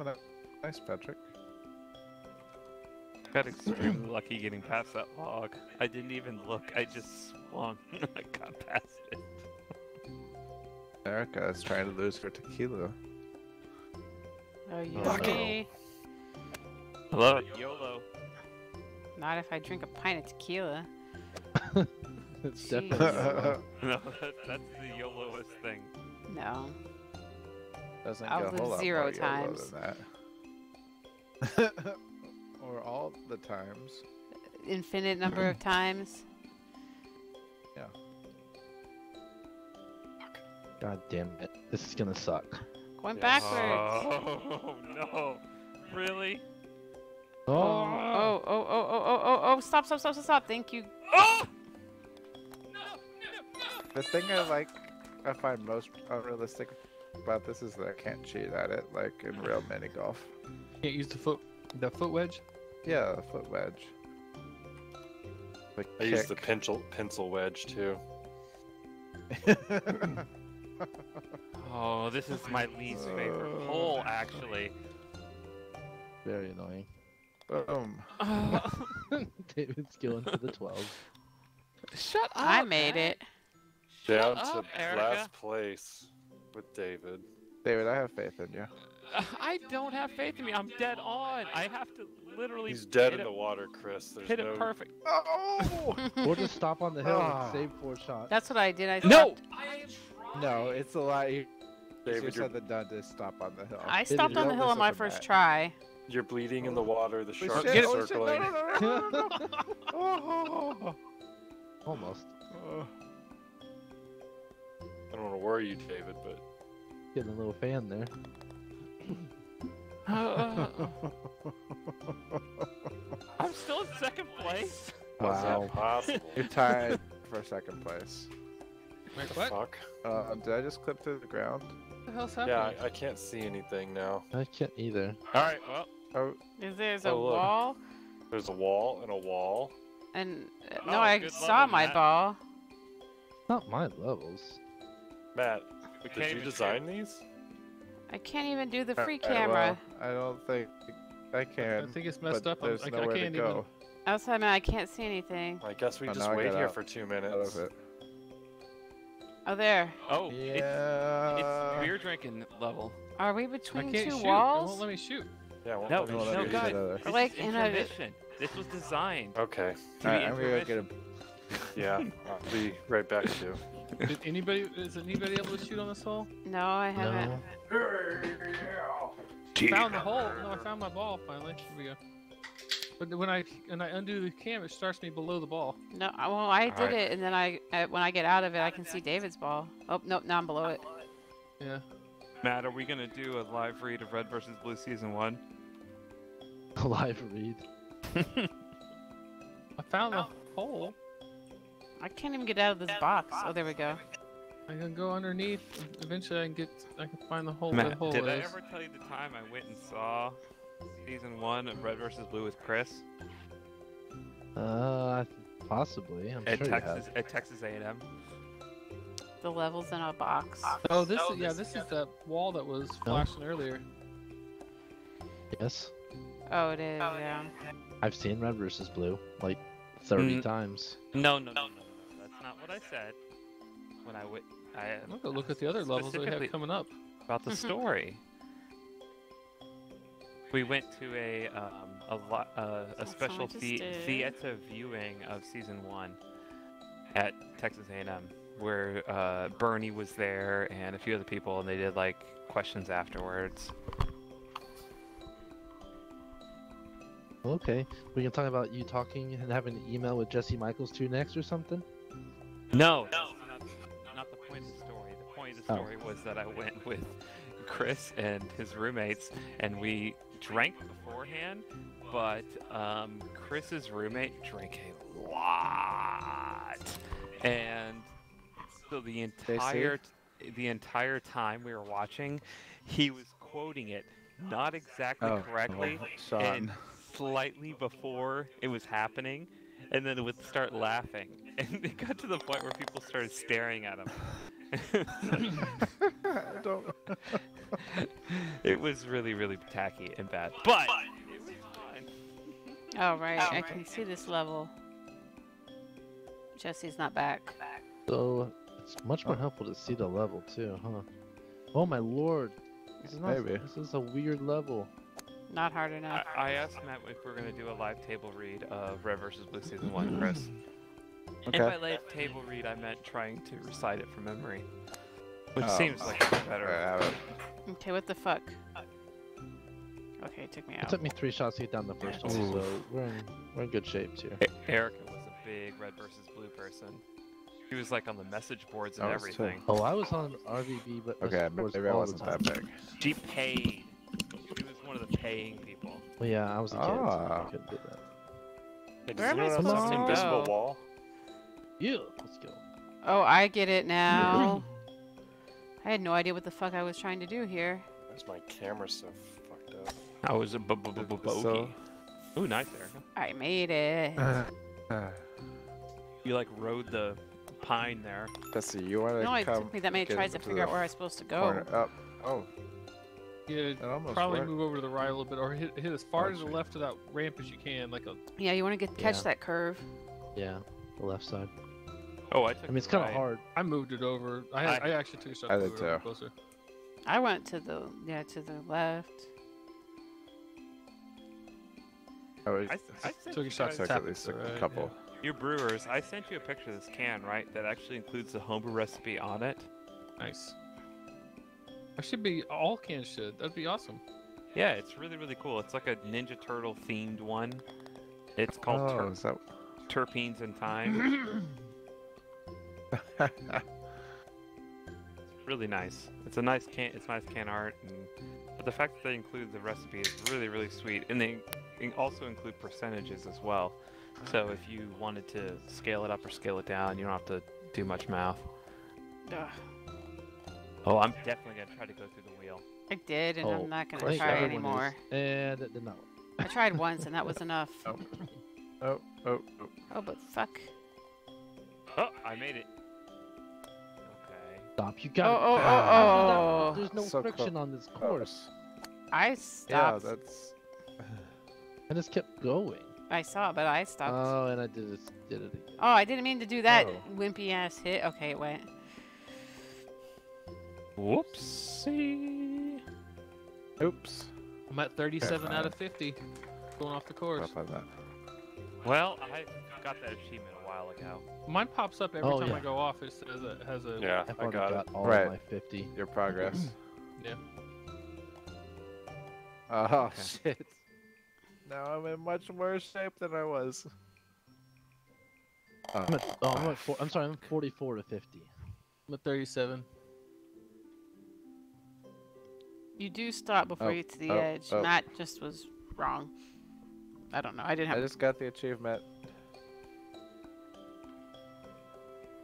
Oh, nice, Patrick. Got extremely lucky getting past that log. I didn't even look. I just swung. And I got past it. Erica is trying to lose her tequila. Oh, you Fuck it. me. Hello, YOLO. Not if I drink a pint of tequila. It's definitely. No, that, that's the YOLOest thing. No. Doesn't I'll get a live whole zero more YOLO times. than that. or all the times. Infinite number of times. Yeah. God damn it. This is gonna suck. Going Yeah. backwards. Oh no! Really? Oh. oh, oh, oh, oh, oh, oh, oh, oh, stop, stop, stop, stop, stop. Thank you. Oh! The thing I like, I find most unrealistic about this is that I can't cheat at it, like in real mini golf. Can't use the foot the foot wedge. Yeah, the foot wedge. The I use the pencil pencil wedge too. Oh, this is my least favorite uh. hole, actually. Very annoying. Boom. David's going for the 12. Shut up! I made man. it. Down up, to Erica. last place with David. David, I have faith in you. Uh, I don't have faith in me. I'm dead on. I have to literally. He's dead in it, the water, Chris. There's Hit no it perfect. Oh! or just stop on the hill Ah. and save four shots. That's what I did. I No! stopped- no, it's a lot easier David, you're, said than done to stop on the hill. I stopped on the hill on my first bad. try. you're bleeding in the water. The Holy shark shit, is circling. No. Oh, Almost. I don't want to worry you, David, but Getting a little fan there. I'm still in second place. how's Wow. that possible? You're tied for second place. Wait, the what? fuck? Uh, did I just clip through the ground? What the hell's happening? Yeah, I, I can't see anything now. I can't either. All right. Well, Oh, Is there's a Oh, look. wall? There's a wall and a wall. And uh, Oh, no, I saw level, my Matt. ball. Not my levels. Matt, we did can't you even design these? I can't even do the uh, free alright, camera. well, I don't think I can. I think it's messed up. There's I, I can't to even. go oh, Outside, man, I can't see anything. I guess we Oh, just wait here out- for two out minutes. of it. Oh, there. Oh, Yeah. it's beer drinking level. Are we I between can't two shoot. It walls? won't let me shoot. Yeah, won't No, let me Don't no, me shoot. do guys. that. This Like in a- intermission. This was designed. Okay, to be Alright, I'm gonna go get a. yeah, I'll be right back to you. Did anybody? Is anybody able to shoot on this hole? No, I haven't. No. Found the hole. No, I found my ball finally. Here we go. But when I when I undo the cam, it starts me below the ball. No, I- well, I did Alright. it, and then I, I, when I get out of it, I can see David's ball. Oh, nope, now I'm below it. Yeah. Matt, are we gonna do a live read of Red versus Blue season one? A live read. I found the hole. I can't even get out of this box. Oh, there we go. I can go underneath. Eventually, I can get. I can find the hole. Matt, the hole did I is. ever tell you the time I went and saw season one of Red versus Blue with Chris Uh, possibly. I'm at sure you Texas have. at Texas A&M? The levels in a box. Oh, this is yeah. This is that wall that was flashing earlier. Yes. Oh, it is, Oh, yeah. I've seen Red versus Blue like 30 Mm. times. No, no, no, no, no. That's not what I said. When I went, I I'm gonna look at the other levels that we have coming up. about the story. We went to a um, a, lo- uh, a special what the- theater viewing of season one at Texas A&M, where uh, Burnie was there and a few other people, and they did like questions afterwards. Okay. We can talk about you talking and having an email with Jesse Michaels too next or something. No, that's not, not the point of the story. The point of the Oh. story was that I went with Chris and his roommates, and we drank beforehand. But um, Chris's roommate drank a lot, and so the entire the entire time we were watching, he was quoting it not exactly Oh, correctly, oh, Sean. and slightly before it was happening, and then it would start laughing. And it got to the point where people started staring at him. Don't. it was really, really tacky and bad, but it was fun. Oh, right. I can see this level. Jesse's not back. So it's much more helpful to see the level too, huh? Oh my lord. This is not, Maybe. This is a weird level. Not hard enough. I, I asked Matt if we're gonna do a live table read of Red vs. Blue Season 1, Chris. And Okay. by live table read, I meant trying to recite it from memory. Which Oh. seems like a better. Alright, I have it. Okay, what the fuck? Okay, it took me It took me three shots to get down the first one, so we're in we're in good shape here. Erica was a big Red versus Blue person. She was like on the message boards and I was too. everything. Oh, I was on RVB, but Okay, message maybe I wasn't that big. She paid. She was one of the paying people. Well, yeah, I was a kid, so Ah. I couldn't do that. Where am I supposed to an invisible wall? Yeah, let's go. Oh, I get it now. I had no idea what the fuck I was trying to do here. Where's my camera so fucked up? I was a bu- bu- bu- bu- So- bogey. Ooh, nice, Erica. I made it. You like rode the pine there. Jesse, you want to No, it took me that many tries to figure out where I was supposed to go. Up. Oh. oh, Yeah, probably worked. move over to the right a little bit, or hit, hit as far Oh, to the left of that ramp as you can, like a. Yeah, you want to get catch Yeah. that curve. Yeah, the left side. Oh, I took I mean, it's kind of hard. I moved it over. I had, I- I, actually took a shot I to did move it over too. closer. I went to the yeah to the left. Oh, I was, I, I sent Took a shot to took at least to a the right, couple. You brewers, I sent you a picture of this can, right? That actually includes the homebrew recipe on it. Nice. I should be all cans should. That'd be awesome. Yeah, it's really, really cool. It's like a Ninja Turtle themed one. It's called Oh, Ter- that? Terpenes in Time. really nice. It's a nice can. It's nice can art, and but the fact that they include the recipe is really, really sweet. And they in- also include percentages as well. So if you wanted to scale it up or scale it down, you don't have to do much math. Ugh. Oh, I'm definitely gonna try to go through the wheel. I did, and Oh, I'm not gonna try everyone anymore. Eh, and it did not work. I tried once, and that was enough. Oh, oh, oh, oh. Oh, but fuck. Oh, I made it. Okay. Stop! You Oh, got oh, oh, oh, oh. There's no So friction close. on this oh. course. I stopped. Yeah, that's. I just kept going. I saw, but I stopped. Oh, and I did it. Did it again. oh, I didn't mean to do that Oh. wimpy ass hit. Okay, it went. Whoopsie. Oops. I'm at 37 out of 50, going off the course. Up on that. Well, I got that achievement a while ago. Mine pops up every Oh, time I go off. It says it has a. Yeah, I've I got got, it. all Right. of my 50. Your progress. Yeah. Oh shit. Now I'm in much worse shape than I was. Oh, I'm at, oh, I'm, at four, I'm sorry, I'm 44 to 50. I'm at 37. You do stop before Oh, you get to the oh, edge. oh. Matt just was wrong. I don't know. I didn't have. I just got the achievement.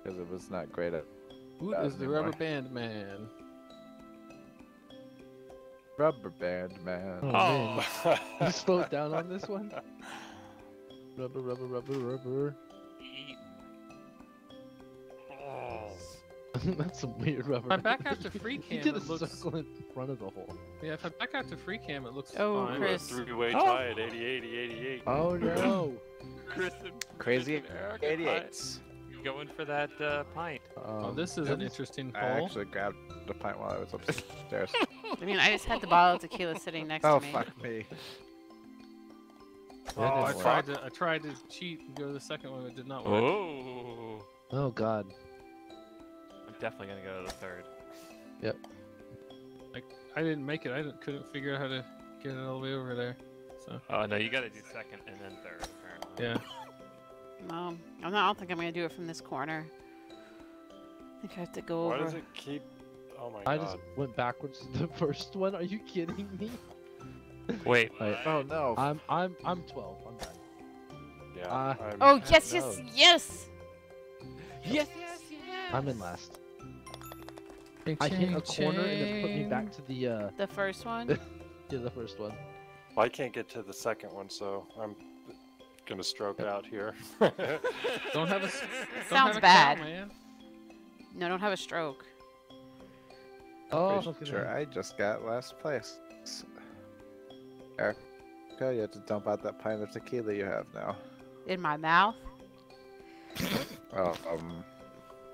Because it was not great at Who Not is the anymore. rubber band man? Rubber Band Man. Oh, oh. man. You slowed down on this one? Rubber, rubber, rubber, rubber. That's some weird rubber. If I back out to free you cam, did a it looks. circle in front of the hole. Yeah, if I back out to free cam, it looks Oh, fine. Chris. Three-way Oh. tie at 80, 80, 88. Oh no! Chris and Crazy Chris and Erica 88s. Pi- Going for that uh, pint. Oh, Um, this is an was- interesting I actually grabbed the pint while I was upstairs. I mean, I just had the bottle of tequila sitting next oh to me. Oh, fuck me. Oh, I Goodness. tried to I tried to cheat and go to the second one, but it did not work. Oh. Oh god. I'm definitely gonna go to the third. Yep. I didn't make it. I didn't, couldn't figure out how to get it all the way over there. So Oh no, you gotta do second and then third. Apparently. yeah, No, I'm not, I don't think I'm gonna do it from this corner. I think I have to go Why over. Why does it keep? Oh my I god. I just went backwards to the first one. Are you kidding me? Wait. Right. Oh no. I'm I'm I'm 12. I'm done. Yeah. uh, I'm- Oh yes, yes, No. yes. Yes, yes, yes. I'm in last. I hit a corner and it put me back to the uh The first one. to the first one. Well, I can't get to the second one, so I'm gonna stroke out here. Don't have a. don't Sounds have a bad. Cow, man. No, don't have a stroke. Oh, Pretty look at sure. I just got last place. Erica, you have to dump out that pint of tequila you have now. In my mouth. Oh, um,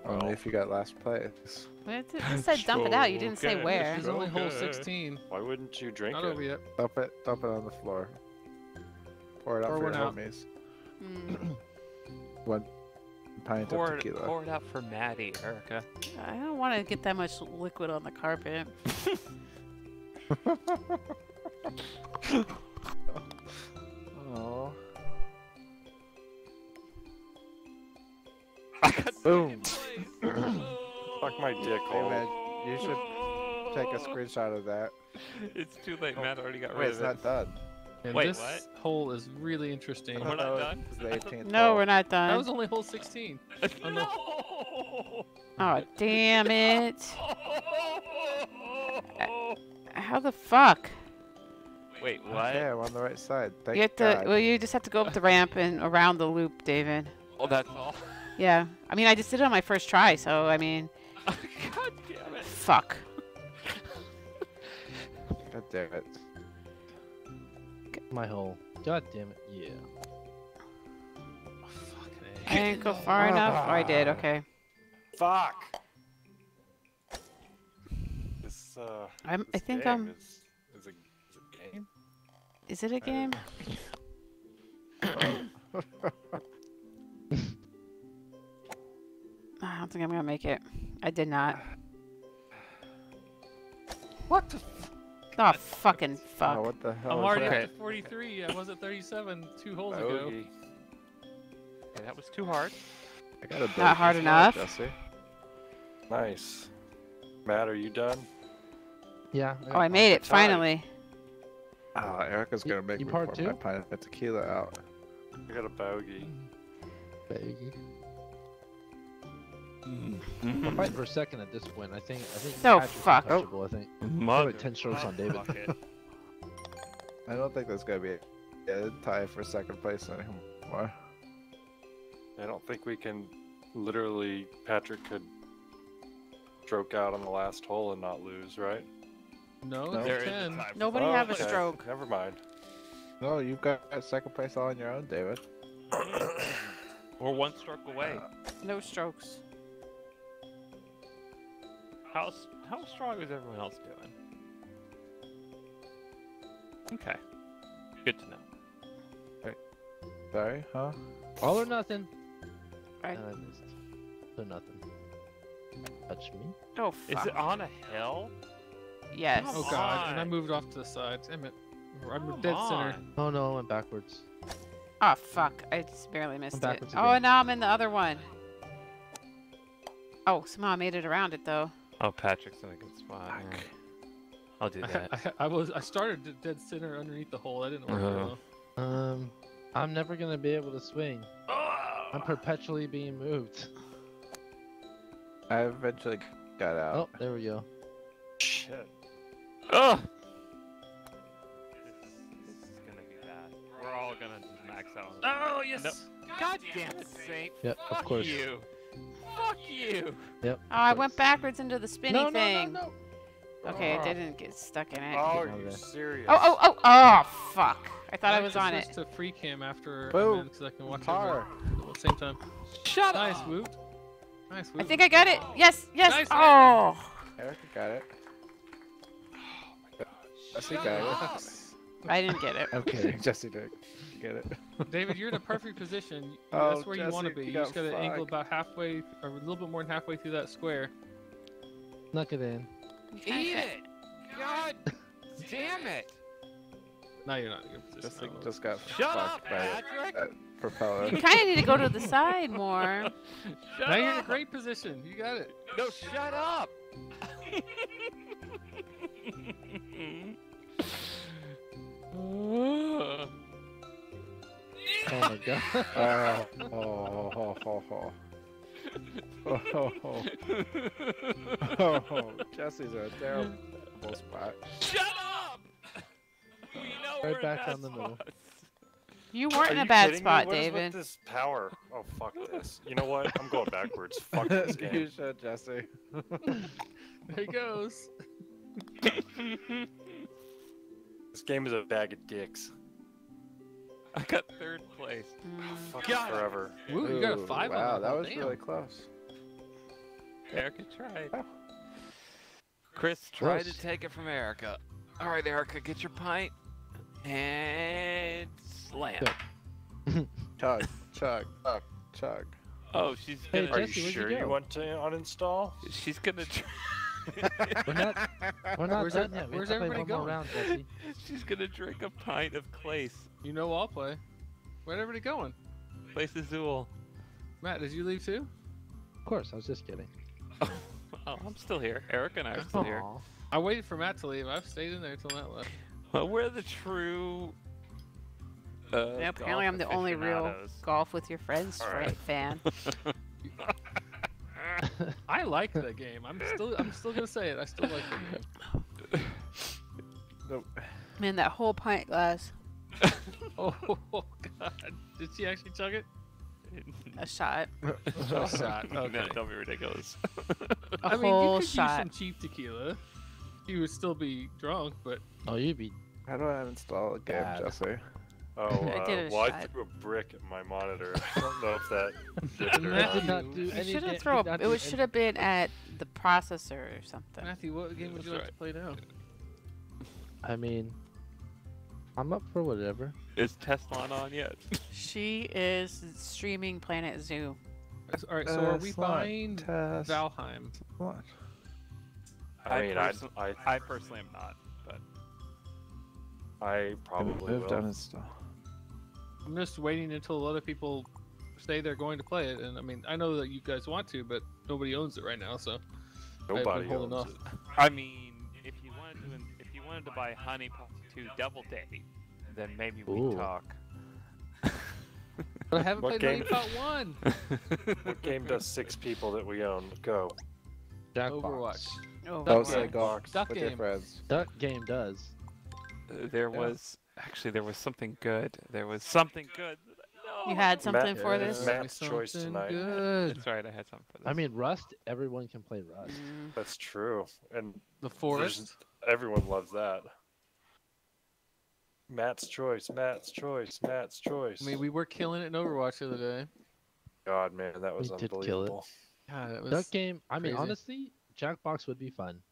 only Well. if you got last place. Well, It it said dump it out. You didn't say where. It's only hole 16. Why wouldn't you drink Not it? over yet. Dump it, dump it on the floor. Pour it out Pour for one your out. homies. Mm, One pint Pour of it, tequila. pour it out for Maddie, Erica. I don't want to get that much liquid on the carpet. Oh. Boom. Fuck my dick Hey, hole. man, you should take a screenshot of that. It's too late. Matt already got Wait, rid it's of it. it's not done. And Wait, this what? hole is really interesting. We're not done? was the I thought- No, hole. we're not done. That was only hole 16. Oh, no. no. Oh, damn it. How the fuck? Wait, what? Yeah, I'm on the right side. Thank you have to. Well, you just have to go up the ramp and around the loop, David. Oh, that's all. Yeah. I mean, I just did it on my first try, so I mean, God damn it. fuck. God damn it. My hole. God damn it. Yeah. Fucking I didn't go far enough. Oh, I did. Okay. Fuck. This uh. I'm. I think game I'm. Is, is, a, is a game. Is it a game? I don't think I'm gonna make it. I did not. What the? Oh fucking fuck. Oh, what the hell I'm already that? up to 43. I was at 37 two holes ago. Okay, that was too hard. I got a bogey Not hard as well, enough. Jesse. Nice. Matt, are you done? Yeah. Oh, I made it Tied. finally. Oh, Erica's gonna make you me part pour my two? pint of tequila out. I got a bogey. Baggy. I'm fighting for second at this point. I think. I think. So Patrick's fuck. untouchable, I think. Mother. Probably 10 strokes on David. I don't think there's gonna be a tie for second place anymore. I don't think we can. Literally, Patrick could stroke out on the last hole and not lose, right? No, No. it's There is a 10. tie Nobody Oh, have a stroke. Never mind. No, you've got second place all on your own, David. We're one stroke away. Uh, No strokes. How how strong is everyone else doing? Okay. Good to know. sorry, huh? All or nothing. Right. And I missed. So nothing. Touch me. Oh fuck. Is it on a hill? Yes. Oh god, and I moved off to the side. Damn it. I'm Come dead center. Oh no, I went backwards. Oh fuck. I just barely missed it. backwards Oh, again. now I'm in the other one. Oh, somehow I made it around it though. Oh, Patrick's in a good spot. Fuck. I'll do that. I, I was I started dead center underneath the hole. I didn't work very Uh-huh. Um, I'm never gonna be able to swing. I'm perpetually being moved. I eventually got out. Oh, there we go. Shit. Ugh! This, this is gonna be bad. We're all gonna just max out. Oh yes. No. God damn it, Saint! Yep, Fuck of course. you! Fuck you! Yep. Oh, I went backwards into the spinny no, no, thing. no, no. Okay, Oh. Ah. I didn't get stuck in it. Oh, Oh, are you serious? oh, oh, oh, oh, fuck. I thought I like was on it. switch to free cam after Boom. because I can watch Tar. at the same time. Shut Nice, up! Woot. Nice, Woot. I think I got it. Yes, yes. Nice. Oh. Erica got it. Oh Jesse Shut got it. I didn't get it. I'm kidding. Jesse did get it. David, you're in a perfect position. Oh, That's where you want to be. you You just got got to angle about halfway, or a little bit more than halfway through that square. Snuck it in. Eat it! God damn it! Now you're not in a good position. Jesse I don't know. just got Shut fucked up, Patrick! that propeller. You kind of need to go to the side more. Shut Now you're in a great position. You got it. No, shut up! Oh my god. oh, oh, oh, oh, oh. Oh, oh, oh. oh, oh. Jesse's in a terrible spot. Shut up! We know Right we're back bad on the middle. You weren't in a bad kidding me? spot, What is with David. this power. Oh fuck this. You know what? I'm going backwards. fuck this you game. should, Jesse. There he goes. This game is a bag of dicks. I got third place. Mm. Fuck Got it. forever. Ooh, you got a Ooh, five Wow, on that that. was Damn. really close. Erica tried. Oh. Chris, try to take it from Erica. All right, Erica, get your pint and slam. Good. Chug, chug, chug, chug. Oh, she's gonna. Are Jesse, you where'd you sure you go? want to uninstall? she's gonna. Try, We're not, we're not Where's done that- yet. Where's have to play everybody going? round, Jesse. she's gonna drink a pint of Clase. You know I'll play. Where'd everybody going? Clase Azul. Matt, did you leave too? Of course, I was just kidding. Oh, I'm still here. Eric and I are still here. I waited for Matt to leave. I've stayed in there till Matt left. Well, we're the true. Uh, Yeah, apparently I'm the only real golf with your friends right. fan. I like the game. I'm still I'm still gonna say it. I still like the game. Nope. Man, that whole pint glass, Oh, god. Did she actually chug it? a shot, A shot. No, don't be ridiculous. a I mean, you whole could shot. use some cheap tequila. You would still be drunk, but Oh, you'd be. How do I uninstall a game, Bad. Jesse? Oh, I uh, did a well, I threw a brick at my monitor. I don't know if that did it or Matt did not. not do You should da- have thrown. did It was, should have been at the processor or something. Matthew, what game would you That's like to play now? I mean, I'm up for whatever. Is Tesla on yet? She is streaming Planet Zoo. All right, so are Uh, we slot, buying test, Valheim? slot. I mean, I, I, I personally am not, but I probably Moved will. uninstall. I'm just waiting until other people say they're going to play it, and I mean, I know that you guys want to, but nobody owns it right now, so Nobody owns off. it. I mean, wanted to buy Honey Pot 2 Double Day, then maybe we Ooh. talk. But I haven't What played game- Honey Pot One. What game does six people that we own go? Jackbox. Overwatch. Oh, Don't Duck say game. Gox Duck with your game. friends. That game does. there Yeah. was actually there was something good. There was something good. No. You had something Matt- for uh, this? Matt's choice tonight. Good. That's right. I had something for this. I mean, Rust. Everyone can play Rust. Mm. That's true, and The Forest. Everyone loves that. Matt's choice. Matt's choice. Matt's choice. I mean, we were killing it in Overwatch the other day. God, man, that was We did kill it. unbelievable. God, it was. That game. I mean, crazy. honestly, Jackbox would be fun.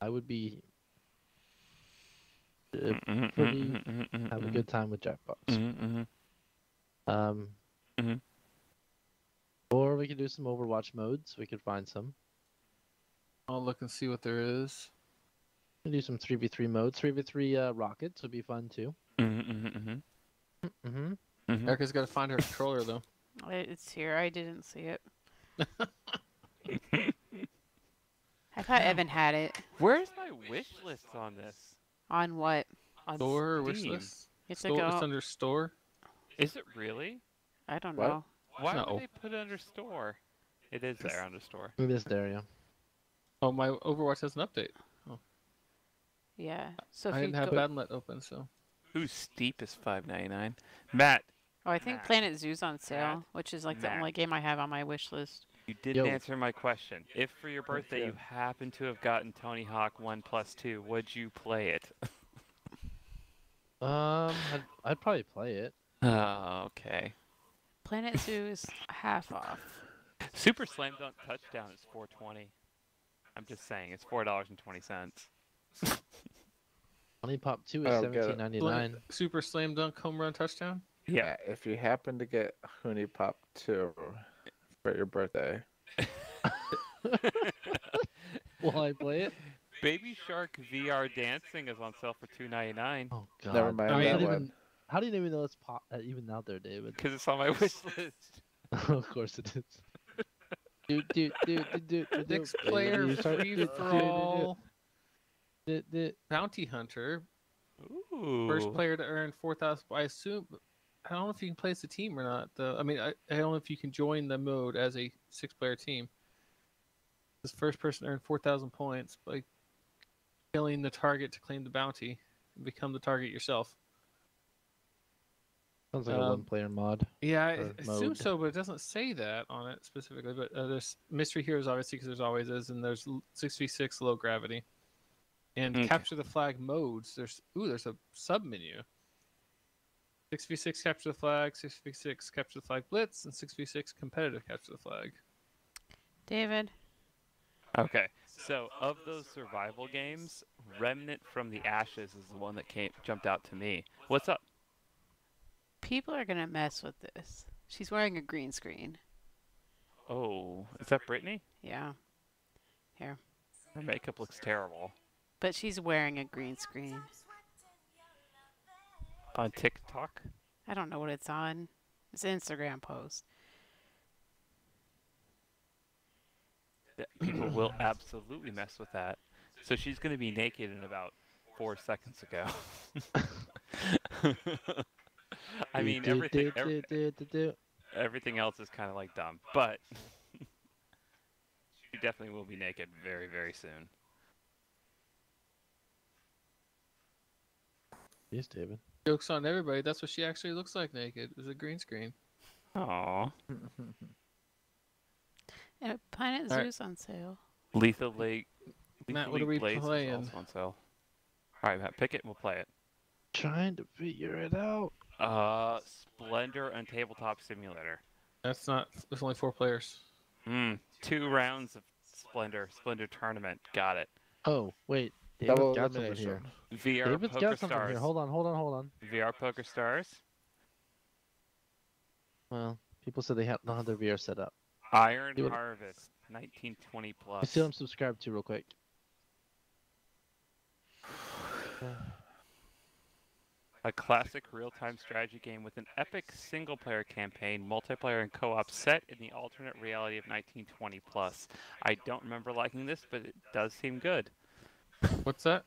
I would be. uh, pretty- mhm, have a good time with Jackbox. Um. Mhm. Or we could do some Overwatch modes. We could find some. I'll look and see what there is. We could do some three v three modes. Three v three uh, rockets would be fun too. Mhm, mhm, mhm, Mm-hmm. mhm. Erica's got to find her controller though. It's here. I didn't see it. I thought Evan had it. Where's my wish list on this? On what? On Store or wish Steam. list. It's Store, like it's under store. Is it really? I don't What? know. Why No. would they put it under store? It is there under store. It is there, yeah. Oh, my Overwatch has an update. Yeah. So if I you didn't have go- Battle.net open, so Ooh, steep is five ninety nine. Matt, Oh, I think Matt. Planet Zoo's on sale, Matt. which is like the only game I have on my wish list. you didn't Yo. answer my question. If for your birthday you happen to have gotten Tony Hawk One Plus Two, would you play it? Um, I'd, I'd probably play it. Oh, okay. Planet Zoo is half off. Super Slam Dunk Touchdown is four twenty. I'm just saying, it's four dollars and twenty cents. HuniePop Two is don't get it. seventeen ninety Slam- nine. Super Slam Dunk home run touchdown. Yeah. If you happen to get HuniePop 2 for your birthday, Will I play it? Baby Shark VR Dancing is on sale for two ninety nine Oh God. never mind I mean, that how, do you one. even, how do you even know it's pop, uh, even out there, David? because it's on my wish list. of course it is. do, do, do, do, do, do, player free for do, do, all do, do. bounty hunter. Ooh. First player to earn four thousand. I assume. I don't know if you can play as a team or not. Though I mean, I, I don't know if you can join the mode as a six-player team. This first person earned four thousand points by killing the target to claim the bounty and become the target yourself. Sounds like a Um, one-player mod. Yeah, I assume mode. so, but it doesn't say that on it specifically. But uh, there's mystery heroes, obviously, because there's always is, and there's six v six low gravity, and Okay. capture the flag modes. There's ooh, there's a sub menu. Six v six capture the flag, six v six capture the flag blitz, and six v six competitive capture the flag. David, Okay. So of those survival games, Remnant from the Ashes is the one that came jumped out to me. What's up? people are gonna mess with this. She's wearing a green screen. Oh, is that Brittany? Yeah, Here. Her makeup looks terrible. But she's wearing a green screen. On TikTok? I don't know what it's on. It's an Instagram post. People will absolutely mess with that. So she's going to be naked in about four seconds ago. I mean, everything, do, ev- do, do, do, do. everything else is kind of like dumb, but she definitely will be naked very, very soon. Yes, David. Jokes on everybody. That's what she actually looks like naked. Is a green screen. Aww. Uh, Planet Alright. Zoo's on sale. Lethal Lake. Matt, Lethal what are we Blades is playing? also on sale. All right, Matt, pick it and we'll play it. Trying to figure it out. Uh, Splendor and Tabletop Simulator. That's not. There's only four players. Hmm. Two rounds of Splendor. Splendor tournament. Got it. Oh, wait. David Double got something here. elimination. VR David's Poker got something Stars. here. Hold on, hold on, hold on. VR Poker Stars. Well, people said they have, don't have their VR set up. Iron See Harvest. 1920 I plus. see what I'm subscribed to real quick. A classic real-time strategy game with an epic single-player campaign, multiplayer and co-op set in the alternate reality of 1920 plus. I don't remember liking this, but it does seem good. What's that?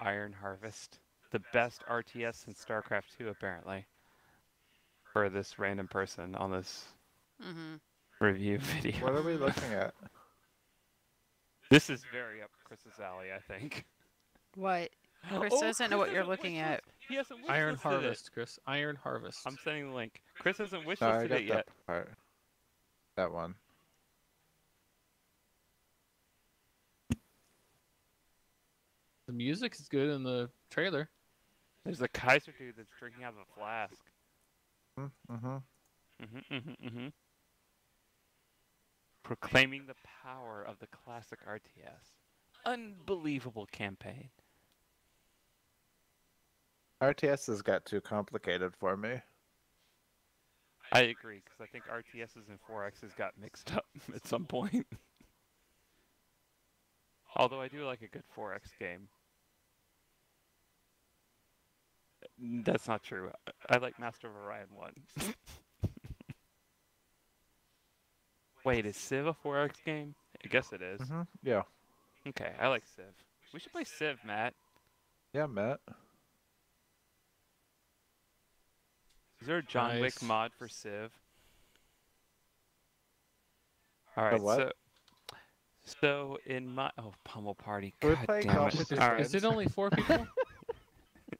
Iron Harvest. The best RTS since StarCraft 2, apparently. For this random person on this Mm-hmm. review video. What are we looking at? This is very up Chris's alley, I think. What? Chris Oh, doesn't know what you're looking wish at. He hasn't wish Iron listed it. Harvest, Chris. Iron Harvest. I'm sending the link. Chris hasn't wish No, I listed got it yet. part. That one. The music is good in the trailer. There's a Kaiser dude that's drinking out of a flask. Mm-hmm. Mm-hmm, mm-hmm, mm-hmm. Proclaiming the power of the classic RTS. Unbelievable campaign. RTS has got too complicated for me. I agree, because I think RTSs and 4Xs got mixed up at some point. Although I do like a good 4X game. That's not true. I I like Master of Orion 1. Wait, is Civ a 4X game? I guess it is. Mm-hmm. Yeah. Okay, I like Civ. We should play Civ, Matt. Yeah, Matt. Is there a John Wick mod for Civ? Alright, what? so so in my oh pummel party. We're God playing damn Call it. of Is, Duty. All right. is it only four people?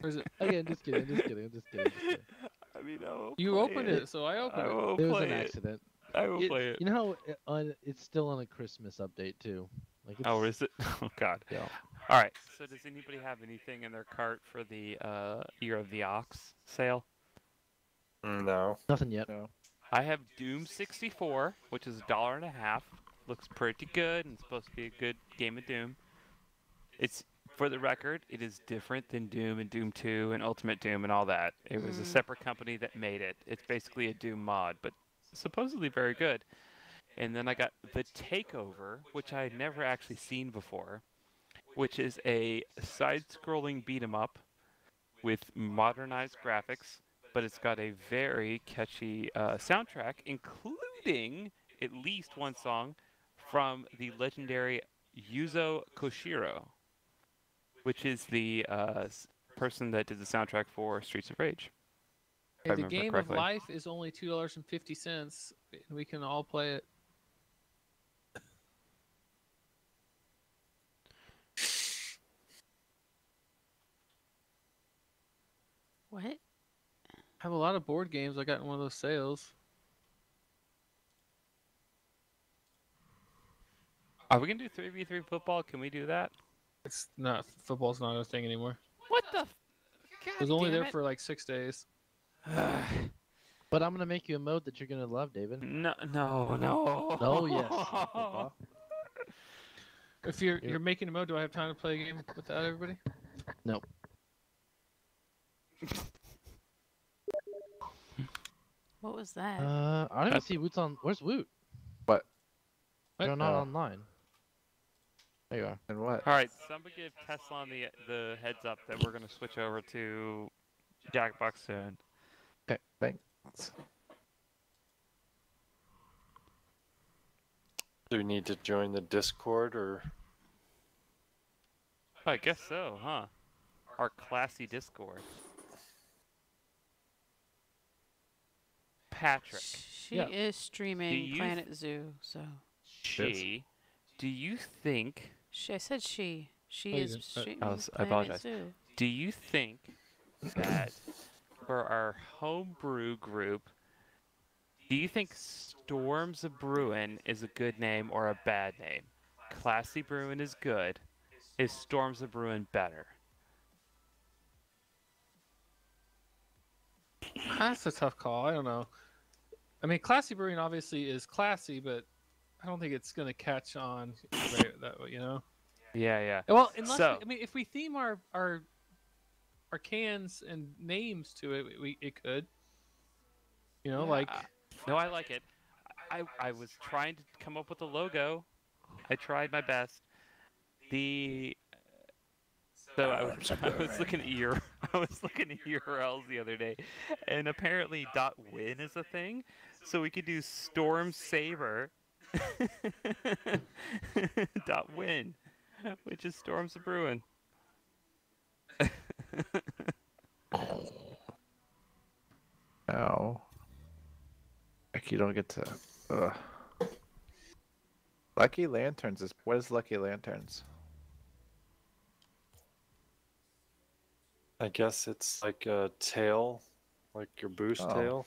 or is it? Again, just kidding, just kidding, just kidding. Just kidding. I mean, I will You play opened it, so I I opened it. will It was play an it. accident. I will It- play it. You know how it, on, it's still on a Christmas update too. Like Oh, is it? Oh God. Yeah. All right. So does anybody have anything in their cart for the uh, Year of the Ox sale? No. nothing yet. No. I have Doom 64, which is a dollar and a half. Looks pretty good and supposed to be a good game of Doom. It's for the record, it is different than Doom and Doom 2 and Ultimate Doom and all that. It was a Mm. separate company that made it. It's basically a Doom mod, but supposedly very good. And then I got The Takeover, which I had never actually seen before, which is a side-scrolling beat 'em up with modernized graphics, but it's got a very catchy uh, soundtrack, including at least one song from the legendary Yuzo Koshiro, which is the uh, person that did the soundtrack for Streets of Rage. Hey, the remember game of life is only two dollars and fifty cents, and we can all play it. What? I have a lot of board games. I got in one of those sales. Are we gonna do three v three football? Can we do that? It's not football's not a thing anymore. What the? f- It was only damn there it. for like six days. But I'm gonna make you a mode that you're gonna love, David. no, no, no. Oh yes. If you're you're making a mode, do I have time to play a game without everybody? No. what was that? Uh, I don't even see Woot's on. Where's Woot? What? You're not Oh. online. There you are. And what? All right, somebody give Tesla the the heads up that we're gonna switch over to Jackbox soon. Okay, thanks. Do we need to join the Discord or? I guess so, huh? Our classy Discord. Patrick, She yeah. is streaming Planet Zoo, so she, do you think she. I said she. She Oh, you is didn't- streaming I mm, was- I apologize. Zoo. Do you think that for our homebrew group, do you think Storms of Bruin is a good name or a bad name? Classy Bruin is good. Is Storms of Bruin better? That's a tough call. I don't know. I mean, classy brewing obviously is classy, but I don't think it's gonna catch on that way. You know. Yeah, yeah. Well, unless So- we, I mean, if we theme our our our cans and names to it, we it could. You know, like Yeah. No, I like it. I, I was trying to come up with a logo. I tried my best. The so I was, I was looking at your I was looking at URLs the other day, and apparently dot .win is a thing, so we could do Storm Saver .win, which is Storms of Bruin. No. Like you don't get to. Ugh. Lucky Lanterns is what is Lucky Lanterns? I guess it's like a tail, like your boost Oh. tail.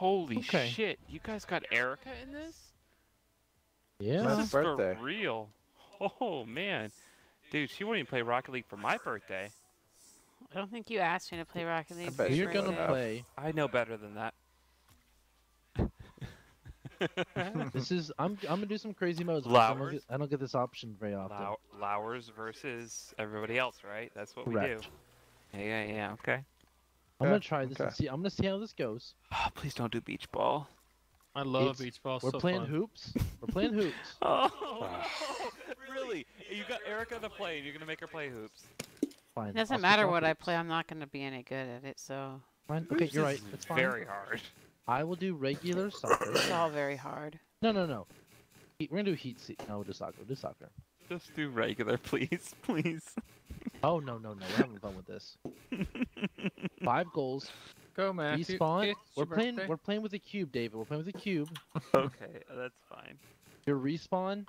Holy Okay. shit! You guys got Erica in this? Yeah. My This is birthday. for real. Oh man, dude, she won't even play Rocket League for my birthday. I don't think you asked me to play Rocket League. bet you You're gonna birthday. play. I know better than that. This is. I'm. I'm gonna do some crazy modes. because I don't, get, I don't get this option very often. Low- Lowers versus everybody else, right? That's what we do. Yeah, yeah, yeah. Okay. I'm Yeah, gonna try this and see. I'm gonna see how this goes. Oh, please don't do beach ball. I love It's- beach ball. So. We're so playing fun. hoops. We're playing hoops. Oh, ah. really? You got Erica to play, and you're gonna make her play hoops. Fine. It doesn't I'll matter off what I play. I'm not going to be any good at it. So Fine. Okay, Hoops you're right. It's fine. Very hard. I will do regular soccer. it's all very hard. no, no, no. We're gonna do heat seat. No, we'll do soccer. We'll do soccer. Just do regular, please, please. Oh no, no, no. We're having fun with this. Five goals. Go, man. Respawn. It's We're playing. birthday. We're playing with a cube, David. We're playing with a cube. okay, that's fine. Your respawn.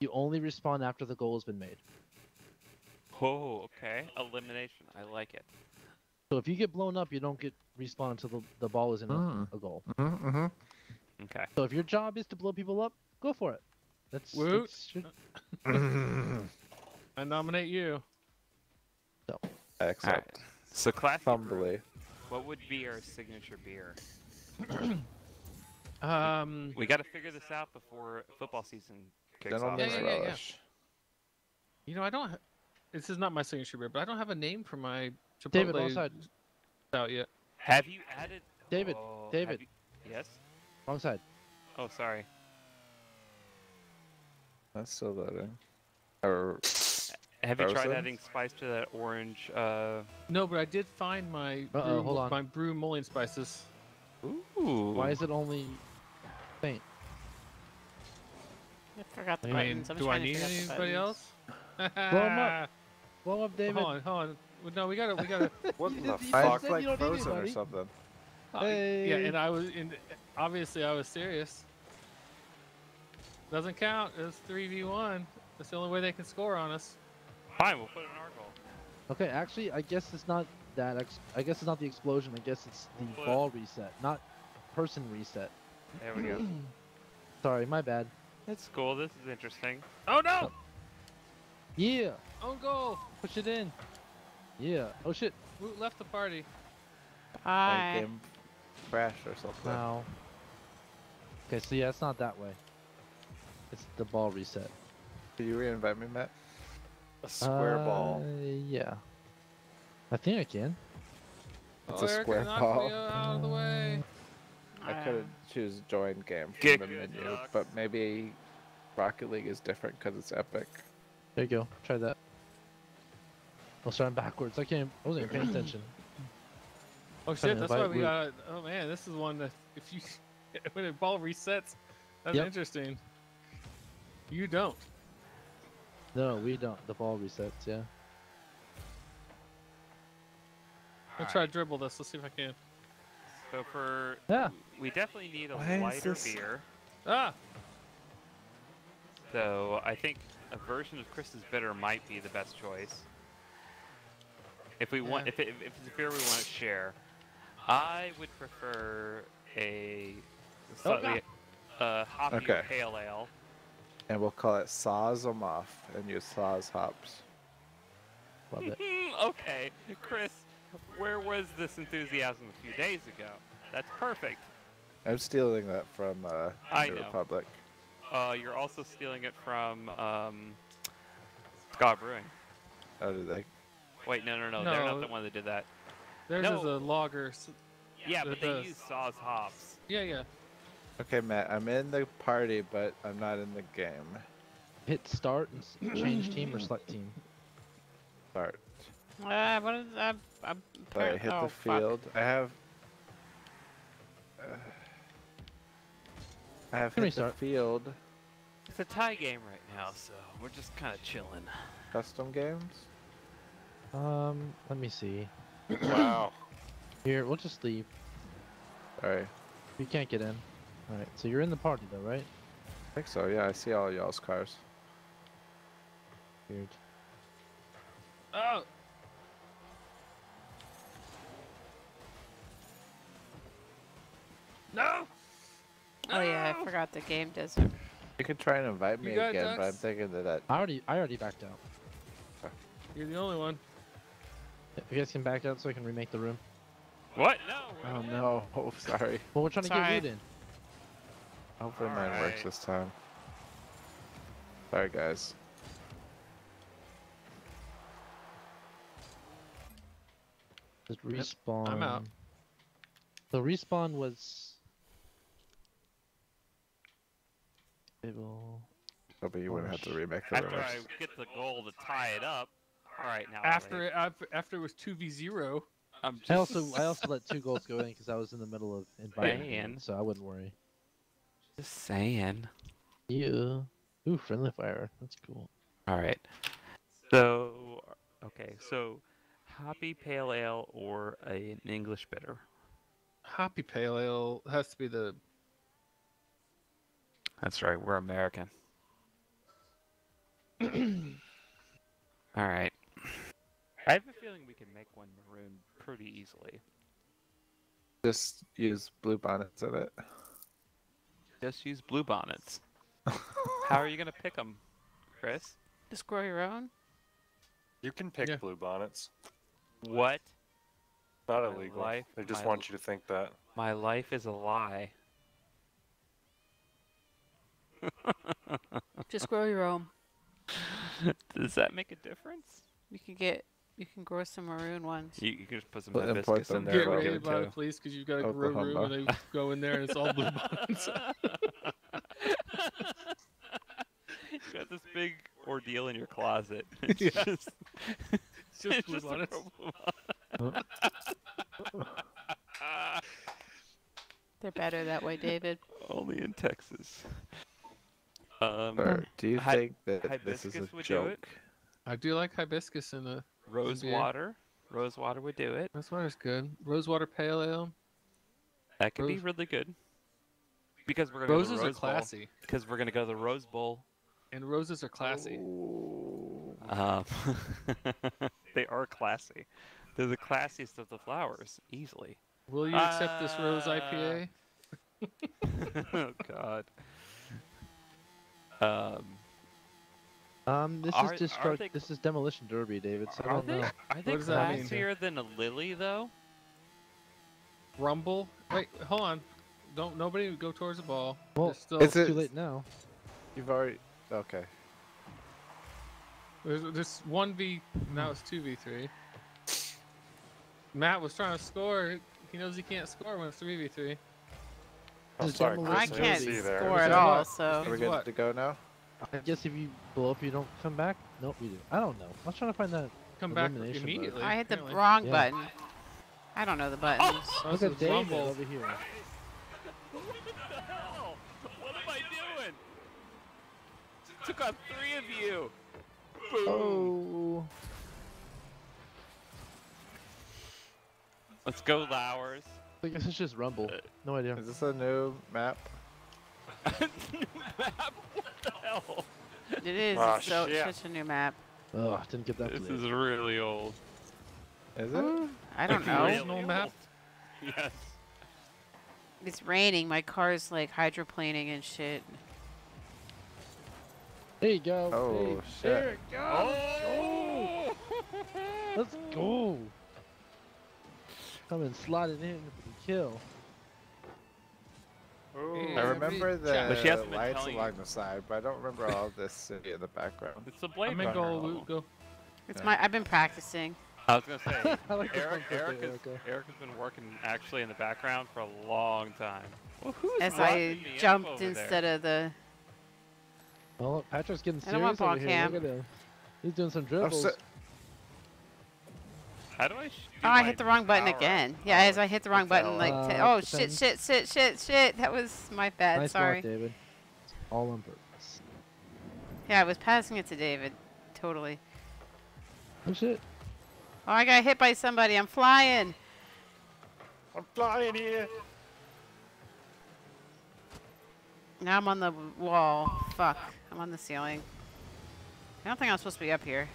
You only respawn after the goal has been made. Oh, okay. Elimination. I like it. So if you get blown up, you don't get respawn until the, the ball is in a, Mm. a goal. Mm-hmm. Okay. So if your job is to blow people up, go for it. That's, Woot. that's should- I nominate you. Excellent. Alright. So classy. brew, Humbly. What would be our signature beer? Um, We got to figure this out before football season kicks off. Yeah, yeah, yeah, yeah. you know, I don't. ha- This is not my signature beer, but I don't have a name for my Chipotle David, outside. out yet. Have you added? David, Oh, David. you- Yes. Wrong side. Oh, sorry. That's still loading. Or Have you tried adding spice to that orange? Uh. No, but I did find my Uh-oh, brew, hold on. my brew mulling spices. Ooh. Why is it only faint? I forgot the I mean, buttons. I'm do I need figure out the anybody buttons. else? Blow 'em up. Blow up, David. Hold on, hold on. No, we gotta, we gotta. What You the you I fuck? just look said like don't Frozen or anybody. something. Uh, Yeah, and I was in. Obviously, I was serious. Doesn't count. It's three v one. That's the only way they can score on us. Fine, we'll put it in. Okay, actually, I guess it's not that. Ex- I guess it's not the explosion. I guess it's the Flip. ball reset, not person reset. There we go. Sorry, my bad. That's cool. This is interesting. Oh no! Oh. Yeah, Own goal. push it in. Yeah. Oh shit. Woot left the party. Like Bye. game crash or something. Wow. Okay, so yeah, it's not that way. It's the ball reset. Can you reinvite me, Matt? A square ball. Uh, Yeah. I think I can. It's oh, a square knocked ball. out of the way. I could have choose join game from Get the menu, Ducks. but maybe Rocket League is different because it's epic. There you go. Try that. Oh, sorry, I'm backwards. I can't. I wasn't even paying attention. Oh shit! That's why we Woot. got. Oh man, this is one that if you when a ball resets, that's Yep. interesting. You don't. No, we don't. The ball resets. Yeah. I'll try to dribble this. Let's see if I can. So for Yeah. we definitely need a Why is lighter this- beer. Ah! So I think a version of Chris's bitter might be the best choice. If we want, if, it, if it's a beer we want to share, I would prefer a slightly uh, hoppier Okay. pale ale. And we'll call it Saws 'em off and use Saaz hops. Love it. okay, Chris, where was this enthusiasm a few days ago? That's perfect. I'm stealing that from uh, I the know. Republic. Uh, you're also stealing it from um, Scott Brewing. How did they? Wait, no, no, no, they're not the one that did that. Theirs is No. a lager. s- Yeah, It but they does. use Saaz hops. Yeah, yeah. Okay, Matt, I'm in the party, but I'm not in the game. Hit start and change team or select team. Start. Uh, what is that? I'm Sorry, hit oh, the fuck. field. I have. Uh, I have Can hit the field. It's a tie game right now, so we're just kind of chilling. Custom games. Um, let me see. wow. Here, we'll just leave. Alright. You can't get in. All right. So you're in the party though, right? I think so. Yeah, I see all y'all's cars. Weird. Oh! No! Oh yeah, I forgot the game does it. You can try and invite me got it, again, but I'm thinking that that I already, I already backed out. You're the only one. If you guys can back out so I can remake the room. What? No. Oh no! Oh, sorry. Well, we're trying to get Woot in. Hopefully mine works this time. Sorry, guys. Just Yep, respawn. I'm out. The respawn was. Able. Oh, but you wouldn't have to remake the After room. I get the goal to tie it up. All right, now. After it, after, after it was 2v0. I'm just I also, I also let two goals go in because I was in the middle of inviting, Man. so I wouldn't worry. Just saying. Yeah. Ooh, friendly fire. That's cool. All right. So, okay, so hoppy pale ale or a, an English bitter. Hoppy Pale Ale has to be the. That's right. We're American. All right. I have a feeling we can make one maroon pretty easily. Just use blue bonnets in it. Just use blue bonnets. How are you gonna pick them, Chris? Just grow your own. You can pick Yeah. blue bonnets. What? Not My illegal. life- they just want you to think that. My life is a lie. Just grow your own. Does that make a difference? You can get, you can grow some maroon ones. You, you can just put some Put- hibiscus in there Get there. well. and ready give it about it, please, because you've got a grow room and they go in there and it's all blue bonds. you got this big ordeal in your closet. It's Yeah. just, It's just it's blue just a bonnets. They're better that way, David. Only in Texas. Um, Or do you Hi- think that this is a hibiscus would do it. joke? I do like hibiscus in the. Rose beer. water. Rose water would do it. Rosewater's good. Rosewater Pale Ale. That could be really good. Because we're gonna Roses go to the are Rose Bowl. classy, Because we're gonna go to the Rose Bowl. and roses are classy. Um, they are classy. They're the classiest of the flowers, easily. Will you accept this rose Uh, IPA? oh God. Um, Um, this Are- is just are they- this is demolition derby, David. So I are don't they know. are they does that mean? classier than a lily though? Rumble. Wait, hold on. Don't nobody go towards the ball. Well, There's still, Is It's it- too late now. You've already. Okay. there's, there's one v. Now it's two v three. Matt was trying to score. He knows he can't score when it's three v three. I'm sorry, I can't see there. score at all, what- so Are we Means good to go now? I guess if you blow up, you don't come back. Nope, you do. I don't know. I was trying to find that. Come back Elimination, but- immediately. I hit the apparently. wrong Yeah. button. I don't know the buttons. Oh, Look at is David Rumble. over here. What the hell? What am I doing? Took on three of you. Boom. Oh. Let's go, Lowers. I guess it's just Rumble. Uh, no idea. Is this a new map? A new map? What the hell? It is. Ah, it's so, shit. such a new map. Oh, I didn't get that. This played. is really old. Is it? I don't Like, know. really Original map? Yes. It's raining. My car's like hydroplaning and shit. There you go. Oh, Hey, shit. There it goes. Oh! Let's go. Come and slide it in for the kill. Ooh. I remember the But she hasn't lights telling along you. the side, but I don't remember all this city in the background. It's a Blade I'm in Runner goal. level. Luke, go. It's Yeah. my. I've been practicing. I was gonna say, I like the Eric, fun Eric, has, okay. Eric has been working actually in the background for a long time. Well, who's As I me jumped over there? instead of the. Well, Patrick's getting I don't want serious over here. cam. Look at him. He's doing some I'm dribbles. So- How do I? Sh- do Oh, I hit the wrong button power again. Yeah, Oh, as I hit the wrong button, like. Uh, oh it shit! Shit! Shit! Shit! Shit! That was my bad. nice Sorry. mark, David. All on purpose. Yeah, I was passing it to David. Totally. Oh shit. Oh, I got hit by somebody. I'm flying. I'm flying here. Now I'm on the wall. Fuck. I'm on the ceiling. I don't think I'm supposed to be up here.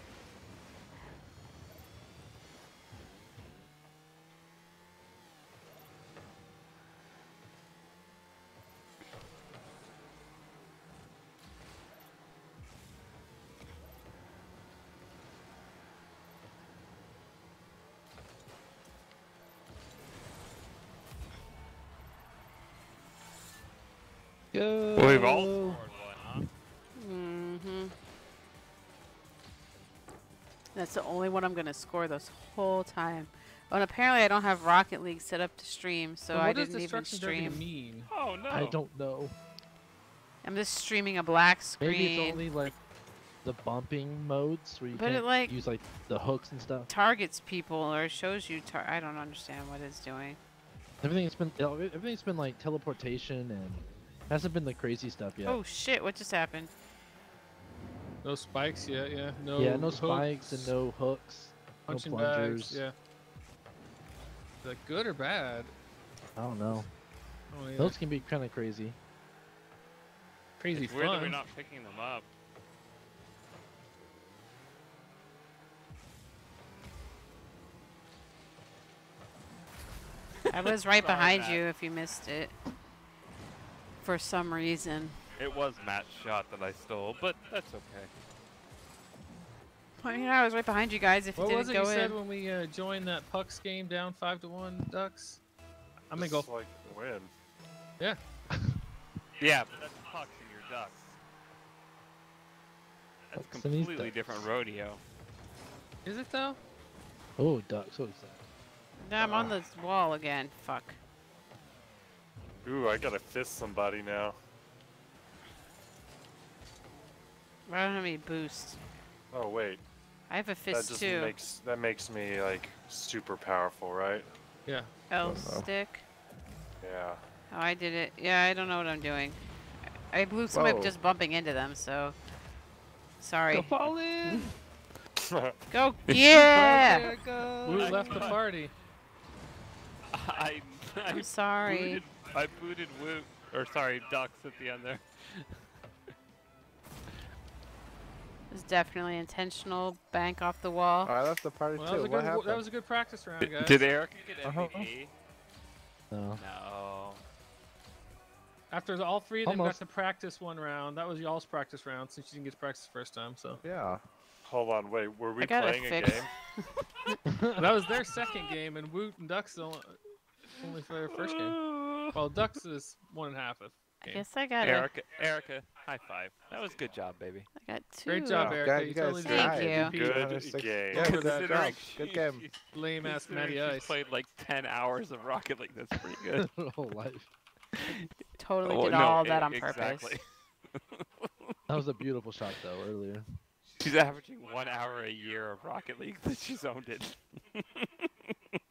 Go. We've all scored one, huh? Mm-hmm. That's the only one I'm gonna score this whole time. Oh, and apparently I don't have Rocket League set up to stream, so But I what does didn't even destruction derby stream. mean? Oh no! I don't know. I'm just streaming a black screen. Maybe screen. it's only like the bumping modes where you But it, can't like- use like the hooks and stuff. targets people or shows you. Tar- I don't understand what it's doing. Everything's been everything's been like teleportation and hasn't been the crazy stuff yet. Oh shit! What just happened? No spikes yet, yeah. No. yeah, no spikes and no hooks, no punching plungers. bags. Yeah. Is that good or bad? I don't know. I don't. Those can be kind of crazy. crazy It's weird that we're not picking them up. I was right behind Matt. you if you missed it. For some reason. It was Matt's shot that I stole, but that's okay. Well, you know, I was right behind you guys if What it didn't was it go you said when we uh, joined that Pucks game down five to one Ducks? I'm gonna Just go. like win. Yeah, but that's pucks and your ducks. That's Pucks completely ducks. different rodeo. Is it though? Oh, duck. So excited. No, I'm on the wall again. Fuck. Ooh, I gotta fist somebody now. I don't have any boost. Oh wait, I have a fist that fist just too. makes that makes me like super powerful, right? Yeah. L Oh, stick. Yeah. Oh, I did it. Yeah, I don't know what I'm doing. I I blew somebody up just bumping into them, so. Sorry. Go fall in. Go. Yeah! There it goes. Left the party. I, I I'm sorry. Booted, I booted Woot or sorry, ducks at the end there. It's definitely intentional. Bank off the wall. Oh, I left the party Well, that, was too. What good, happened? that was a good practice round, Did, guys. did Erica get Uh-huh. MVP? No. No. After all three of them Almost. got to practice one round, that was y'all's practice round since you didn't get to practice the first time. So Yeah. Hold on, wait. Were we playing a fixed. game? that was their second game, and Woot and Ducks only, only for their first game. Well, Ducks is one and a half of. I guess I got it. Erica, Erica, high five. That was good job, baby. I got two. Great job, Yeah. Erica. Guy- You you totally guys did. Thank you. You Good game. Yeah, good Considering job. Good she- game. Lame ass Matty Ice. played like 10 hours of Rocket League. That's pretty good. Whole oh, life. Totally Oh, did no, all that on purpose. That was a beautiful shot though earlier. She's averaging one hour a year of Rocket League that she's owned it.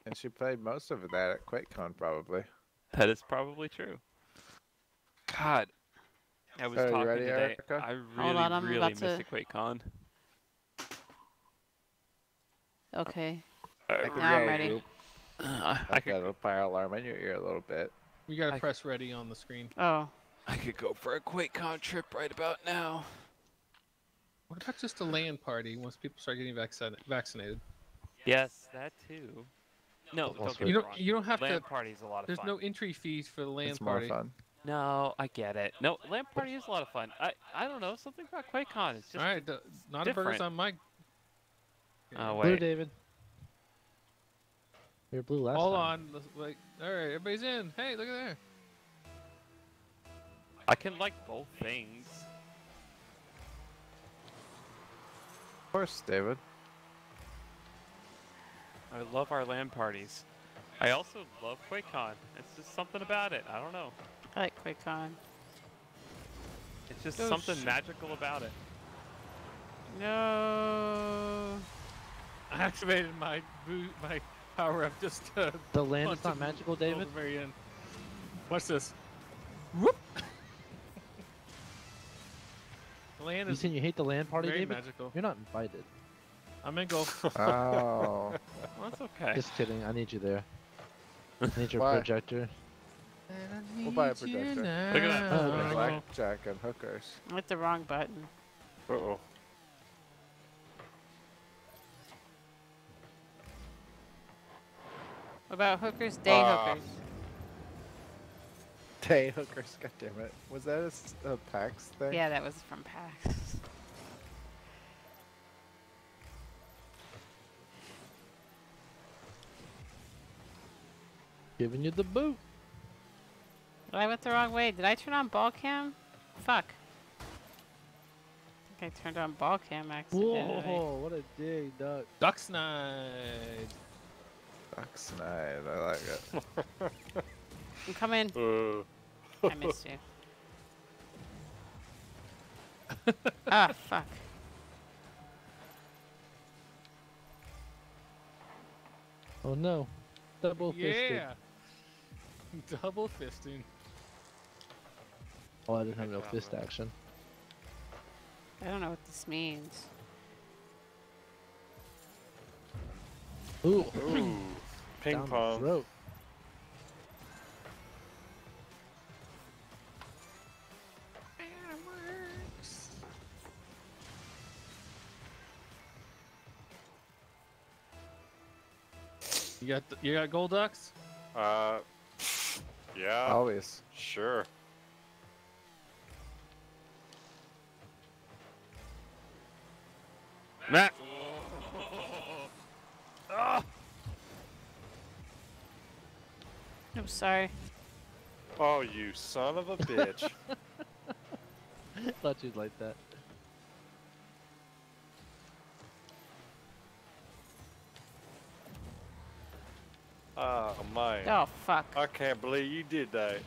And she played most of that at QuakeCon probably. That is probably true. God, I was Are you talking ready, today. Erica? I really, on, I'm really about missed to- QuakeCon. Okay. I I, could Now I'm ready. Whoop. I, I could, got a fire alarm in your ear a little bit. You gotta I- press ready on the screen. Oh. I could go for a QuakeCon trip right about now. What about just a LAN party once people start getting vaccinated? vaccinated? Yes, that too. No, Also- don't get You don't. wrong. You don't have LAN to. party's a lot of There's fun. no entry fees for the LAN It's more party. fun. No, I get it. No, LAN party is a lot of fun. I, I don't know something about QuakeCon. It's just All right, the, not a burgers on my. Oh, Blue wait. David. You're blue last Hold time. on. let's- Like, all right, everybody's in. Hey, look at there. I can like both things. Of course, David. I love our LAN parties. I also love QuakeCon. It's just something about it. I don't know. I like QuakeCon. It's just Oh, something sh- magical about it. No. I activated my boot, my power up just to. The land punch is not magical, David. The very end. Watch this. Whoop. Land You is saying you hate the LAN party, very David? magical. You're not invited. I'm in goal. Oh. Well, that's okay. Just kidding. I need you there. I need your Why? projector. We'll buy a projector. Look at that. Oh, Blackjack and hookers. I hit the wrong button. Uh oh. What about hookers? Day Ah. hookers. Day hookers, God damn it. Was that a, s- a PAX thing? Yeah, that was from PAX. Giving you the boot. I went the wrong way. Did I turn on ball cam? Fuck. I think I turned on ball cam accidentally. Whoa, what a dig, duck. Ducks night. Ducks night. I like it. I'm coming. Uh, I missed you. ah, fuck. Oh no. Double fisted. Yeah. Double fisting. Oh, I didn't have Good no fist bro. action. I don't know what this means. Ooh. Ooh. Ping down the pong. You got th- you got gold ducks. Uh, yeah, Always. sure. Matt. I'm sorry. Oh, you son of a bitch. Thought you'd like that. Oh man, Oh, fuck. I can't believe you did that.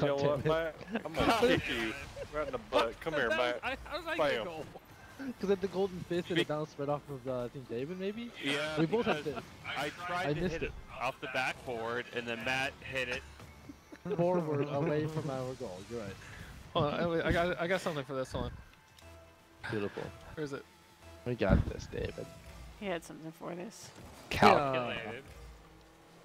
You know what, Matt? I'm gonna kick you right in the butt. Come here, That was- Matt. I, I was like, Bam. goal. Because at the golden fist and it bounced right off of uh, I think David maybe. Yeah, We both have because this. I tried I to missed hit it. it off the backboard, and then Matt hit it. Forward away from our goal. You're right. Hold on, wait, I got I got something for this. one. Beautiful. Where is it? We got this, David. He had something for this. Calculated.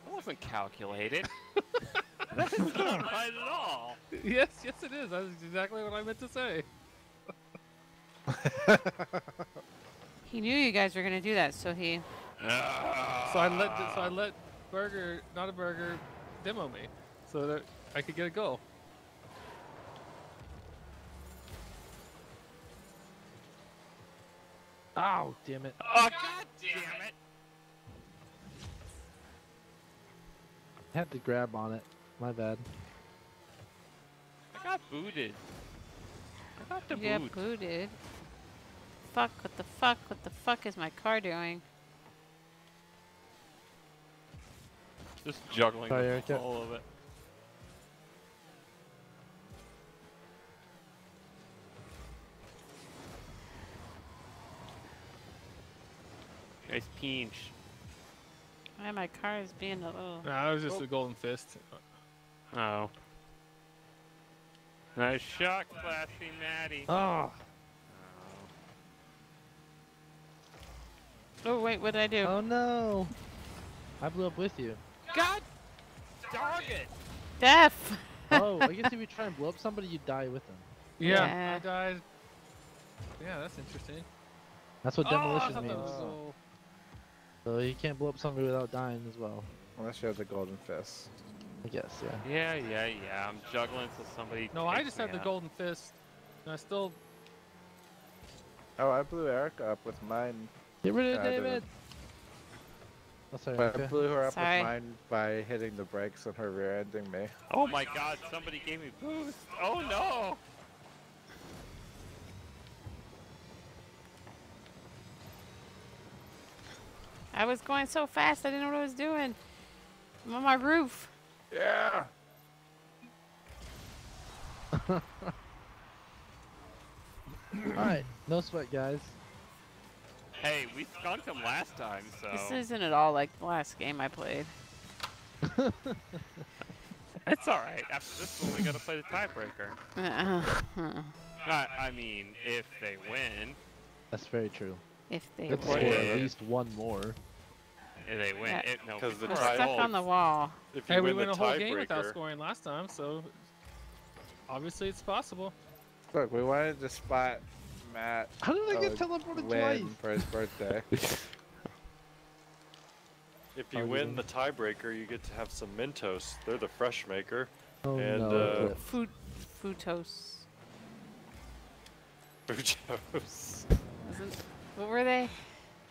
That wasn't calculated. That's not right at all. yes, yes, it is. That's exactly what I meant to say. He knew you guys were gonna do that, so he. So I let so I let Burger, not a Burger, demo me, so that I could get a goal. Ow, damn it. Oh, god damn it! Had to grab on it. My bad. I got booted. I got the You got boot. booted. Fuck, what the fuck? What the fuck is my car doing? Just juggling Sorry, the Erica. of it. Nice pinch. Why my car is being a little. Nah, I was just Oh. a golden fist. Oh. Nice shot, classy Maddie. Oh, ah. Oh wait, what did I do? oh no. I blew up with you. God Dog it! Death. Oh, I guess if you try and blow up somebody, you die with them. Yeah, Yeah. I died. Yeah, that's interesting. That's what Oh, demolition thought that was means. A goal. So you can't blow up somebody without dying as well. Unless you have the golden fist. I guess, yeah. Yeah, yeah, yeah. I'm juggling so somebody. No, I just me had the out. golden fist. And I still. Oh, I blew Erica up with mine. Get rid Yeah, of I didn't. David. Oh, sorry. But I blew her up Sorry. with mine by hitting the brakes and her rear-ending me. Oh my god, somebody gave me boost. Oh no! I was going so fast, I didn't know what I was doing. I'm on my roof. Yeah. Alright, no sweat, guys. Hey, we skunked him last time, so. This isn't at all like the last game I played. It's alright. After this one, we gotta play the tiebreaker. Uh-huh. I, I mean, if they win, That's very true. if they Let's were. score at least one more. If they win, Yeah. it, no, 'Cause the We're before I tie- stuck on the wall. If you Hey, we win win the a whole game without scoring last time, so obviously it's possible. Look, we wanted to spot Matt How did I get Oh, teleported twice? for his birthday. if you win win. the tiebreaker, you get to have some Mentos. They're the fresh maker. Oh And, no. uh, Food, Futos. Futos. What were they?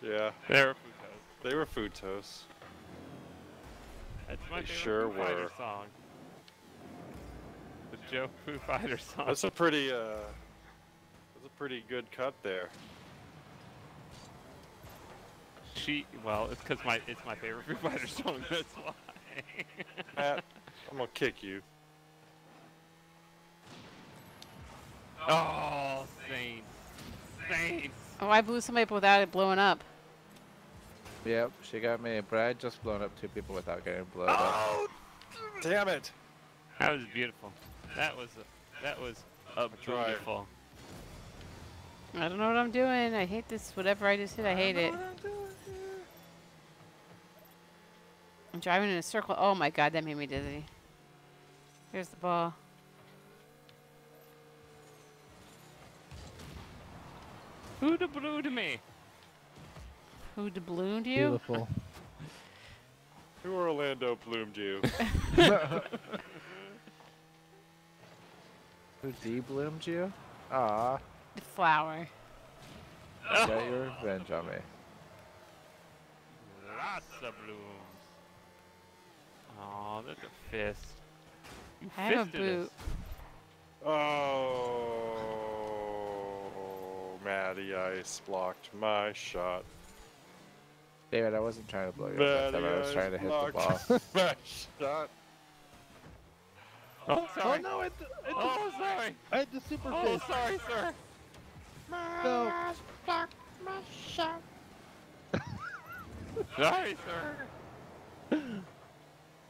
yeah, There, Futos. They were Futos. That's my They sure Foo Fighter were. song. The Joe Foo Fighter song. That's a pretty uh, that's a pretty good cut there. She, well, it's because my it's my favorite Foo Fighter song. That's why. Matt, I'm gonna kick you. oh, Saints, Saints. Oh, I blew somebody up without it blowing up. Yep, she got me, but I just blown up two people without getting blown up. Oh, damn it! That was beautiful. That was a, that was a beautiful. I don't know what I'm doing. I hate this. Whatever I just did, I hate it. I'm driving in a circle. Oh my god, that made me dizzy. Here's the ball. Who da blue to me? Who ballooned you? Beautiful. Who Orlando bloomed you? Who de-bloomed you? Ah. The flower. you got your revenge on me. Lots of blooms. Oh, that's a fist. You I have a fisted us. Oh, Matty Ice blocked my shot. David, I wasn't trying to blow you up that time. I was trying to hit the ball. my shot. Oh, Oh no, I had the, I Oh, sorry. I had the super Oh, fist. sorry, sir. No. Sorry, sir.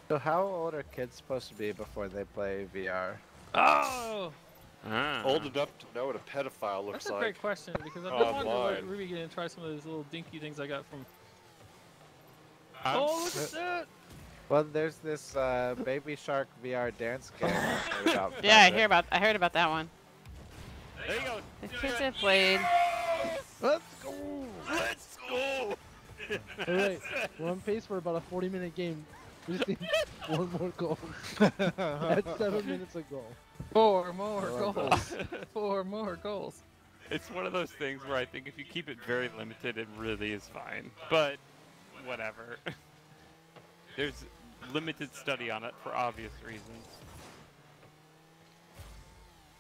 So how old are kids supposed to be before they play VR? Oh, Ah. Old enough to know what a pedophile looks like. that's a like. great question because I've been wanting to let Online. Ruby get and try some of those little dinky things I got from. I'm, oh, look at that! Well, there's this uh, Baby Shark VR dance game. About Yeah, I hear about. I heard about that one. There you go. The kids have played. Let's go! Let's go. Alright, we're on pace for about a 40 minute game. We just need one more goal. That's seven minutes of goal. Four more Four goals. Four more goals. It's one of those things where I think if you keep it very limited, it really is fine. But whatever. There's limited study on it for obvious reasons.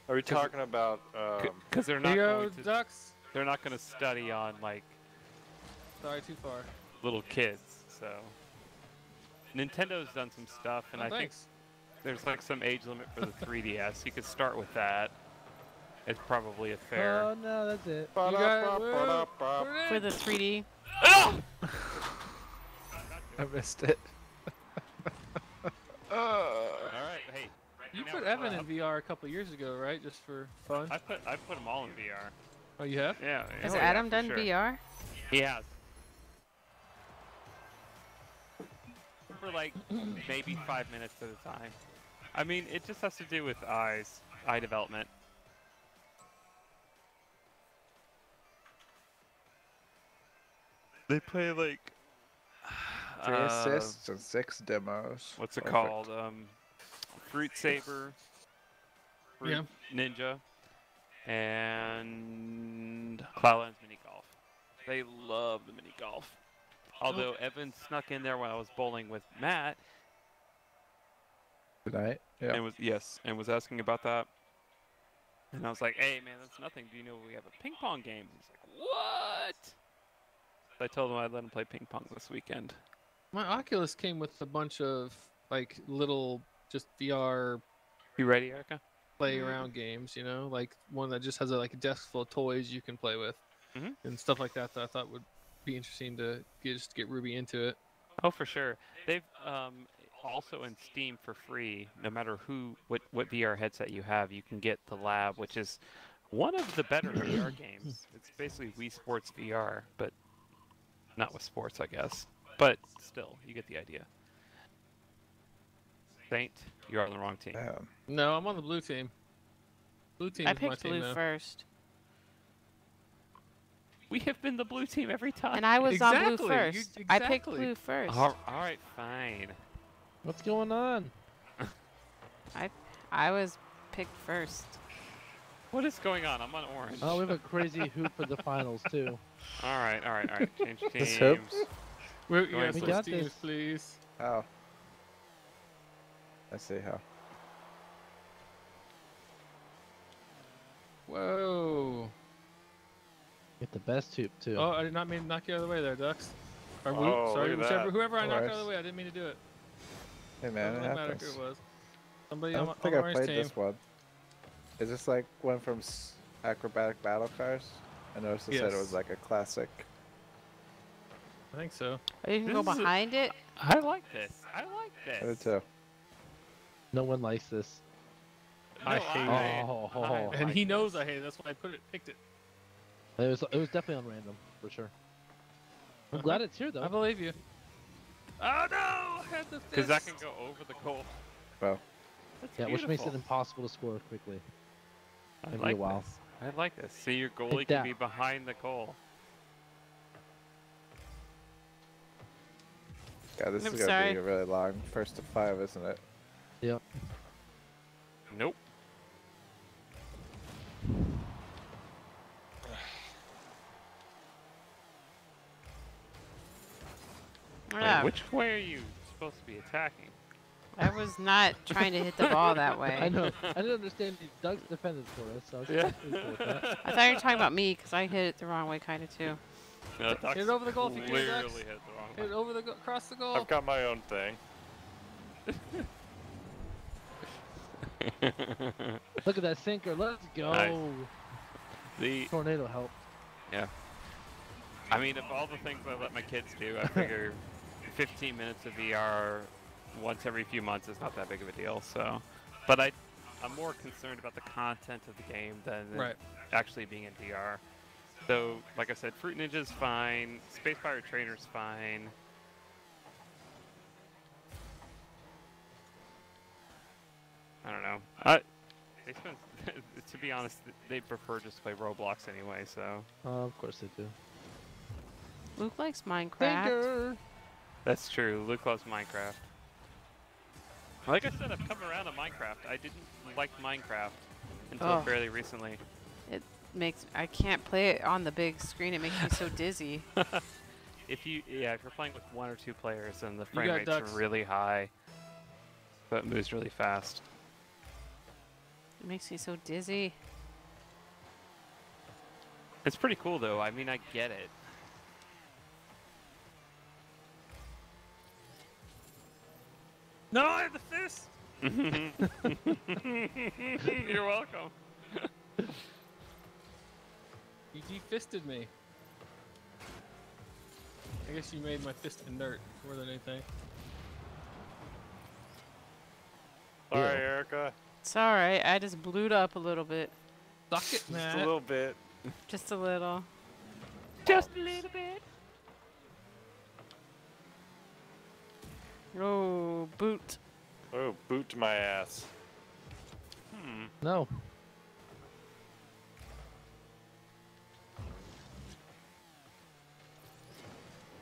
Are we talking about? Um, Because they're not you going to, ducks. they're not going to study on like Sorry, too far. little kids. So Nintendo's done some stuff, and Oh, I think there's like some age limit for the 3DS. You could start with that. It's probably a fair. Oh no, that's it. You got- it For the 3D. I missed it. All right, hey. You put Evan in. VR a couple years ago, right? Just for fun. I put I put them all in VR. Oh, you have? Yeah. Has oh Adam for done sure. VR? He has. For like maybe five minutes at a time. I mean, it just has to do with eyes, eye development. They play like Three uh, assists and six demos. What's it Perfect. called? Um, Fruit Saber, Fruit Yeah. Ninja, and Cloudlands Mini Golf. They love the mini golf. Although Evan snuck in there when I was bowling with Matt Tonight? Yeah. and was yes and was asking about that. And I was like, "Hey man, that's nothing. Do you know we have a ping pong game?" He's like, "What?" I told him I'd let him play ping pong this weekend. My Oculus came with a bunch of like little just VR You ready, Erica? play around games, you know, like one that just has a, like a desk full of toys you can play with Mhm. and stuff like that. That I thought would be interesting to get, just get Ruby into it. Oh, for sure. They've um, also in Steam for free. No matter who, what, what VR headset you have, you can get the Lab, which is one of the better VR games. It's basically Wii Sports VR, but not with sports, I guess. But still, you get the idea. Saint, you're on the wrong team. Damn. No, I'm on the blue team. Blue team I is my picked team blue now. first. We have been the blue team every time. And I was on blue first. you- I picked blue first. all, all right, fine. What's going on? I I was picked first. What is going on? I'm on orange. Oh, we have a crazy hoop for the finals too. all right, all right, all right. Change teams. This? We're, Going yeah, We got teams, this. please. How? I see how. Whoa. Get the best hoop too. Oh, I did not mean to knock you out of the way there, Ducks. Or whoop, Oh, sorry, look at whichever, that. whoever I knocked out of the way, I didn't mean to do it. Hey man, Doesn't it matter happens. who it was. Somebody I don't my- think on I played team. this one. Is this like one from Acrobatic Battle Cars? I noticed it said it was like a classic. I think so. Or you can go This is a- behind it. I like this. I like I do too. No one likes this. I hate I- it. Oh, I oh, and like he knows. I hate it. That's why I put it, picked it. It was it was definitely on random for sure. I'm glad it's here though. I believe you. Oh no! I had the Because that can go over the goal. Well, That's Yeah, which makes it impossible to score quickly. I Maybe a like while. this. I like this. See, your goalie can be behind the goal. God, this I'm is gonna sorry. be a really long first to five, isn't it? Yep. Nope. Wait, which way are you supposed to be attacking? I was not trying to hit the ball that way. I know. I didn't understand. the- Doug's defended for us, so I was Yeah. pretty cool with that. I thought you were talking about me because I hit it the wrong way, kind of too. No, Hit it over the goal if you can, Clearly Ducks. hit the wrong Hit it over the go- across the goal. I've got my own thing. Look at that sinker. Let's go. Nice. the Tornado help. Yeah. I mean, of all the things I let my kids do, I figure 15 minutes of VR once every few months is not that big of a deal. So, but I, I'm more concerned about the content of the game than than Right. actually being in VR. So, like I said, Fruit Ninja's fine, Space Pirate Trainer's fine. I don't know. I. they spend, to be honest, they prefer just play Roblox anyway, so. Oh, of course they do. Luke likes Minecraft. Finger. That's true. Luke loves Minecraft. Like I said, I've come around to Minecraft. I didn't like Minecraft until oh. fairly recently. Makes I can't play it on the big screen. It makes me so dizzy. If you, yeah, if you're playing with one or two players, then the frame got rates ducks. are really high, but it moves really fast. It makes me so dizzy. It's pretty cool though. I mean, I get it. No, I have the fist. You're welcome. You defisted me. I guess you made my fist inert more than anything. Sorry, Ew. Erica. It's all right. I just blew up a little bit, Suck it, man. Just a little bit. just a little. Just a little bit. Oh, boot. Oh, boot to my ass. Hmm. No.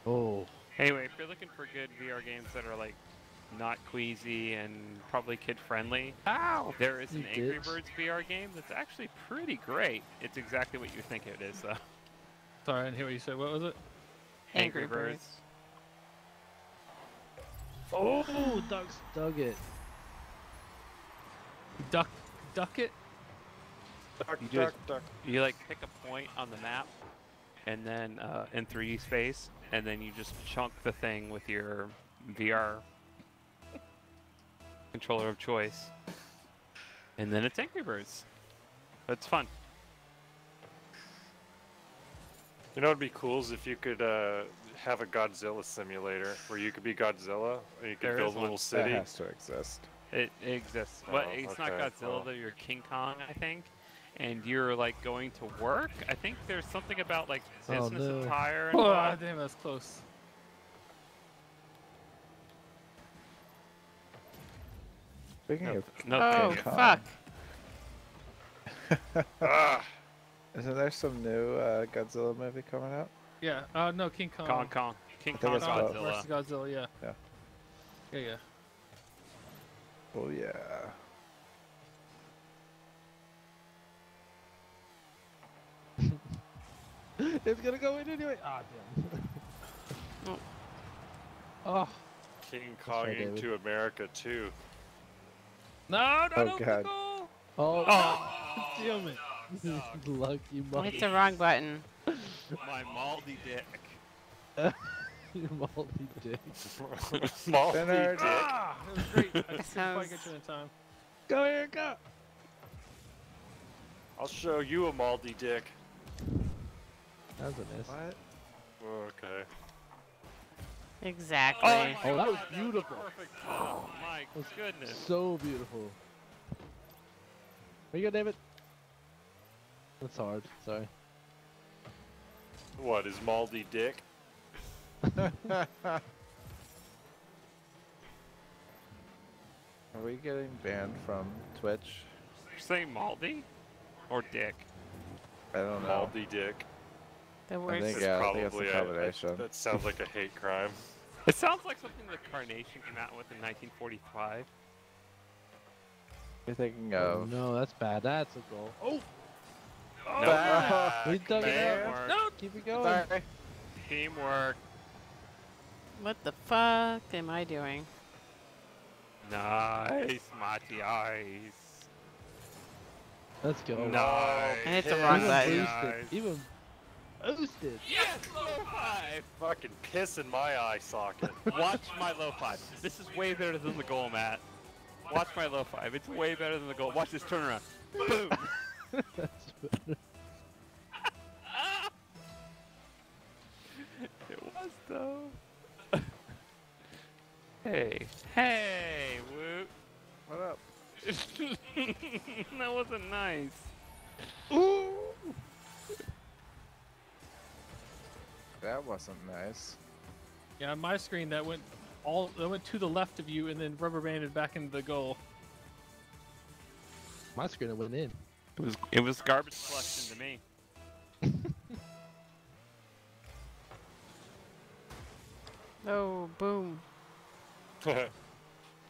Oh. Anyway, if you're looking for good VR games that are like not queasy and probably kid friendly, Ow! there is an Angry. Birds VR game that's actually pretty great. It's exactly what you think it is, though. Sorry, I didn't hear what you said. What was it? Angry Birds. Oh, ducks dug it. Duck, duck it. Duck, You do duck, it- duck. You like pick a point on the map, and then uh, in 3D space, and then you just chunk the thing with your VR controller of choice, and then it's Angry Birds. It's fun. You know what'd be cool is if you could uh, have a Godzilla simulator where you could be Godzilla and you could There build a one. little That city. has to exist. It, it exists. But Oh, it's not Godzilla well. though. You're King Kong, I think. And you're like going to work. I think there's something about like business Oh, business no. attire. Oh, involved. damn, that's close. Speaking No, of, no Oh, thank you. fuck. Ah, isn't there some new uh, Godzilla movie coming out? Yeah. Uh, no, King Kong. Kong Kong. King Kong it's Godzilla. versus Godzilla. Yeah. Yeah. Yeah, yeah. Oh yeah. it's gonna go in anyway. Ah, damn. Oh. oh. King try, Kong David. into America too. No, no, Oh, no, God. no. Oh, Oh, damn it. no. Lucky It's the wrong button. My Maldi dick. You moldy dick. Small Dinner. feet. Ah, it was great. I just didn't sounds- quite get you in time. Go here, go. I'll show you a Maldi dick. That was a miss. What? Oh, okay. Exactly. my Oh, that was God, beautiful. perfect. Oh my was goodness. So beautiful. Are you go, David. That's hard. Sorry. What is Maldi dick? Are we getting banned from Twitch? You're saying Maldi or dick? I don't know. Maldi dick. The I think, It's yeah, I think it's probably a a- That sounds like a hate crime. It sounds like something the Carnation came out with in 1945. You're thinking Oh, no, that's bad. That's a goal. Oh, No, oh! Back, we dug it man. out. No, Keep it going. Sorry. Teamwork. What the fuck am I doing? Nice, Matty Ice. Let's go. Nice. And it's the piss. wrong Even button. boosted. Even boosted. Yes, low five. Fucking piss in my eye socket. Watch my low five. This is way better than the goal, Matt. Watch my low five. It's way better than the goal. Watch this turnaround. Boom. That's better. it was though. hey, hey, Woot. What up? that wasn't nice. That wasn't nice. Yeah, on my screen that went all that went to the left of you and then rubber banded back into the goal. My screen it went in. It was it was garbage collection to me. Oh, boom. It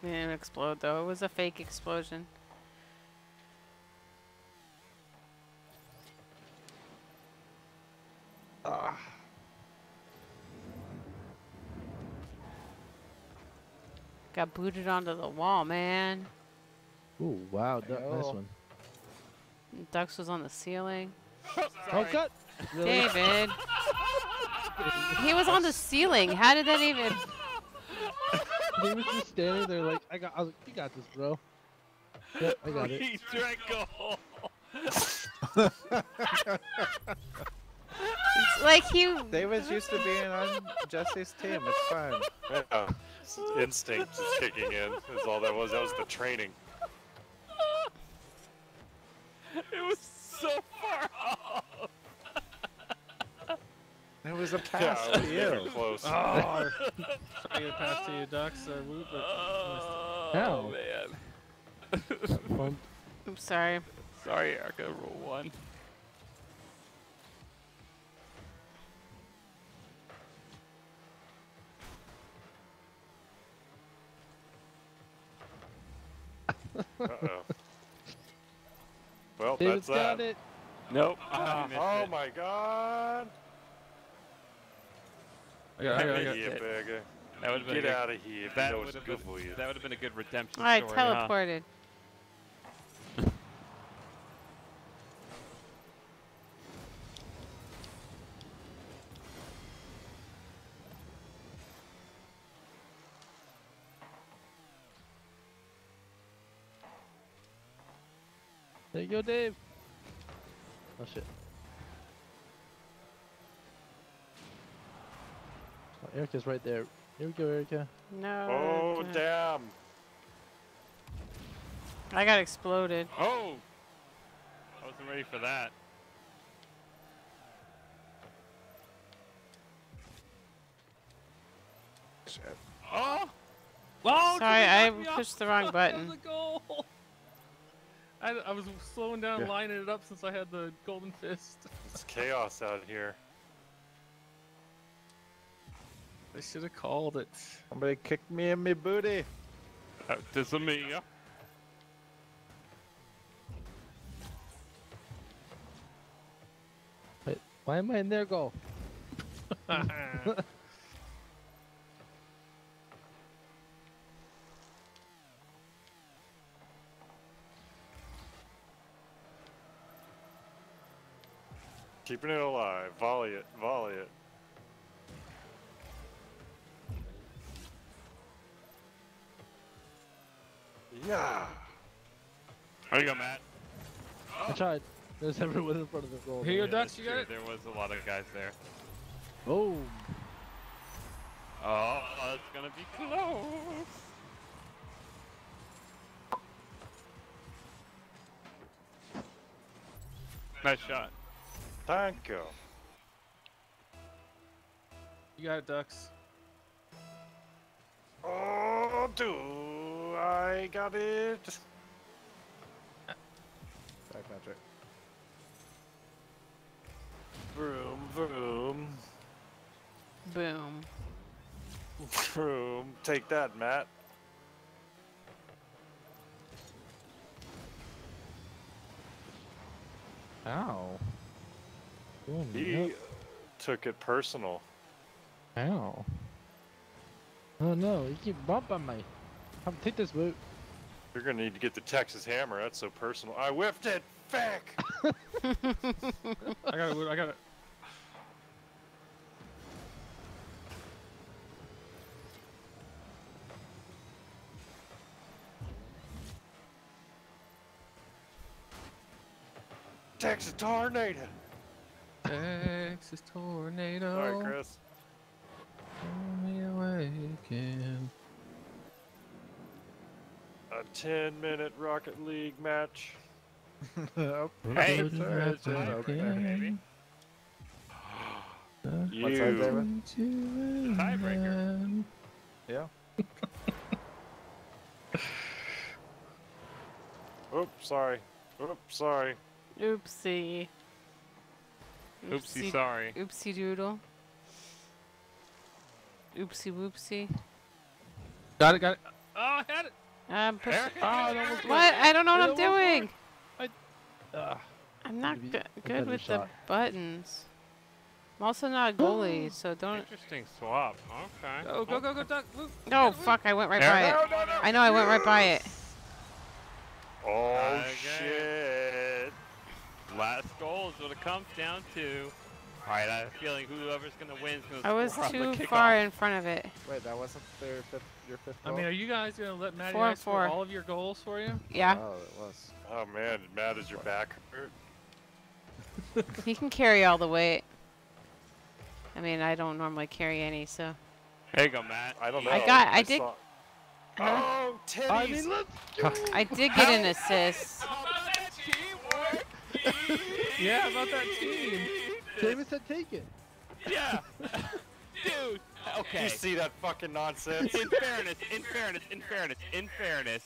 didn't explode though. It was a fake explosion. Ah. Got booted onto the wall, man. Ooh, wow, du- nice Oh. one. Ducks was on the ceiling. Oh, cut! David. he was on the ceiling. How did that even? He was just standing there like, I got, I was like, you got this, bro. Yep, I got it. He drank a hole. It's like he. David's used to being on Jesse's team. It's fine. Yeah. Instinct is kicking in. Is all that was. That was the training. It was so far off. It was a pass I to you. close. Oh, trying to get past to you, ducks. Whoop, but Oh How? man. Fun. I'm sorry. Sorry, Erica. Rule one. Uh-oh. Well, David's that's got that. it. Nope. Ah, I missed oh it. my god! I got, I got, I got. Idiot it. beggar. That would have been Get good, out of here if that you would have good been for you. that would have been a good redemption I story. huh? teleported. There you go, Dave. Oh shit. Oh, Erica's right there. Here we go, Erica. No. Oh, d- damn. I got exploded. Oh! I wasn't ready for that. Shit. Oh! Oh, Sorry, I knock off? pushed the wrong That was button. A goal. I, I was slowing down, Yeah. lining it up since I had the golden fist. It's chaos out here. I should have called it. Somebody kicked me in my booty. Uh, this is me. yeah. Wait, why am I in their goal? Keeping it alive. Volley it. Volley it. Yeah. How you go, Matt. I tried. There's everyone in front of the goal. Here you go, Yeah, Ducks. You got it. There was a lot of guys there. Oh, Oh, it's gonna be close. Nice shot. Thank you. You got it, Ducks. Oh, do I got it? Sorry, Patrick. Vroom, vroom, Boom. vroom. Take that, Matt. ow. Boom. He yep. took it personal. Ow. Oh no, you keep bumping me. Come take this boot. You're gonna need to get the Texas Hammer. That's so personal. I whiffed it. Feck. I got it. I got it. Texas tornado. Texas tornado. All right, Chris. Pull me. A 10-minute Rocket League match. oh, Hey, it's all right, it's okay. baby. You. What's that, David? Tiebreaker. Yeah. Oops, sorry. Oops, sorry. Oopsie. Oopsie, sorry. Oopsie doodle. Oopsie whoopsie. Got it, got it. Oh, I had it. Um, push- Eric? Ah, it what? I don't know what I'm It almost doing. Ugh. I'm not go- good better with the buttons. I'm also not a goalie, so don't. Interesting swap. Okay. Go, go, go, go, duck. Move. No, fuck! I went right by Eric? it. No, no, no. I know I went right by it. Oh Okay. shit! Last goal is what it comes down to. All right, I have a feeling whoever's gonna win is gonna I was score on the too far in front of it. Wait, that wasn't their fifth, your fifth I mean, are you guys gonna let Maddie Four and score all of your goals for you? Yeah, Oh, it was. Oh man, Matt, is your back hurt? he can carry all the weight. I mean, I don't normally carry any, so. There you go, Matt. I don't know. I got- I did- saw- Huh? Oh, titties! I mean, let's I did get an assist. How about that teamwork? Yeah, about that team. David said take it. Yeah. Dude. Okay. you see that fucking nonsense? In fairness, in fairness, in fairness, in fairness,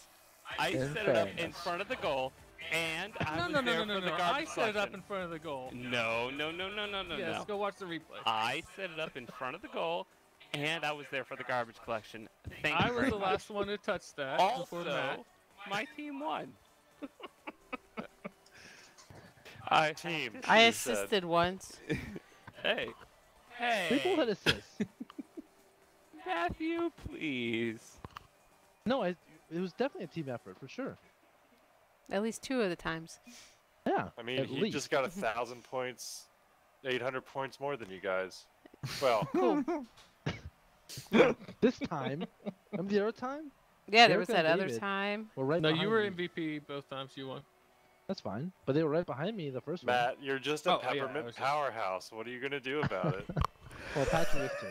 I In set it up in front of the goal, and I No, was no, no, there no, no, for the no. I garbage set it up in front of the goal. No, no, no, no, no, no, yes, no. go watch the replay. I set it up in front of the goal, and I was there for the garbage collection. Thank I you was the much. last one to touch that before Matt. Also, my team won. I Team. I she said. assisted once. Hey, We both had hey, assists. Matthew, please. no, I, it was definitely a team effort for sure. At least two of the times. Yeah. I mean, at he least. just got a thousand points, eight hundred points more than you guys. Well, Cool. this time. Remember the other time? Yeah, there Eric was and that other time. We're right No, you were me. MVP both times you won. That's fine. But they were right behind me the first one. Matt, you're just a Oh, yeah, I peppermint was just- powerhouse. What are you gonna do about it? Well, Patrick is too.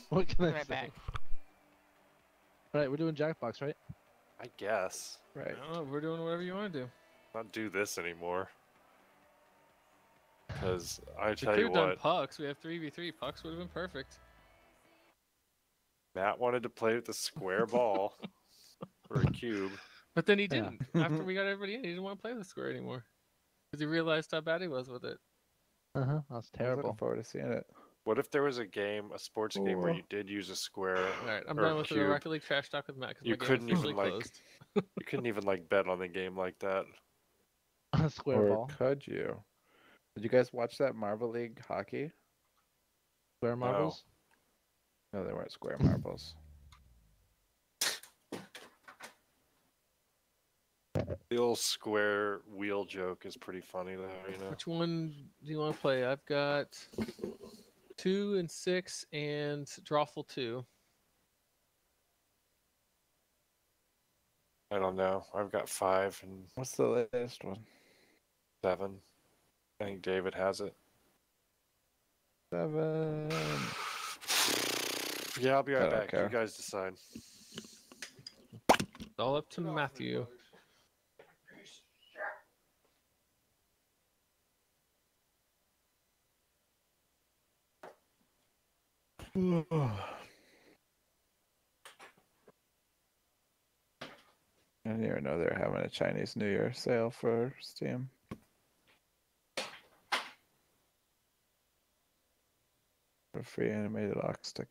What can I Right say? back. All right, we're doing Jackbox, right? I guess. Right. I. We're doing whatever you want to do. Not do this anymore. Because I We tell could you have done pucks. We have three v three. Pucks would have been perfect. Matt wanted to play with the square ball or a cube. But then he didn't. After we got everybody in, he didn't want to play the square anymore because he realized how bad he was with it. Uh huh. That was I was terrible. looking forward to seeing it. What if there was a game, a sports game, where you did use a square? All right, I'm or done with the? Rocket League trash talk with Matt because You my game couldn't is even, officially like, closed. You couldn't even like bet on the game like that. A Square or ball. could you? Did you guys watch that Marble League hockey? Square marbles. No, they weren't square marbles. The old square wheel joke is pretty funny though, you know. Which one do you want to play? I've got two and six and Drawful two. I don't know. I've got five and What's the last one? seven. I think David has it. Seven. Yeah, I'll be right don't back. You guys decide. It's all up to Matthew. I didn't even know they were having a Chinese New Year sale for Steam. For free animated stick.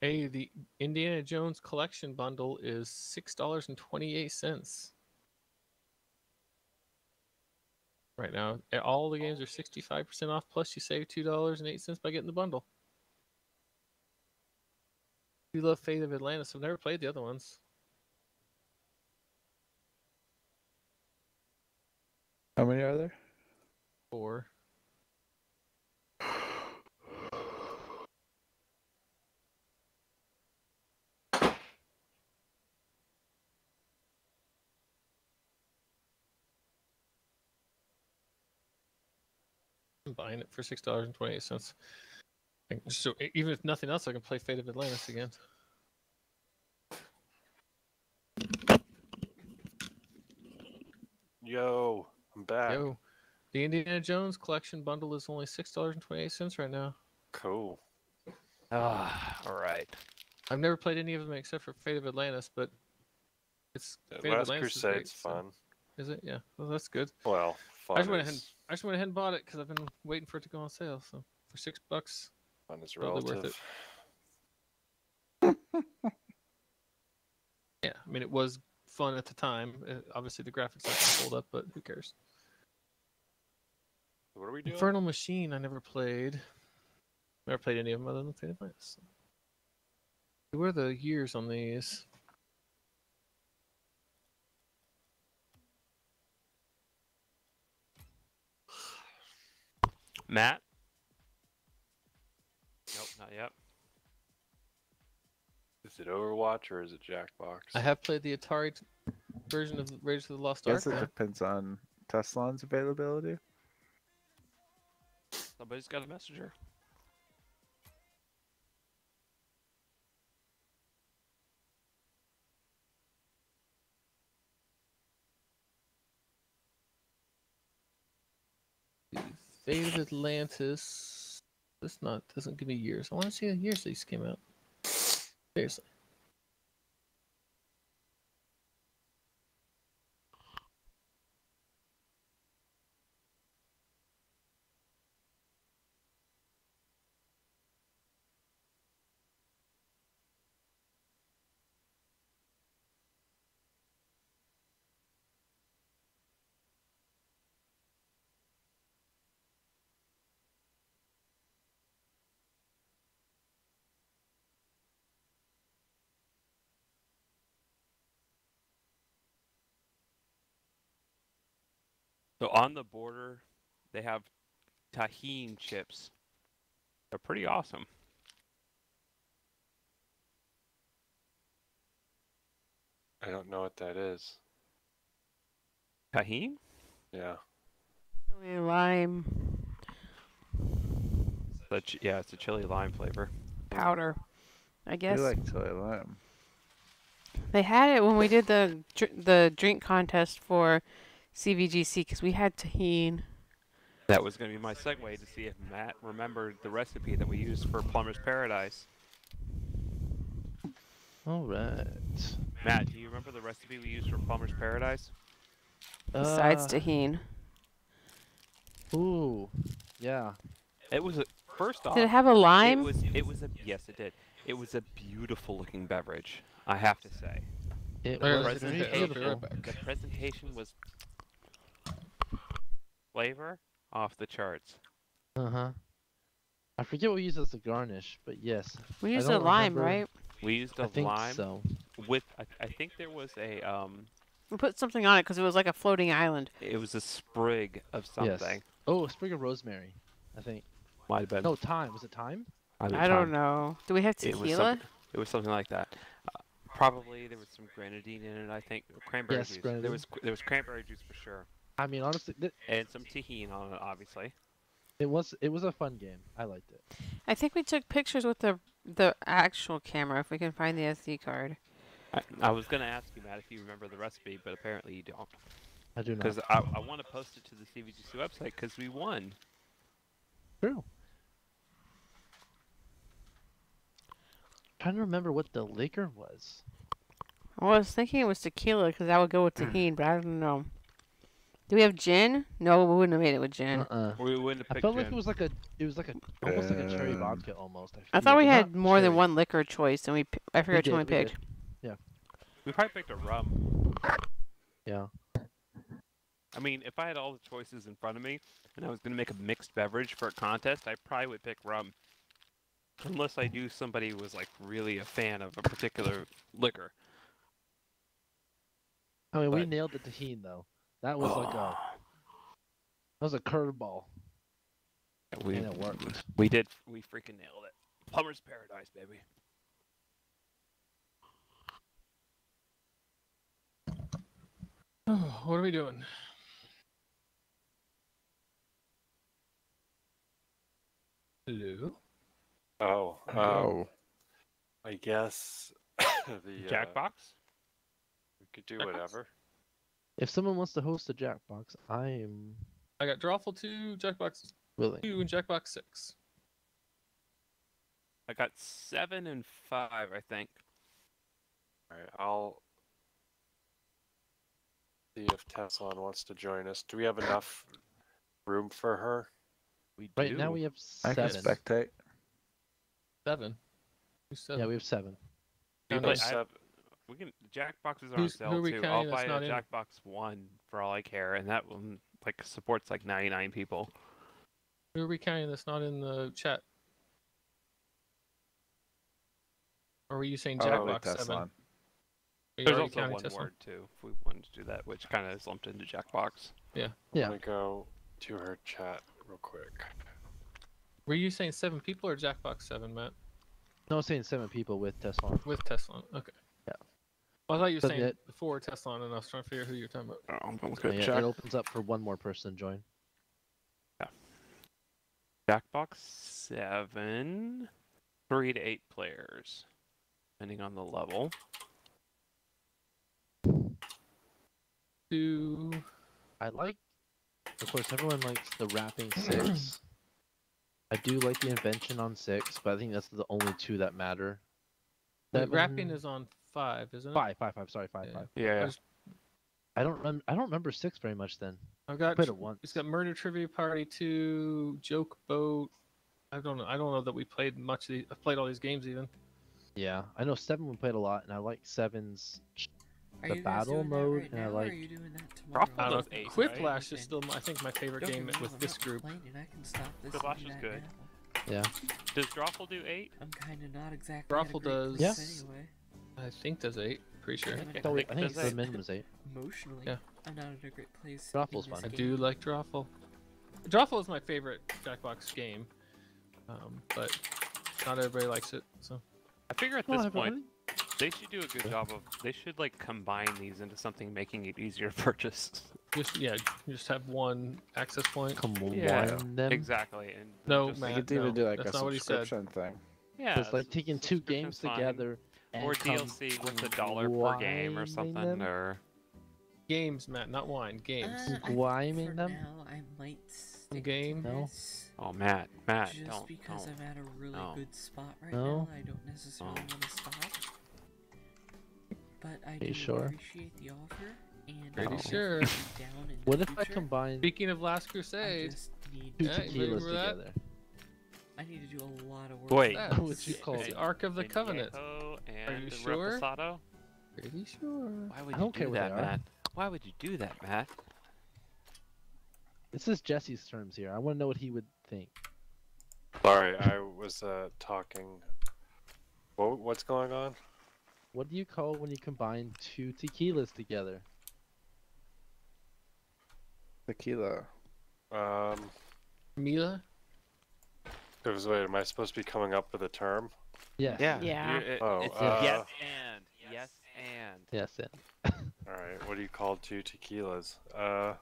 Hey, the Indiana Jones collection bundle is six dollars and twenty eight cents. Right now, Eh, all the games are sixty five percent off. Plus, you save two dollars and eight cents by getting the bundle. You love Fate of Atlantis. I've never played the other ones. how many are there? Four. buying it for six dollars and twenty eight cents. So even if nothing else, I can play Fate of Atlantis again. Yo, I'm back. Yo, the Indiana Jones collection bundle is only six dollars and twenty eight cents right now. Cool. Ah, all right. I've never played any of them except for Fate of Atlantis, but it's Fate Last Atlantis Crusade's is great, fun. So. Is it? Yeah. Well, that's good. Well, fun. I just went ahead and I just went ahead and bought it because I've been waiting for it to go on sale. So for six bucks, fun is totally relative. worth it. yeah. I mean, it was fun at the time. Uh, obviously, the graphics aren't hold up, but who cares? What are we doing? Infernal Machine, I never played. Never played any of them other than Fate of Atlantis. What are the years on these? Matt? Nope, not yet. Is it Overwatch or is it Jackbox? I have played the Atari version of Raiders of the Lost Ark. I Guess Ark. it yeah. depends on Teslon's availability. Somebody's got a messenger. Fate of Atlantis. This not doesn't give me years. I want to see the years these came out. Seriously. So on the border, they have Tajín chips. They're pretty awesome. I don't know what that is. Tajín? Yeah. Chili lime The ch- yeah, it's a chili lime flavor. powder. I I guess like chili lime. they had it when we did the the drink contest for CVGC because we had Tajín. That was going to be my segue to see if Matt remembered the recipe that we used for Plumber's Paradise. All right. Matt, do you remember the recipe we used for Plumber's Paradise? Besides Uh, Tajín, Ooh. Yeah. It was a first off. did it have a lime? It was. It was a yes, it did. It was a beautiful looking beverage. I have to say. It Where was is very it? Okay, beautiful. The presentation was flavor off the charts. Uh huh. I forget what we used as a garnish, but yes, we used a lime, remember. right? We used I a think lime so. with. I, I think there was a um. We put something on it because it was like a floating island. It was a sprig of something. Yes. something. Oh, a sprig of rosemary. I think. Might have been. No, thyme. Was it thyme? either I don't time. know. Do we have It was tequila? It was something like that. Uh, probably there was some grenadine in it. I think or cranberry Yes, juice. There was there was cranberry juice for sure, I mean, honestly, th- and some Tajín on it, obviously. it was it was a fun game. I liked it. I think we took pictures with the the actual camera if we can find the SD card. I, I was gonna ask you, Matt, if you remember the recipe, but apparently you don't. I do not. Because I, I want to post it to the CVGC website because we won. True. Trying to remember what the liquor was. I was thinking it was tequila because that would go with Tajín, but I don't know. Do we have gin? No, we wouldn't have made it with gin. Uh-uh. We wouldn't have I picked felt like it was like a it was like a almost like a cherry Um, vodka almost. I feel, thought we had not more than one liquor choice, and we I forgot which one we we did. picked. We probably picked a rum. Yeah. I mean, if I had all the choices in front of me and I was gonna make a mixed beverage for a contest, I probably would pick rum. Unless I knew somebody was like really a fan of a particular liquor. I mean, we But- nailed the Tajín though. That was like a that was a curveball, we, and it worked. we did we freaking nailed it. Plumber's Paradise, baby. Oh, what are we doing? Hello. Oh. Um, Oh, I guess the uh, Jackbox? we could do Jackbox? whatever. If someone wants to host a Jackbox, I am I got Drawful two, Jackbox willing. two, and Jackbox six. I got seven and five, I think. All right, I'll see if Tesla wants to join us. Do we have enough room for her? We do. Right now we have seven. I can seven. spectate. Seven. Seven? Yeah, we have seven. Do you Okay. know I- sev- We can. Jackboxes are Who's- on sale too. counting I'll buy not a in? Jackbox one for all I care, and that one like supports like 99 people. Who are we counting that's not in the chat? Or were you saying Oh, Jackbox Tesla. seven? Are you There's already also counting one Tesla? word too, if we wanted to do that, which kind of is lumped into Jackbox. Yeah. Let me go to her chat real quick. Were you saying seven people or Jackbox seven, Matt? No, I was saying seven people with Tesla. With Tesla. Okay. Yeah. Well, I thought you were But saying yet- before Tesla, and I was trying to figure out who you're talking about. Oh, I'm gonna look at yeah, Jack- it opens up for one more person to join. Yeah. Jackbox seven, three to eight players, depending on the level. Two. I like, of course, everyone likes the wrapping six. I do like the invention on six, but I think that's the only two that matter. The wrapping is on five, isn't it? five, five, five. Sorry, five, Yeah. five. Yeah. was- I don't rem- I don't remember six very much then. I've I got. played it once. It's got Murder Trivia Party two, Joke Boat. I don't know. I don't know that we played much. Of the, I've played all these games even. Yeah, I know seven we played a lot, and I like seven's. Are the battle mode, right and I now, or like- are you doing that I don't know. eight, Quiplash right? is still, I think, my favorite Don't game me with this I'm group. not complaining, I can stop this Quiplash is good. now. Yeah, Does Drawful do eight? I'm kind of not exactly. Drawful at a great does- place Yes. Anyway. I think does eight. Pretty sure. Yeah. I I think, think, I think the eight. is eight. Emotionally, Yeah. I'm not in a great place. Drawful's in this fine. I do like Drawful. Drawful is my favorite Jackbox game, um, but not everybody likes it. So I figure at this I've point already- they should do a good job of. They should like combine these into something making it easier to purchase. just yeah, just have one access point. combine Yeah, them. Exactly, and No, just, We Matt, could even no, do like a not what he said. subscription thing. Yeah, It's like taking two games fine. together and or DLC with a dollar per game or something, them. or Games, Matt, not wine. Games. Uh, I think Gwiming for them? now, I might stick Game? to No. oh Matt, Matt, just don't, because don't. I'm at a really no. good spot right No. now. I don't necessarily Oh. want to stop. But I you do sure? appreciate the offer, and Pretty I'm sure. down in What the if I combine Speaking of Last I Crusade, just need two Yeah, you tequilas for that? Together? I need to do a lot of work. Wait. on That What you call it's the Ark of the Covenant. Añejo and you sure? Reposado? Pretty sure. Why would I you don't care what that, are. Matt? Why would you do that, Matt? This is Jesse's terms here. I want to know what he would think. Sorry, I was uh, talking. What, what's going on? What do you call when you combine two tequilas together? Tequila. Um, Mila? It was wait. Am I supposed to be coming up with a term? Yeah. Yeah. You're- it- Oh, it's uh, yes and yes and. Yes. And All right. What do you call two tequilas? Uh,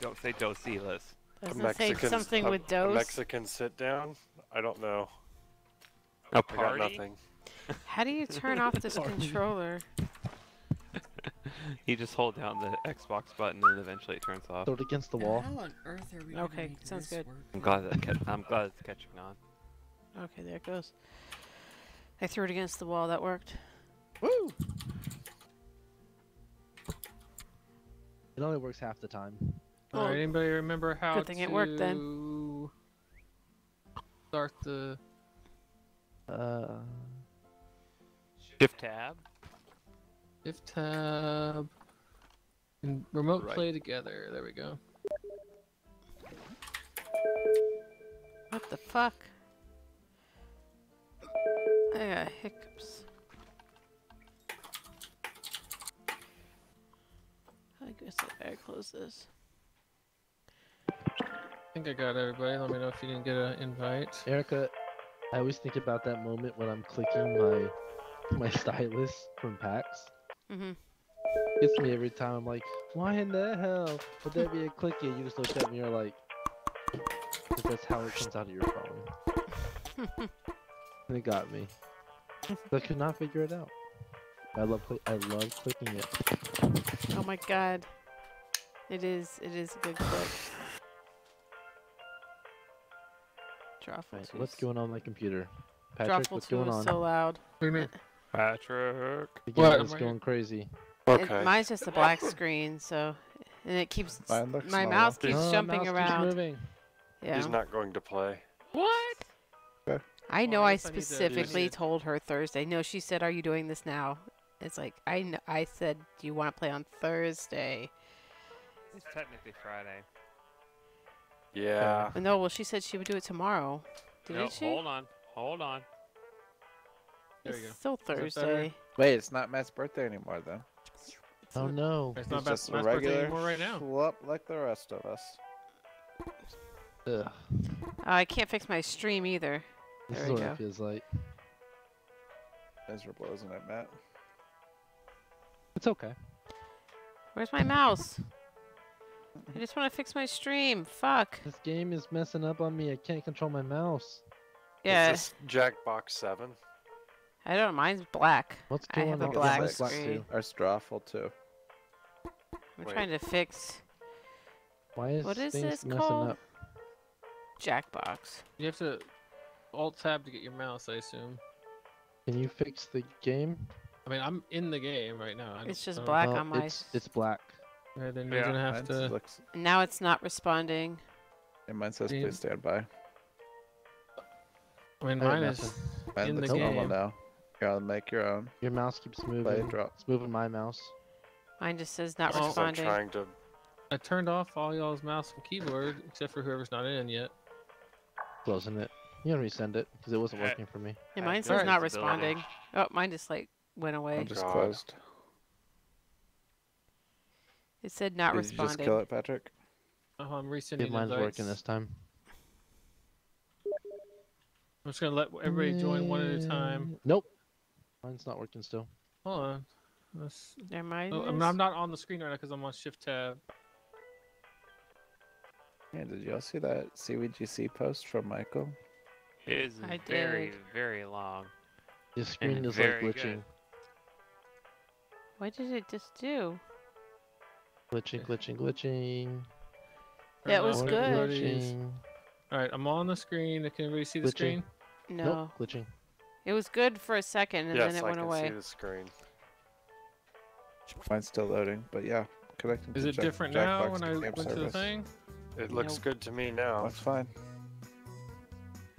Don't say dosilas. Doesn't it say something a, with a dose? Mexican sit down. I don't know. A I got party? nothing. How do you turn off this controller? you just hold down the Xbox button and eventually it turns off. throw it against the Now, wall. How on earth are we Okay, make sounds this good. work I'm glad that I'm glad it's catching on. Okay, there it goes. I threw it against the wall. That worked. Woo! It only works half the time. All right. Anybody remember how good thing to it worked then. start the Uh, Shift tab. Shift tab and remote Right. play together? There we go. What the fuck? I got hiccups. I guess I better close this. I think I got everybody. Let me know if you didn't get an invite. Erica, I always think about that moment when I'm clicking my my stylus from PAX. Mm-hmm. Gets me every time. I'm like, why in the hell would there be a clicky? You just look at me, you're like, that's how it comes out of your phone. and it got me. I could not figure it out. I love cli- I love clicking it. Oh my god. It is. It is a good clip. Drawful Right, what's going on my computer? Patrick, Drawful what's going on? so loud. What do you mean? Patrick. The game What? is going crazy. It- Okay. mine's just a black screen, so and it keeps Mine looks my normal. mouse keeps jumping mouse keeps around. moving. Yeah. He's not going to play. What? I know Well, I I guess I need to- specifically to- told her Thursday. No, she said, "Are you doing this now?" It's like I kn- I said, "Do you want to play on Thursday?" It's technically Friday. Yeah. But no, well, she said she would do it tomorrow. Did no, she? hold on. Hold on. There it's you go. still? Thursday. Wait, it's not Matt's birthday anymore, though. Oh no. It's not He's Matt's Matt's birthday regular anymore right now. schlup like the rest of us. Ugh. Oh, I can't fix my stream either. This There is what go. it feels like. Miserable, isn't it, Matt? It's okay. Where's my mouse? I just want to fix my stream. Fuck. This game is messing up on me. I can't control my mouse. Yeah, Is this Jackbox 7? I don't know. Mine's black. What's I going have a on? black mine's black screen. too. Our Strawful, too. I'm Wait. trying to fix Why is What is things this messing called? up? Jackbox. You have to alt tab to get your mouse, I assume. Can you fix the game? I mean, I'm in the game right now. I It's just black Oh, on my. It's it's black. Yeah, then Yeah. you're gonna have to. looks, Now it's not responding. and mine says please stand by. I mean, I mine is in the looks normal game. now. Here, I'll make your own. Your mouse keeps moving. Play, draw. It's moving my mouse. Mine just says not Oh. I'm responding. trying to. I turned off all y'all's mouse and keyboard except for whoever's not in yet. Closing it. You can resend it because it wasn't Uh, working for me. Yeah, I mine have says not responding. Oh, mine just like went away. I'm just God. closed. It said not Did you just responding. kill it, Patrick? Oh, I'm See resending if mine's working this time. I'm just gonna let everybody join one at a time. Nope. Mine's not working still. Hold on. Let's- There mine Oh, I mean, is. I'm not on the screen right now because I'm on Shift Tab. Yeah, did y'all see that CWGC post from Michael? It is I very, did. very long. The screen And is like very good. glitching, What did it just do? glitching, glitching, glitching. That was good. Glitching. All right, I'm on the screen. Can everybody see the Glitching. screen? No. Nope, glitching. It was good for a second and yes, then it I went can away. see the screen. Mine's still loading, but yeah, connecting. Is to it Jack- different now Jackbox when I game went to the thing? It looks Nope. good to me now. That's fine.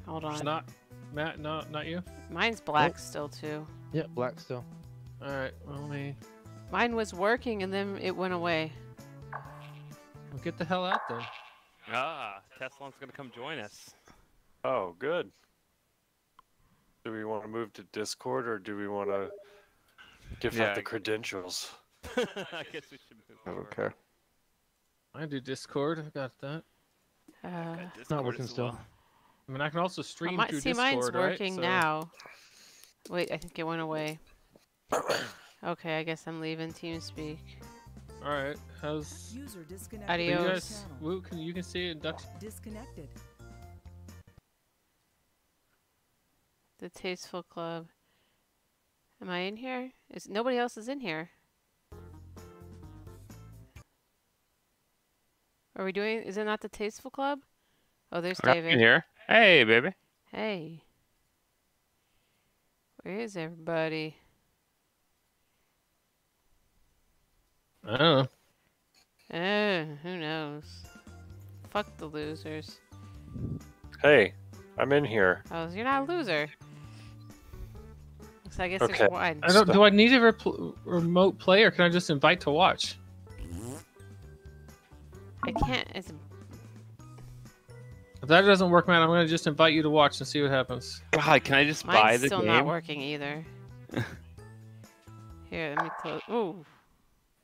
Hold It's on. not Matt. No, not you. Mine's black still too. Yeah, black still. All right. Well, let me Mine was working and then it went away. well, get the hell out then. Ah, Tesla's gonna come join us. Oh, good. Do we want to move to Discord or do we want to give Yeah, out the credentials? I guess we should move I don't care. I do Discord. I got that. Uh, Got Not working as still. well. I mean, I can also stream mi- through see, Discord, mine's right? working So- now. Wait, I think it went away. Okay, I guess I'm leaving TeamSpeak. All right. How's User disconnected. Can you Adios. guys? Woo, can you can see it? Ducks. Disconnected. The Tasteful Club. Am I in here? Is nobody else is in here? Are we doing? Is it not the Tasteful Club? Oh, there's Right David. in here. Hey, baby. Hey. Where is everybody? I don't know. Uh, who knows? Fuck the losers. Hey, I'm in here. Oh, you're not a loser. So I guess Okay. there's one. I don't. Do I need a repl- remote play, or can I just invite to watch? I can't. It's If that doesn't work, man, I'm gonna just invite you to watch and see what happens. God, can I just buy mine's the still game? not working either. Here, let me close. Ooh,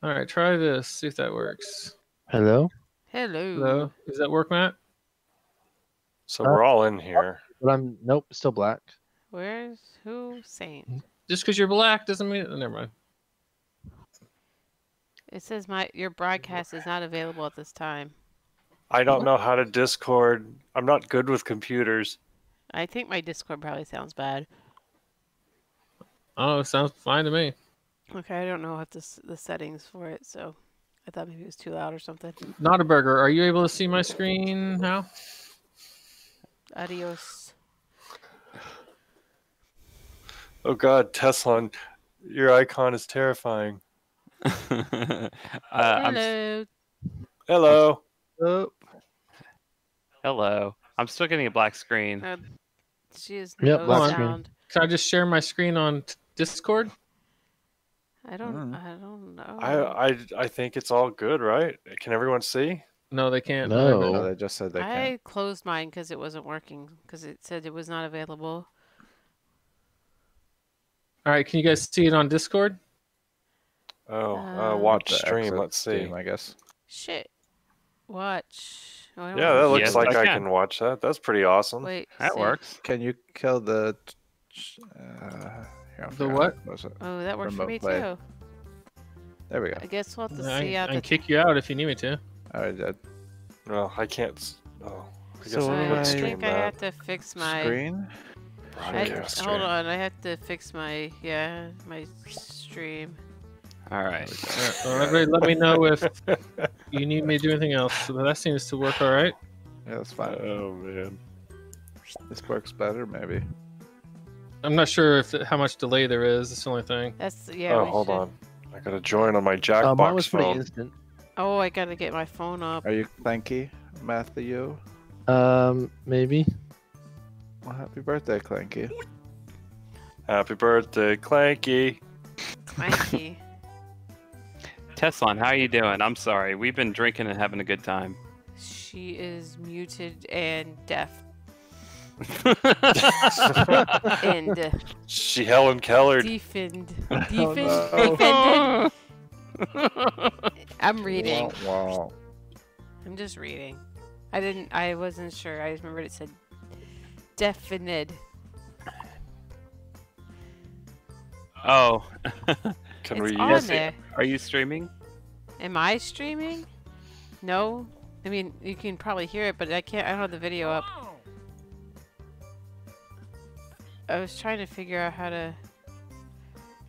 All right, try this. See if that works. Hello. hello. Hello. Does that work, Matt? So we're all in here. But I'm nope, still black. Where's who saying? Just because you're black doesn't mean. Never mind. It says my your broadcast is not available at this time. I don't know how to Discord. I'm not good with computers. I think my Discord probably sounds bad. Oh, it sounds fine to me. Okay, I don't know what the the settings for it, so I thought maybe it was too loud or something. Not a burger. Are you able to see my screen now? Adios. Oh God, Tesla, your icon is terrifying. uh, I'm, Hello. Hello. Oh, hello. I'm still getting a black screen. Uh, she is Yep, no black screen. Can I just share my screen on t- Discord? I don't. Mm. I don't know. I, I I think it's all good, right? Can everyone see? No, they can't. No. no, they just said they I can't. closed mine because it wasn't working because it said it was not available. All right, can you guys see it on Discord? Oh, uh, watch The stream. Let's see. Steam, I guess. Shit. Watch. Oh, I Yeah, that looks Yes, like I I can. can watch that. That's pretty awesome. Wait. That see. works. Can you kill the? Uh, here, The forgot what? Oh, that worked for me play. too. There we go. I guess we'll have to I, see I out can kick you out if you need me to. I already did. No, I can't. Oh, I guess So I I do could I- think I have to fix my. Screen. I, hold on, I have to fix my yeah my stream. All right. Alright, well, let me know if you need me to do anything else. So that seems to work all right. Yeah, that's fine. Oh man. This works better, maybe. I'm not sure if how much delay there is. That's the only thing. That's yeah. oh, hold should- on. I gotta join on my Uh, mine was Jackbox pretty phone. instant. Oh, I gotta get my phone up. Are you Clanky, Matthew? Um, maybe. Well, happy birthday, Clanky. Happy birthday, Clanky. Clanky. Teslan, how are you doing? I'm sorry. We've been drinking and having a good time. she is muted and deaf. And She Helen Keller. defend. Oh, Defend. no. Defended. I'm reading. Wow. wow. I'm just reading. I didn't. I wasn't sure. I just remembered it said definite. oh, Can it's we on use there. are you streaming? Am I streaming? No. I mean, you can probably hear it, but I can't. I don't have the video up. I was trying to figure out how to.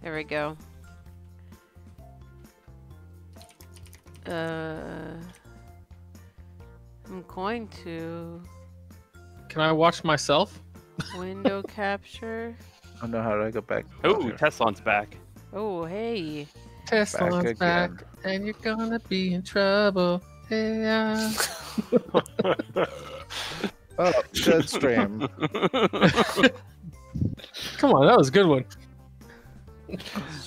There we go. Uh, I'm going to Can I watch myself? window capture. I don't know how to go back. Oh, here. Teslan's back. Oh, hey. Tesla's back, again. and you're gonna be in trouble. Yeah. Uh. Oh, good stream. Come on, that was a good one.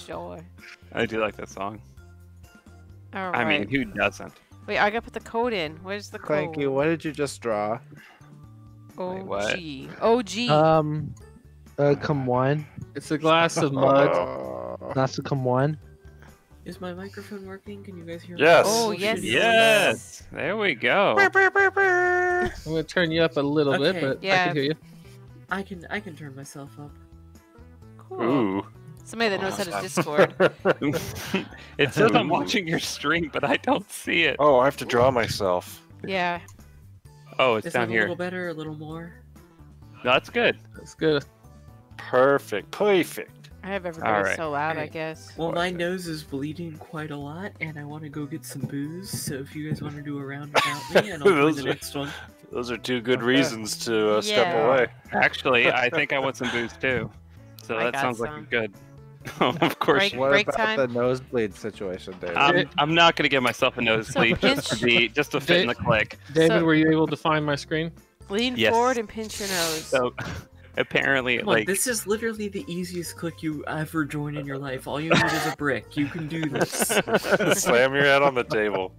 Sure. I do like that song. All right. I mean, who doesn't? Wait, I gotta put the code in. Where's the Clanky, code? what did you just draw? Wait, what? OG. OG. Um, uh, come wine. It's a glass of mud. Oh. That's a come wine. Is my microphone working? Can you guys hear me? Yes. Oh, yes. it is. Yes. There we go. I'm gonna turn you up a little bit, Okay. but I Yeah. can hear you. I can I can turn myself up. cool. Ooh. Somebody that knows how to Discord. it says I'm watching your stream, but I don't see it. oh, I have to draw myself. yeah. Oh, it's Is down that a little better, a little more? No, that's good. That's good. Perfect. Perfect. I have everybody right. so loud, I guess. Well, my nose is bleeding quite a lot, and I want to go get some booze. So if you guys want to do a round without me, and I'll play the are- next one. Those are two good Okay. reasons to uh, step away. Actually, I think I want some booze too. So I that got sounds like some. a good. of course. Break- What break about time? the nosebleed situation, David? I'm, I'm not gonna give myself a nosebleed just to be just to fit in the click. David, So- were you able to find my screen? Lean Yes. forward and pinch your nose. So apparently, Come on, like this is literally the easiest click you ever join in your life. All you need is a brick. You can do this. Slam your head on the table.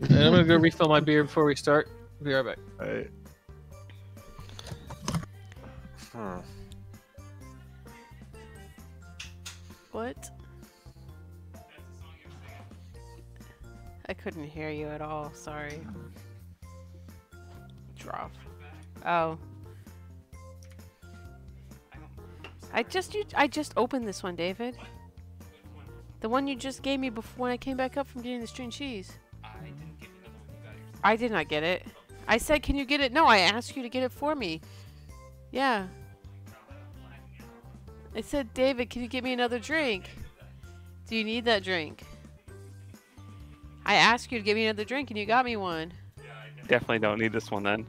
And I'm gonna go refill my beer before we start. Be right back. Right. Hmm. What? I couldn't hear you at all. Sorry. Drop. Oh. I just you, I just opened this one, David. The one you just gave me before when I came back up from getting the string cheese. I did not get it. I said, "Can you get it?" No, I asked you to get it for me. Yeah. I said, David, can you get me another drink? Do you need that drink? I asked you to give me another drink and you got me one. Definitely don't need this one then.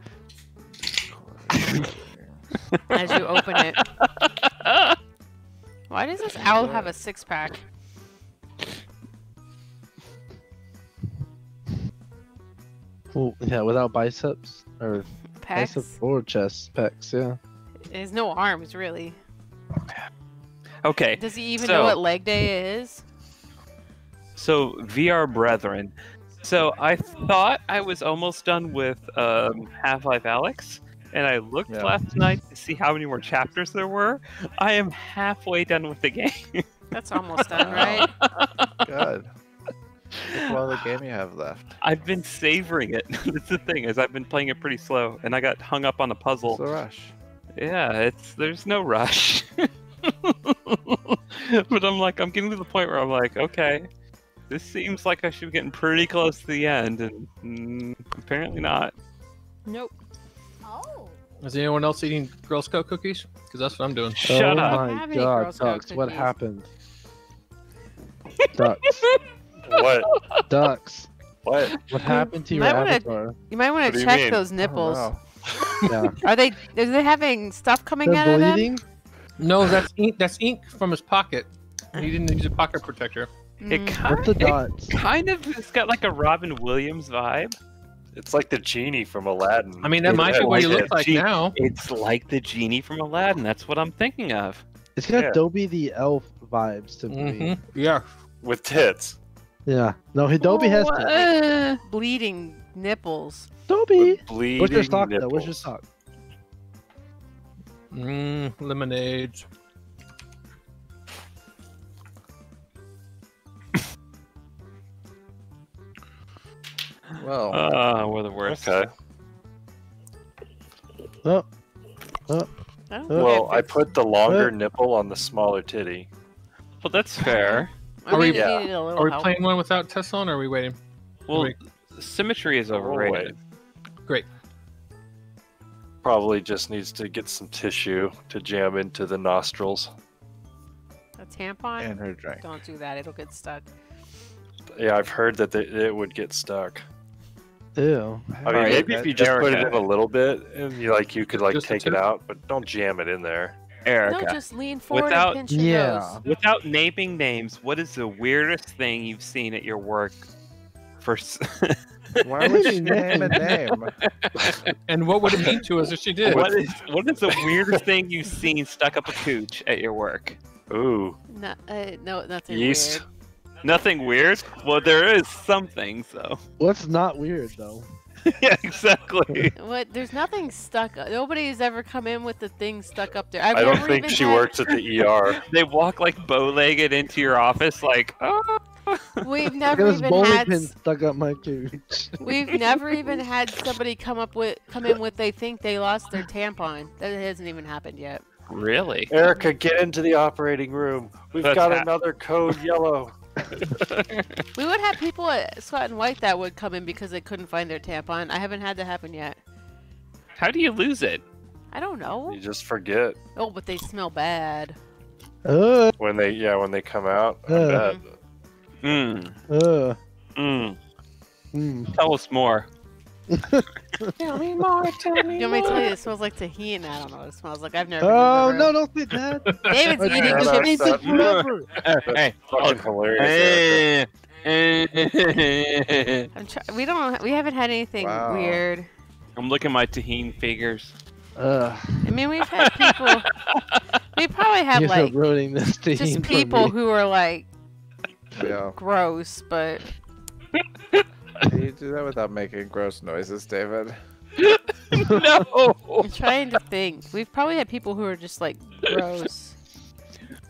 As you open it. Why does this owl have a six pack? Well, yeah, without biceps or Pecs? biceps or chest pecs. Yeah. There's no arms, really. Okay, Does he even So- know what leg day is? so VR Brethren. So I thought I was almost done with um, Half-Life Alyx, and I looked Yeah. last night to see how many more chapters there were. I am halfway done with the game. That's almost done, right? Good. Which one the game you have left? I've been savoring it. That's the thing is I've been playing it pretty slow, and I got hung up on a puzzle. What's the rush? Yeah, it's there's no rush. but I'm like, I'm getting to the point where I'm like, okay, this seems like I should be getting pretty close to the end, and mm, apparently not. Nope. Oh. Is anyone else eating Girl Scout cookies? Because that's what I'm doing. Shut oh up. I my have any Girl god, ducks! What happened? ducks, What? ducks. What? What happened to your Might wanna- avatar? You might want to check mean? those I don't nipples. Know. Yeah. Are they? Are they having stuff coming out They're of them? No, that's ink. That's ink from his pocket. He didn't use a pocket protector. It Mm. kind, What's the it dots? kind of has got like a Robin Williams vibe. It's like the genie from Aladdin. I mean, that It might be had what he like looks a like now. It's like the genie from Aladdin. That's what I'm thinking of. It's got Yeah. Dobby the elf vibes to me. Mm-hmm. Yeah. with tits. Yeah. No, Dobby has Oh, to. uh, bleeding nipples. Dobby. With bleeding What's your stock though? What's your stock? Mm, lemonades. Well, Ah, we're the worst. Okay. Oh, I don't Uh, think Well, I put the longer Uh. nipple on the smaller titty. Well, that's fair. Are we- yeah. needed a little Are we playing one without Tesla on, or are we waiting? Well, Wait. symmetry is Oh, overrated. Great. Probably just needs to get some tissue to jam into the nostrils. A tampon? and her drink. Don't do that. It'll get stuck. Yeah, I've heard that they, it would get stuck. ew. I mean, Alright, maybe if you just put it in a little bit and you like you could like Just take it out, but don't jam it in there. Erica, No, just lean forward Without- and pinch Yeah. nose. without naming names, what is the weirdest thing you've seen at your work? For s- Why would she name a name? And what would it mean to us if she did? what is what is the weirdest thing you've seen stuck up a cooch at your work? Ooh, No, uh, no nothing yeast. weird. Nothing weird. Well, there is some things though. What's not weird though? yeah, exactly. What? There's nothing stuck. Nobody's ever come in with the thing stuck up there. I've I don't think she had- works at the ER. They walk like bow-legged into your office, like, oh. We've never even bowling had. pin stuck up my cooch. We've never even had somebody come up with come in with they think they lost their tampon. That hasn't even happened yet. Really? Erica, get into the operating room. We've That's got hap- another code yellow. We would have people at Scott and White that would come in because they couldn't find their tampon. I haven't had that happen yet. How do you lose it? I don't know. You just forget Oh, but they smell bad. Uh, when they yeah when they come out. I Uh. Bet. Mm. uh, Mm. mm. Tell us more. Tell me more. Tell me You want me to tell you it smells like tahini? I don't know what it smells like. I've never. Oh over- no! Don't say that. David's eating Yeah, chips. that's- it forever. Hey, Fucking hilarious. Erica. I'm try- we don't. We haven't had anything Wow. weird. I'm looking at my tahine figures. Uh, I mean, we've had people. we probably had you like ruining this team just people who are like Yeah. gross, but You do that without making gross noises, David. no. I'm trying to think. We've probably had people who are just like gross,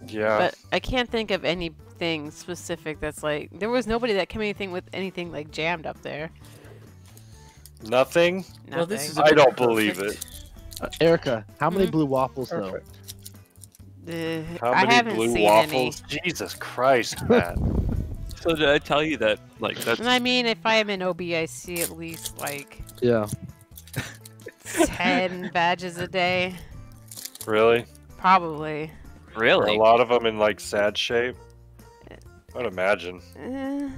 Yeah. but I can't think of anything specific that's like. There was nobody that came anything with anything like jammed up there. Nothing. Well, this is Nothing. a I don't believe it. Uh, Erica, how many Mhm. blue waffles though? Perfect. Uh, How I haven't blue seen waffles? Jesus Christ, Matt. So did I tell you that? Like that's. I mean, if I am in OB, I see at least like Yeah. ten badges a day, really? probably. Are really. a lot of them in like sad shape. I'd imagine. Eh,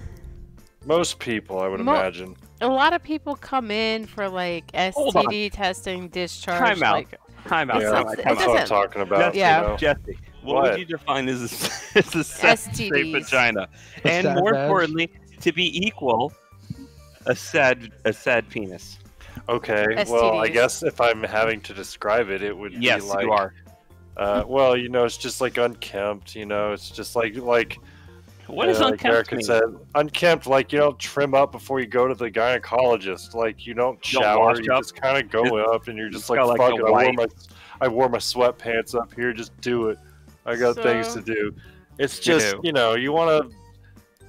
Most people, I would Mo- imagine. a lot of people come in for like STD testing, discharge. Time out. Like, Time out. Yeah, time it's- out, That's what I'm talking about. Yeah. You know? Jesse, what, What? would you define as a, as a safe, safe vagina? A And more badge? importantly, to be equal, a sad a sad penis. Okay. Well, I guess if I'm having to describe it, it would Yes, be like. Yes, you are. Uh, well, you know, it's just like unkempt. You know, it's just like like What is uh, like unkempt Erica mean? said, unkempt. Like you don't trim up before you go to the gynecologist. Like you don't You don't shower. you just kind of go up, and you're just It's like, got like fuck it. I wore my I wore my sweatpants up here. Just do it. I got things to do. It's just do. you know you want to.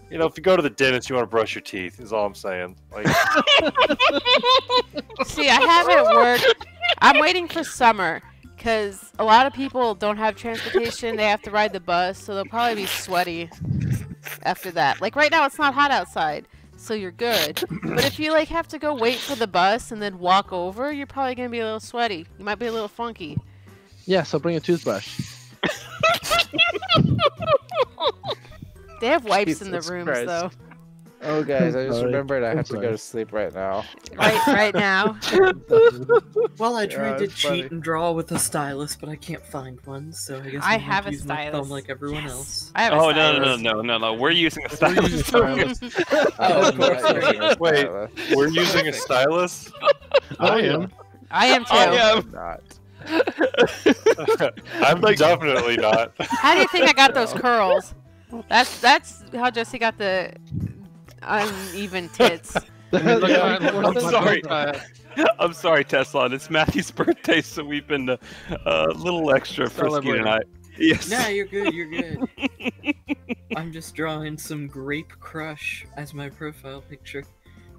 You know, if you go to the dentist, you want to brush your teeth. Is all I'm saying. Like, See, I haven't worked. I'm waiting for summer because a lot of people don't have transportation. They have to ride the bus, so they'll probably be sweaty after that. Like right now, it's not hot outside, so you're good. But if you like have to go wait for the bus and then walk over, you're probably gonna be a little sweaty. You might be a little funky. Yeah, so bring a toothbrush. They have wipes in the rooms Christ. though. Oh, guys, I just remembered I have to go to sleep right now. Right, right now. Well, I Yeah, tried to it's cheat and draw with a stylus, but I can't find one, so I guess I I'm gonna have a use my thumb stylus. like everyone Yes. else. I have a Oh no no no no no no! We're using a We're using stylus. stylus. Oh, oh, of course, using Wait. we're using a stylus. I am. I am too. Oh, yeah. I'm not. I'm Like- definitely not. How do you think I got those curls? That's that's how Jesse got the uneven tits. Look at Yeah, my- look sorry. I'm sorry, Tesla. It's Matthew's birthday, so we've been uh, a little extra frisky tonight. Yes. Nah, you're good, you're good. I'm just drawing some grape crush as my profile picture.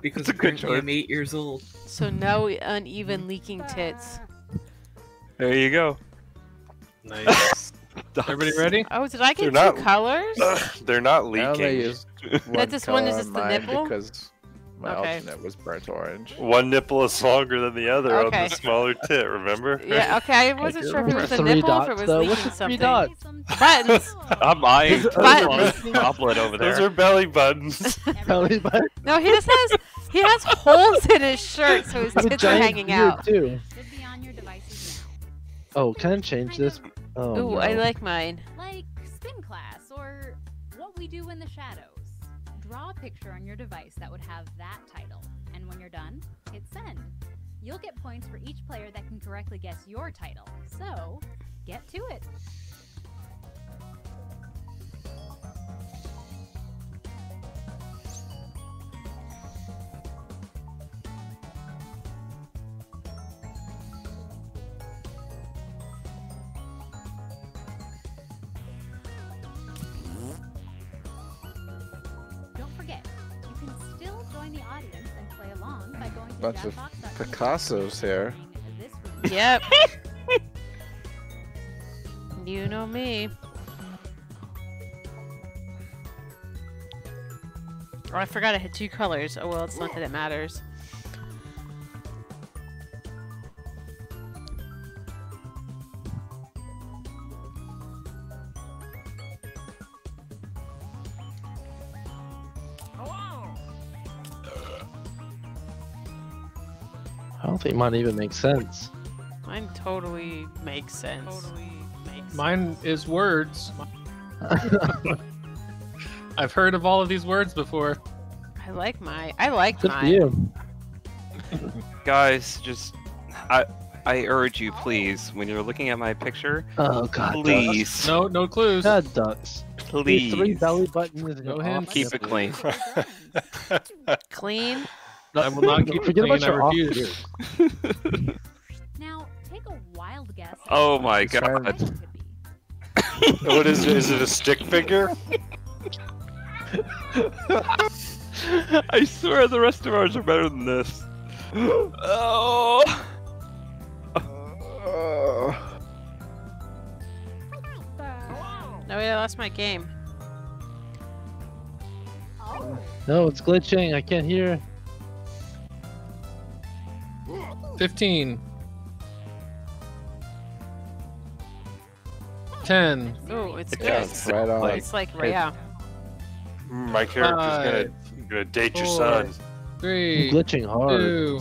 Because That's a good apparently I'm eight years old. So no uneven leaking tits. There you go. Nice. Everybody ready? Oh, did I get two They're not- colors? They're not leaking. used one this one is color just the nipple? because my Okay. alternate was burnt orange. One nipple is longer than the other on the smaller tit. Remember? Yeah, okay. I wasn't do sure if it was the Three nipple or if it was though. leaking What's something. three dots? Buttons. I'm eyeing But- Tesla's goblet over there. Those are belly buttons. Belly button. No, he just has he has holes in his shirt, so his Has tits are hanging out. Too. Should be on your devices Oh, can I change this? Oh, Ooh, no. I like mine. Like spin class or what we do in the shadows. Draw a picture on your device that would have that title. And when you're done, hit send. You'll get points for each player that can correctly guess your title. So, get to it. Bunch of Picassos here. into this room. Yep. you know me. Oh, I forgot I had two colors. Oh well, it's not that it matters. Think mine even makes sense. Mine totally makes sense. Totally makes Mine is words. I've heard of all of these words before. I like my. I like Good for mine. you. Guys, just I I urge you, please, when you're looking at my picture, Oh god. please, No, no clues. Ducks. God ducks. please, Three belly buttons. Go and ahead. keep it clean. Clean. I will not keep it Forget about clean, I your off refuse. Now, take a wild guess. Oh my God. could be. what is it? Is it a stick figure? I swear the rest of ours are better than this. Oh. Oh. No, wait, I lost my game. No, it's glitching. I can't hear. 15. 10. Oh, it's It good. does. Right on. It's like, yeah. My character's gonna, gonna date your four, son. I'm Three, glitching hard. two,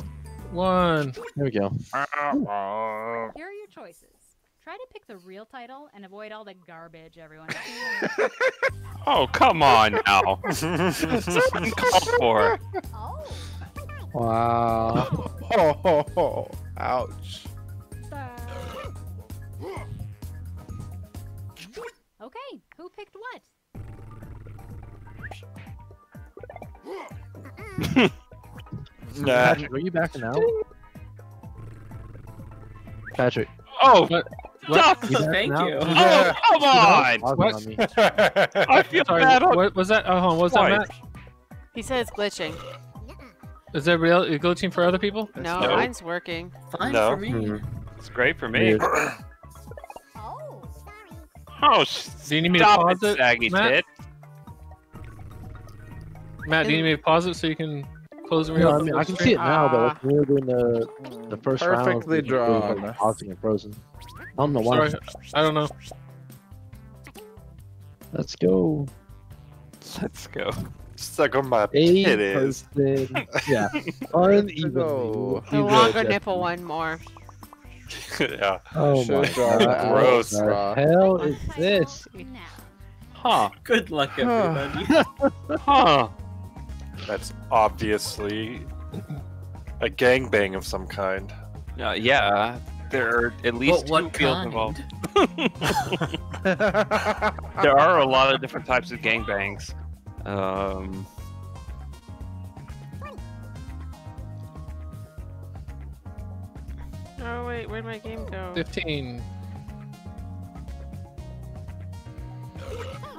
one. There we go. Here are your choices. Try to pick the real title and avoid all the garbage everyone else. Oh, come on now. Uncalled for. oh. Wow. Oh, oh, oh. Ouch. Okay, who picked what? Nah. Patrick, are you backing out? Patrick, Oh, What? Duck! you Thank out? Oh, you. Oh, come on! What? I feel Sorry, bad oh, on what was that? Oh, what was that, Matt? He said it's glitching. Is everybody else you glitching for other people? No, No. mine's working. Fine No. for me. Hmm. It's great for me. Weird. Oh. Oh, s- Do you need me to pause it, it, saggy Matt? tit. Matt, do you need me to pause it so you can close and No, I mean, I can see it now, but like, we were doing the, the first round. Perfectly we like, drawn. Pausing and frozen. I don't know why. Sorry, I don't know. Let's go. Let's go. Suck on my A titties. person. Yeah. Unevenly. go. The You did, longer Jesse. nipple one more. yeah. Oh Should've my god. that Gross. What the hell is this? Now. Huh. Good luck, everybody. Huh. That's obviously a gangbang of some kind. Uh, yeah. There are at least but two fields kind? involved. There are a lot of different types of gangbangs. Um, Oh wait, where'd my game go? 15.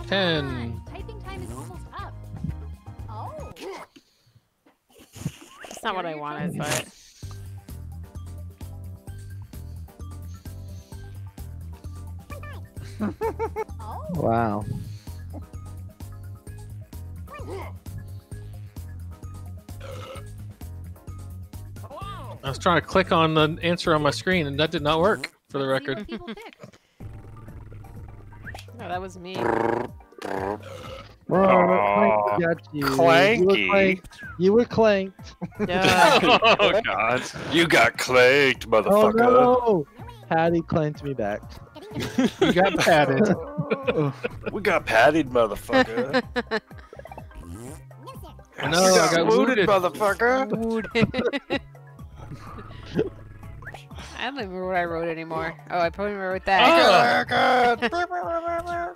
Ten. on, Typing time is almost up. Oh. That's not what I wanted, but Oh. Wow. I was trying to click on the answer on my screen and that did not work, mm-hmm. for the record. what people no, that was me. Clank got you. You were clanked. You were clanked. Yeah. oh god. You got clanked, oh, motherfucker. Oh motherfucker. no! Patty clanked me back. You got patted. We got patted, motherfucker. I know, you I got got wounded, wounded. motherfucker. I don't even remember what I wrote anymore. Oh, I probably wrote that. Ah!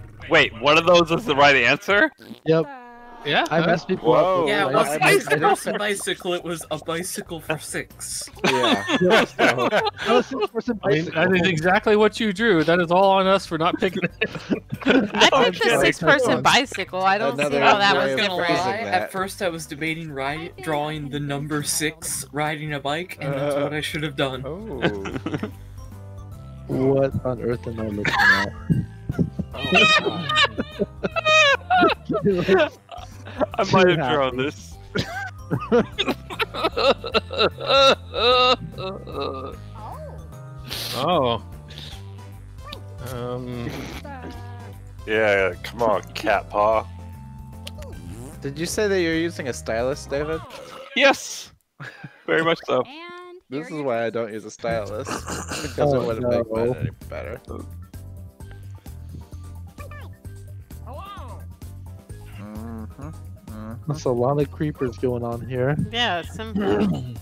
Wait, one of those is the right answer? Yep. Uh, Yeah. I huh? messed people Whoa. up. yeah, I- it I- wasn't I- I bicycle didn't- bicycle, it was a bicycle for six. yeah. Yeah, so- That six-person I mean, that bicycle. is exactly what you drew. That is all on us for not picking it. I I'm picked the six-person bicycle. I don't see how that was of Not gonna phrasing lie, that. at first I was debating ri- drawing the number six riding a bike, and that's Uh, what I should have done. Oh. What on earth am I looking at? I might have drawn this. Oh. Oh. Um. Yeah, come on, cat paw. Did you say that you're using a stylus, David? yes! Very much so. And This is why I don't use a stylus. Because Oh, it wouldn't make no. mine any better. There's a lot of creepers going on here. Yeah, some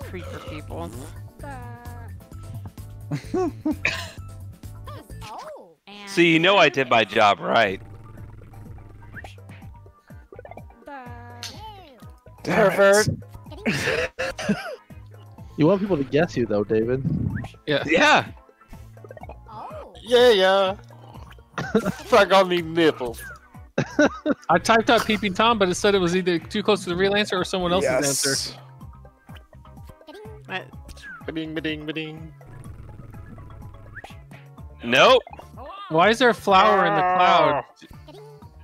creeper people. Oh. And So you know I did my job right. Pervert. You want people to guess you though, David. Yeah! Oh. Yeah, yeah. Suck on me nipples. I typed out peeping tom, but it said it was either too close to the real answer or someone else's answer. I- Ba-ding, ba-ding, ba-ding. Nope! Why is there a flower in the ah. cloud?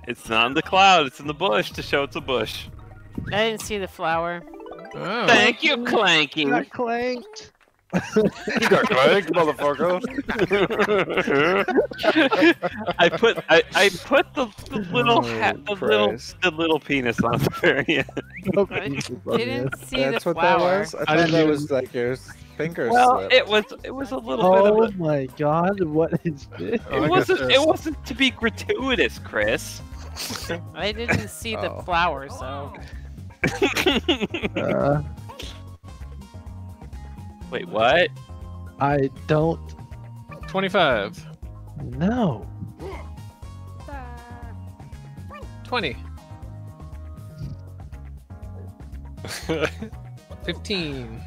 It's not in the cloud, it's in the bush to show it's a bush. I didn't see the flower. Oh. Thank you, Clanky! Got clanked. You got leg, motherfucker. I put I, I put the, the little Oh, hat the little Christ. the little penis on the very end. I didn't see That's the what that flower. was? I I thought didn't that was like your finger Well, slip. it was it was a little bit Oh of a, my god, what is this? It wasn't it wasn't to be gratuitous, Chris. I didn't see the Oh. flower, so Uh, Wait, what? I don't 25. No. 20. 15.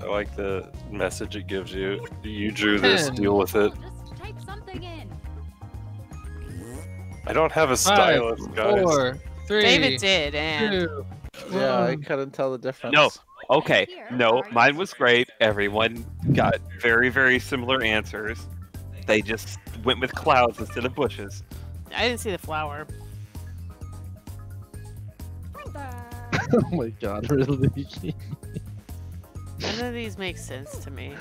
I like the message it gives you. You drew this, Ten. deal with it. Just type something in. I don't have a Five, stylus, guys. Four, three, David did, and two, yeah, I one. couldn't tell the difference. No. Okay, no, mine was great. Everyone got very, very similar answers. They just went with clouds instead of bushes. I didn't see the flower. Oh my god, really? None of these make sense to me.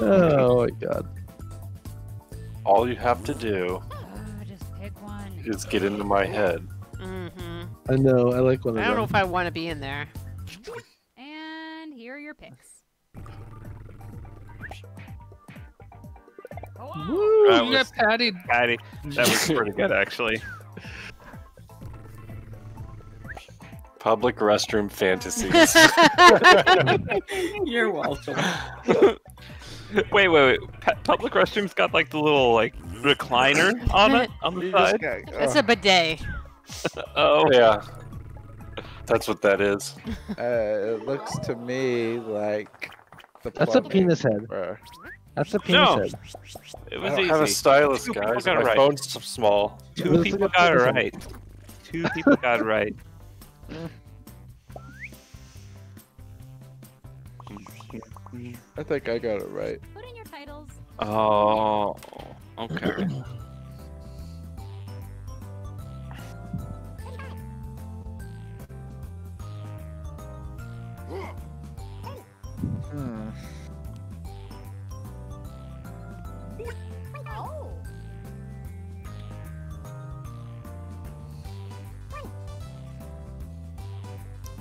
oh my god. All you have to do Oh, just pick one. is get into my head. hmm I know, I like one I don't know them. if I want to be in there. And here are your picks. Oh, Woo, That you was- got patty. Patty, that was pretty good actually. Public restroom fantasies. You're welcome. wait, wait, wait. Pa- public restrooms got like the little like recliner on it on the side. got- That's oh, a bidet. Oh, yeah. That's what that is. uh, it looks to me like the That's a plumbing. penis head. Bruh. That's a penis No. head. it I was don't easy. have a stylus, Two people guys. got it My right. phone's so small. Two Looks people like a got it penis head. right. Two people got it right. I think I got it right. Put in your titles. Oh, okay. Hmm.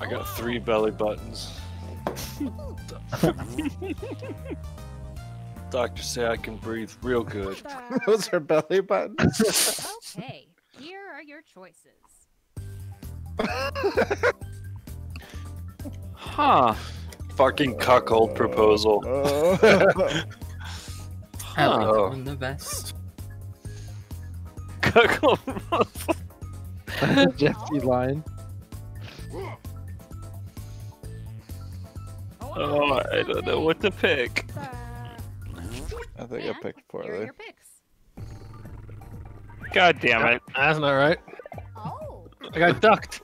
I got three belly buttons. Doctors say I can breathe real good. Those are belly buttons. Okay, here are your choices. Huh. Fucking cuckold proposal. Oh. I like Oh. one the best. Cuckold. proposal. Jeffy line. oh, I don't know what to pick. I think I picked poorly. God damn it. That's not right. Oh. I got ducked.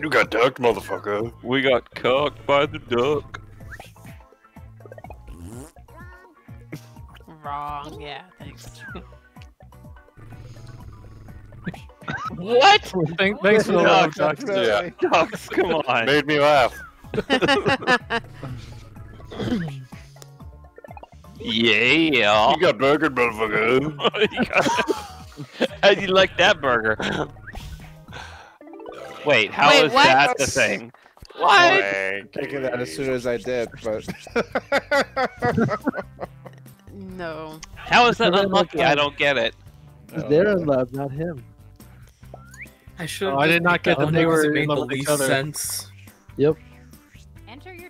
You got ducked, motherfucker. We got cocked by the duck. Wrong. Yeah, thanks. What? Thank, thanks for the No, love, Ducks. Yeah. Ducks, come on. Made me laugh. Yeah. You got burger, motherfucker. How do you like that burger? Wait, how Wait, is what? that the thing? What? Thinking that as soon as I did, but no. How is that unlucky? I don't get it. Oh. They're in love, not him. I should. Oh, I did not get that that they were in love the with each least other. sense. Enter your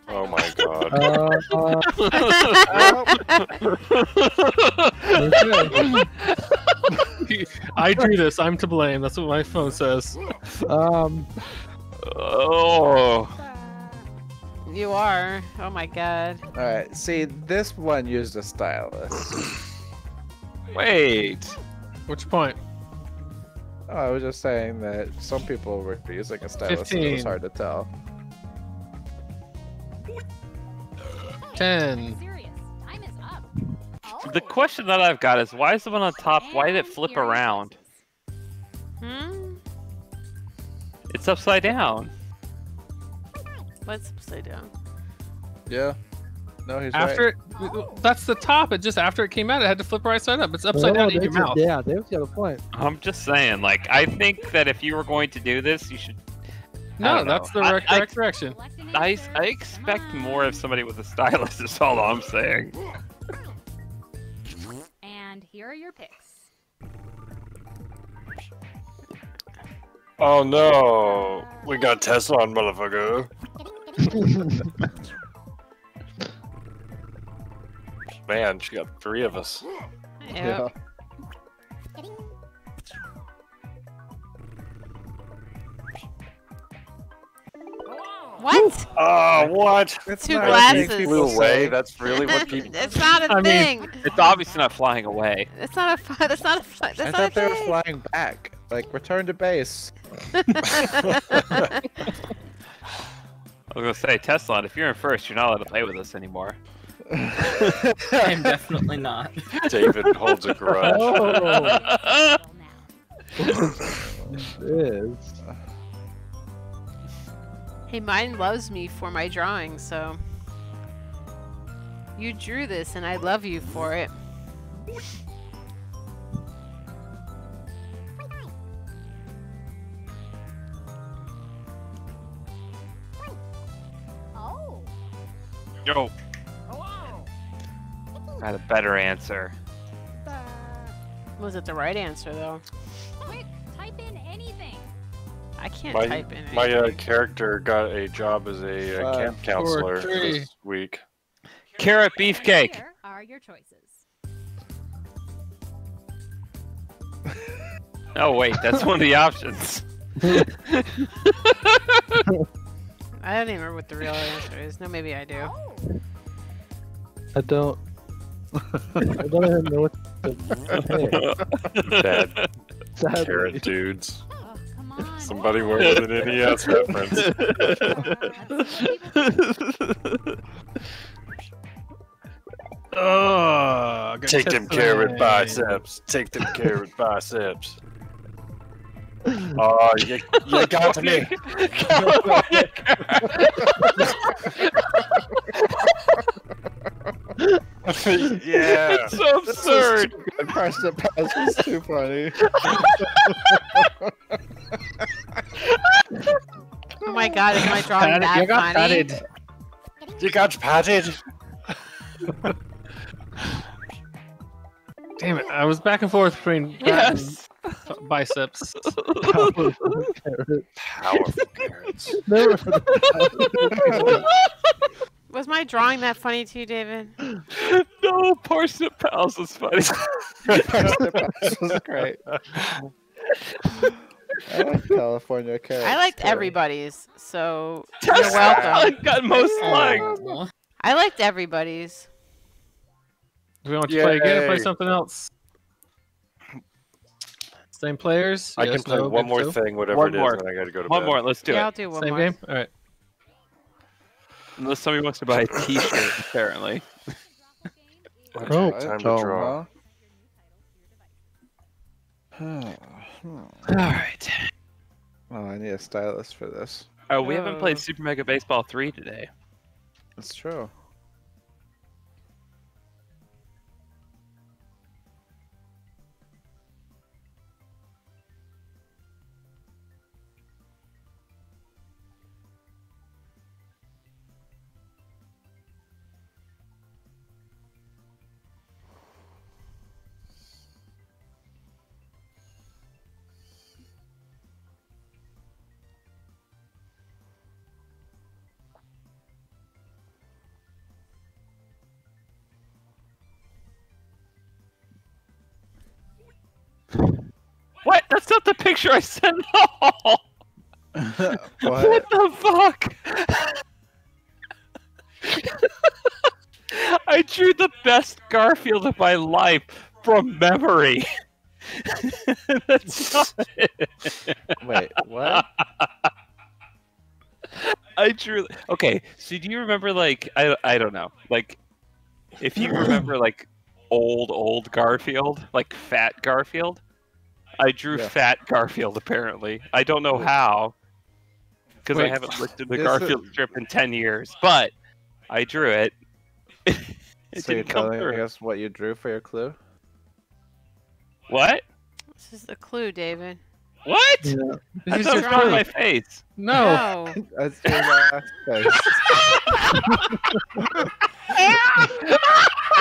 Oh my god. Uh, okay. I drew this. I'm to blame. That's what my phone says. Um, oh. You are. Oh my god. all right. See, this one used a stylus. Wait. Which point? Oh, I was just saying that some people were using a stylus, and it was hard to tell. Ten. Serious. Time is up. Oh. The question that I've got is why is the one on top, why did it flip here are your around? Hmm. It's upside down. What's upside down? Yeah. No, he's After right. it, that's the top. It just after it came out, it had to flip right side up. It's upside Oh, down in your Dave's got- mouth. Yeah, Dave's got a point. I'm just saying, like, I think that if you were going to do this, you should. I No, that's know. the I- right, I- correct direction. I. I expect more of somebody with a stylus. Is all I'm saying. And here are your picks. Oh no, we got Tesla on motherfucker. Man, she got three of us. Yep. What? Oh, what? It's Two glasses. Flew away. That's really what people. it's not a I mean- thing. It's obviously not flying away. It's not a. fu- That's not a. fu- That's I not thought a they were flying back. Like, return to base. I was gonna say, Tesla, if you're in first, you're not allowed to play with us anymore. I'm definitely not. David holds a grudge. Oh, Well, now. it is. Hey, mine loves me for my drawing, so. You drew this, and I love you for it. Oh. Yo. I had a better answer. Was it the right answer though? Quick, type in anything. I can't My, type in. my uh, character got a job as a uh, Five, camp counselor three. this week. Carrot beefcake. Here are your choices. Oh wait, that's one of the options. I don't even remember what the real answer is. No, maybe I do. Oh. I don't. I don't even know what to pick. Dead Sadly. carrot dudes. Oh, come. Somebody with an NES reference. Oh, Take them carrot biceps. Take them carrot biceps. Oh, you, you got me. yeah. so absurd. The person that passed was too funny. Oh my god, is my drawing that you got funny? patted. You got patted. Damn it! I was back and forth between Yes. biceps. Powerful carrots. Never heard of that. Was my drawing that funny to you, David? no, parsnip pals is funny. Person that passed was great. I like California carrots. I liked too. everybody's, so you're Tesla welcome. got most liked. I liked everybody's. Do we want to play again or play something else? Same players? I Yes, can play no, one more too? thing, whatever One it is, more. and I gotta go to One bed. more, let's do yeah, it. I'll do one Same more. game? Alright. Unless somebody wants to buy a T-shirt, apparently. Okay, Oh, time to oh, draw. Hmm. All right. Oh, I need a stylus for this. Oh, we haven't Oh. played Super Mega Baseball 3 today. That's true. Not the picture I sent. What? What the fuck? I drew the best Garfield of my life from memory. That's not it. Wait, what? I drew. Okay, so do you remember like I I don't know like if you remember like old old Garfield like fat Garfield? I drew Yeah. fat Garfield apparently. I don't know how because I haven't looked at the this is- Garfield strip in ten years, but I drew it. it so you're didn't come telling through. us what you drew for your clue? What? This is the clue, David. What? This I is thought your it was my face. No. No. That's your last face.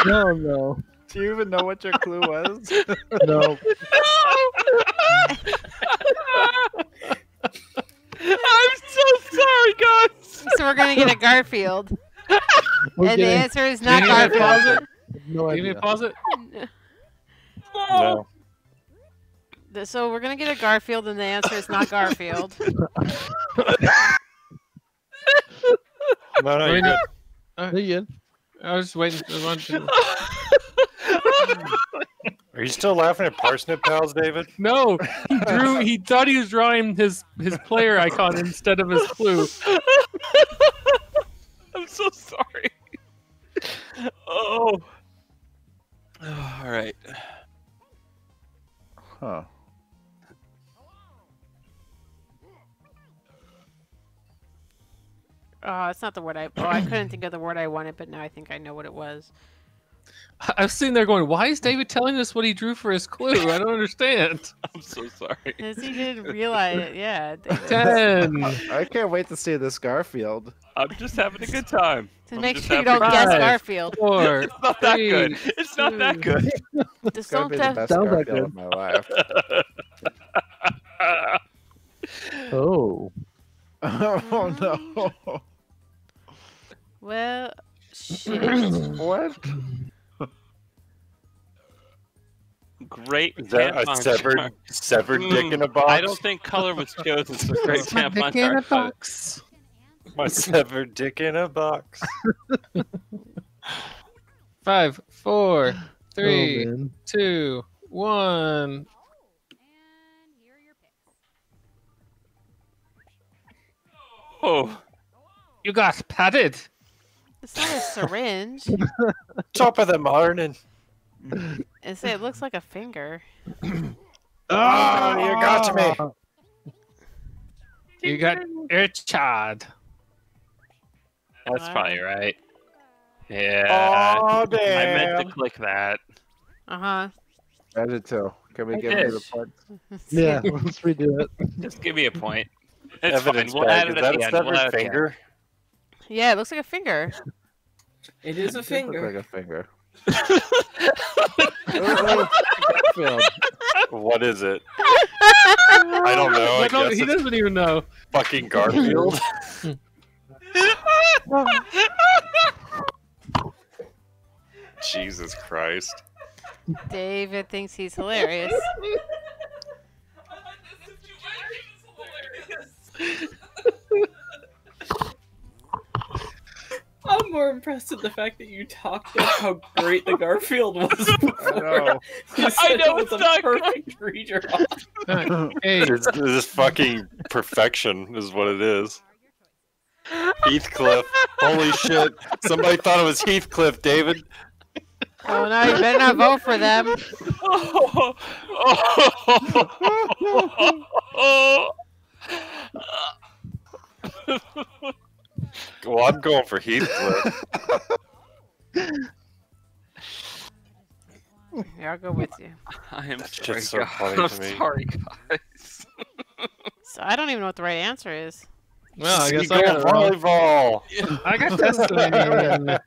No, no, Do you even know what your clue was? no. I'm so sorry, guys. So we're gonna get a Garfield, We're and the answer is not you need pause Garfield. it? no Do you need me idea. to pause it? No. The- So we're gonna get a Garfield, and the answer is not Garfield. No, no, you're good. Are you good? I was just waiting. for wanted to- Are you still laughing at Parsnip Pals, David? No, he drew. He thought he was drawing his his player icon instead of his clue. I'm so sorry. Oh. All right. Huh. Oh, it's not the word I. Oh, I couldn't think of the word I wanted, but now I think I know what it was. I I was sitting there going, "Why is David telling us what he drew for his clue? I don't understand." I'm so sorry. Because he didn't realize it. Yeah. David. Ten. I can't wait to see this Garfield. I'm just having a good time. To I'm make sure you don't guess Five. Garfield. Four. It's not that good. three, It's not that good. Just It's don't be the best Sounds like Garfield of my life. Oh. oh no. Well, shit. what? Great. Is that a severed jar. severed dick in a box? I don't think color was chosen for great tampon Dick in a jar, but box. My severed dick in a box. Five, four, Oh, three, man. two, one. And here are your picks. Oh, You got patted. It's not a syringe. Top of the morning. It's, it looks like a finger. Oh, you got me. You got Richard. that's probably right. Yeah. Oh, damn. I meant to click that. Uh huh. I did too. Can we I give you the did. point? Yeah, let's redo it. Just give me a point. It's Evidence fine. We'll bag. add it Is at that the a end. We'll severed add it at the end. finger? Yeah, it looks like a finger. It is a It does look finger. like a finger. Garfield. What is it? I don't know. I I don't- guess he doesn't even know. fucking Garfield. Jesus Christ. David thinks he's hilarious. I'm more impressed with the fact that you talked about how great the Garfield was I know. You said know, it was it's a not good. perfect redraw. Hey, It's, it's fucking perfection, is what it is. Heathcliff. Holy shit. Somebody thought it was Heathcliff, David. Oh no, you better not vote for them. Oh, Well, I'm going for Heathcliff. Here, I'll go with you. I am That's sorry, just so guys. funny I'm to me. sorry, guys. So I don't even know what the right answer is. well, I guess Seagull I got it wrong. volleyball. I got testimony.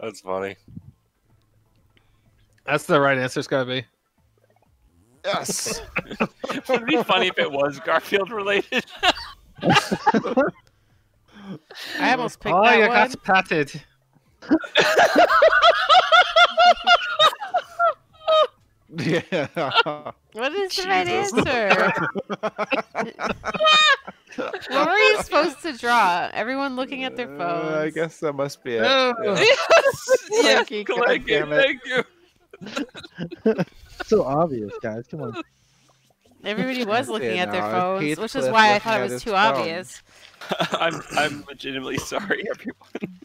That's funny. That's the right answer. It's gotta be. Yes. Would it be funny if it was Garfield related? I almost picked Oh, that you one. got patted. yeah. What is the right answer? what were you supposed to draw? Everyone looking at their phones. Uh, I guess that must be it. No. Yeah. yes, yes, Clanky, Clanky, goddammit. thank you. so obvious, guys. Come on. Everybody was looking see at their now. phones, Heathcliff which is why I thought it was too phone. obvious. I'm I'm legitimately sorry, everyone.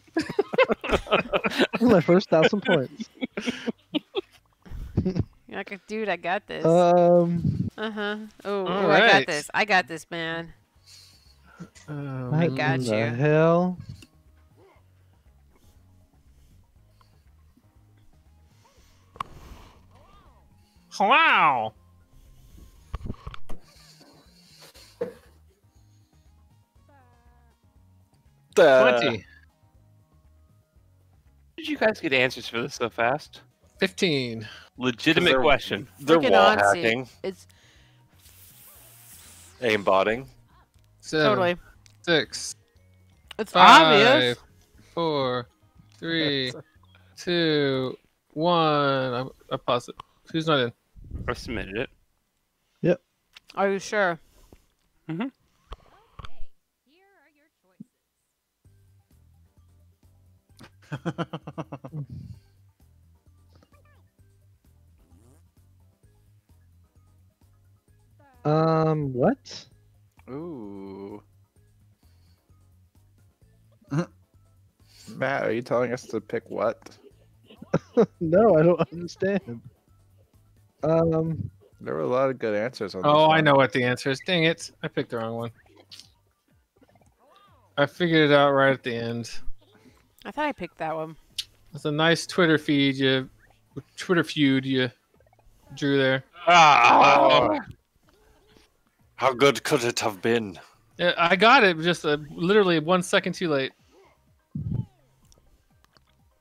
My first thousand points. Like, dude, I got this. Um. Uh huh. Oh, right. I got this. I got this, man. Um, I got you. The hell. Wow. Uh, 20. Did you guys get answers for this so fast? 15. Legitimate they're- question. They're Freaking wall Nazi. hacking, It's aimbotting. Seven, totally. Six. It's Five, obvious. four, three, two, one. I, I pause it. Who's not in? I submitted it. Yep. Are you sure? Okay, Um, what? Ooh. Matt, are you telling us to pick what? no, I don't understand. Um, There were a lot of good answers on this Oh, I know what the answer is. Dang it. I picked the wrong one. I figured it out right at the end. I thought I picked that one. It's a nice Twitter feed you, Twitter feud you drew there. Oh, how good could it have been? Yeah, I got it just uh, literally one second too late.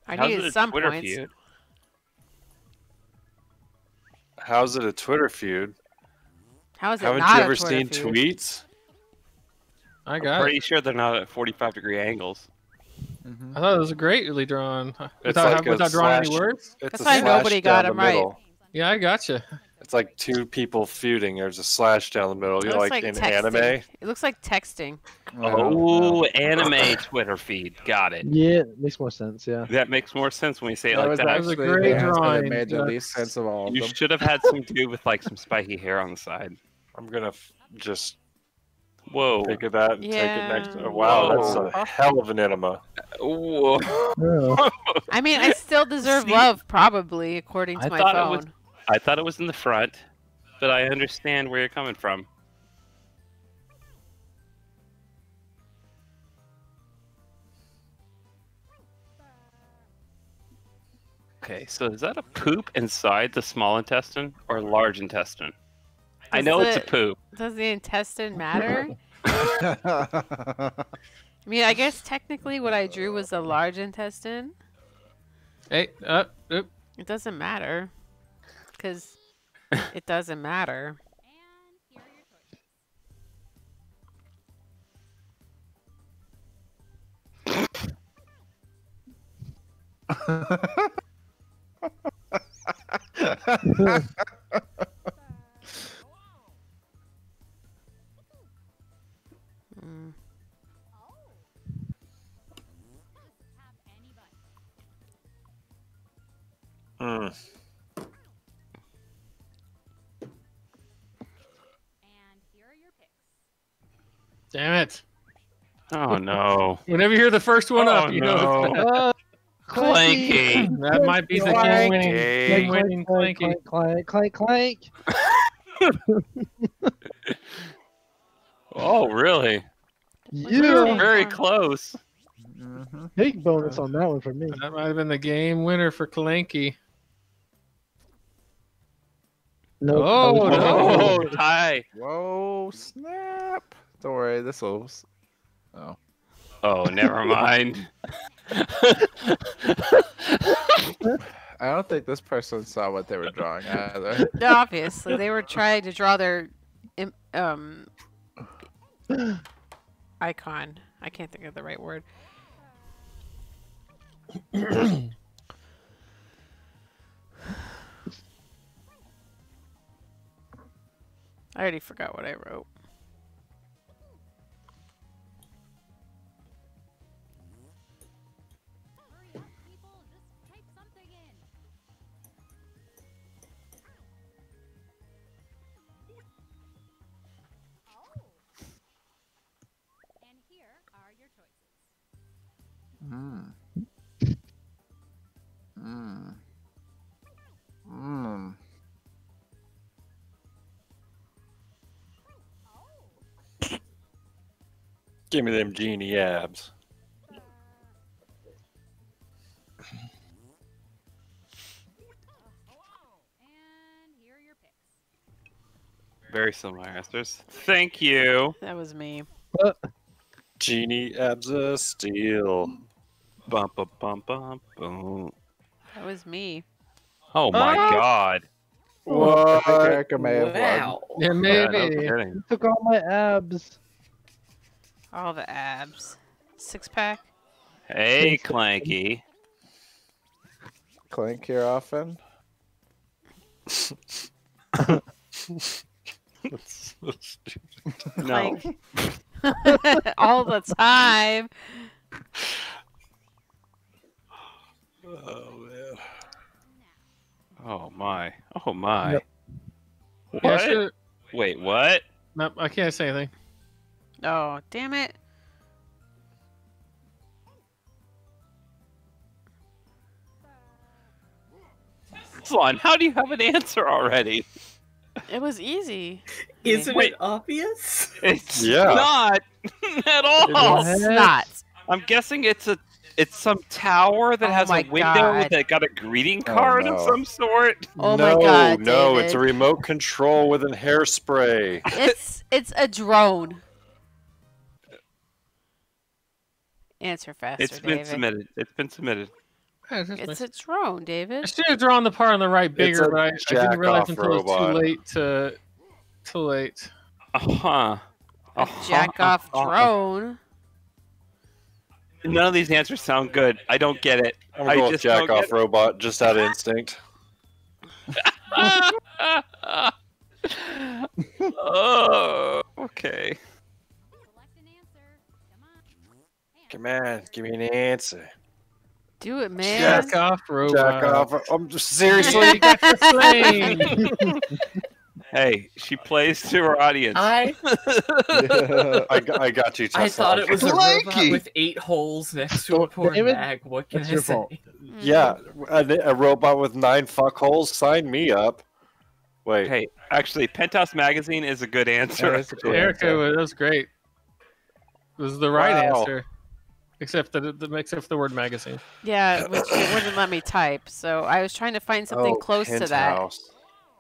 I How's needed it a some Twitter points. feud? How's it a Twitter feud? How is it Haven't not you ever Twitter seen feud? tweets? I I'm got pretty it. sure they're not at 45 degree angles. Mhm. I thought it was a greatly drawn. It's Without, like without drawing any words? It's That's a why nobody got the 'em right. middle. Yeah, I gotcha. It's like two people feuding. There's a slash down the middle. You're like, like in texting. anime. It looks like texting. Oh, anime Twitter feed. Got it. yeah, it makes more sense. Yeah. That makes more sense when you say it That like was that. was a great the answer drawing, made the least sense of all of You them. should have had some dude with like some spiky hair on the side. I'm gonna f- just Whoa. think of that and take it next. Yeah. Oh, wow, that's a hell of an enema. Whoa. I mean, I still deserve See? love, probably, according to I my thought it phone. was- I thought it was in the front, but I understand where you're coming from. Okay, so is that a poop inside the small intestine or large intestine? I Does know it's a it- poop. Does the intestine matter? I mean, I guess technically what I drew was a large intestine. Hey, uh, oop. It doesn't matter. Because it doesn't matter. And here are your picks. Damn it. Oh no. Whenever you hear the first one Oh, up, you know it's Uh, Clanky. that might be the Clank. game winning, Clank, game winning clank, clanky. clank, clank, clank, clank. Oh really? Yeah. Very close. Big bonus on that one for me. That might have been the game winner for Clanky. Nope, I Oh, was- no. Oh, tie. Whoa, snap! Don't worry, this will. Oh. Oh, never mind. I don't think this person saw what they were drawing either. No, Obviously, they were trying to draw their um icon. I can't think of the right word. I already forgot what I wrote. Hurry up, people. Give me them genie abs. And here are your Very similar answers. Thank you. That was me. Genie abs of steel. Bum, bum, bum, bum, boom. That was me. Oh my Ah! god. What? Erica may have won. Wow. Yeah, Yeah, no maybe. You took all my abs. All the abs. Six pack. Hey, Clanky. Clank here often. That's so stupid. No. All the time. Oh man. Oh my. Oh my. Yeah, What? sure. Wait, what? Nope, I can't say anything. Oh, damn it. Slon, how do you have an answer already? It was easy. Isn't Wait. it obvious? It's Yeah. not at all. It's not. I'm guessing it's a it's some tower that Oh has a window God. that got a greeting Oh, card of some sort. Oh no, my god, no, it's a remote control with a hairspray. It's it's a drone. Answer faster, It's been David. submitted. It's been submitted. Yeah, that's It's nice. a drone, I David. should have drawn the part on the right bigger, a but I, I didn't realize jack-off until it was too late to. Too late. Uh huh. A jack off drone. None of these answers sound good. I don't get it. I'm I going with just jack off robot just out of instinct. oh, okay. Come on, give me an answer. Do it, man. Jack off robot. Jack off. I'm just seriously. Seriously, got the flame. Hey, she plays to her audience. I I, got- I got you. I thought it was a Blanky. robot with eight holes next to a poor David, bag. What can that's I your say? fault. Hmm. Yeah, a, a robot with nine fuck holes. Sign me up. Wait, Hey, actually, Penthouse Magazine is a good answer. That is a good Erica, answer. that was great. It was the right Wow. answer. Except the, the except for the word magazine. Yeah, which it wouldn't let me type. So I was trying to find something Oh, close to that. Penthouse.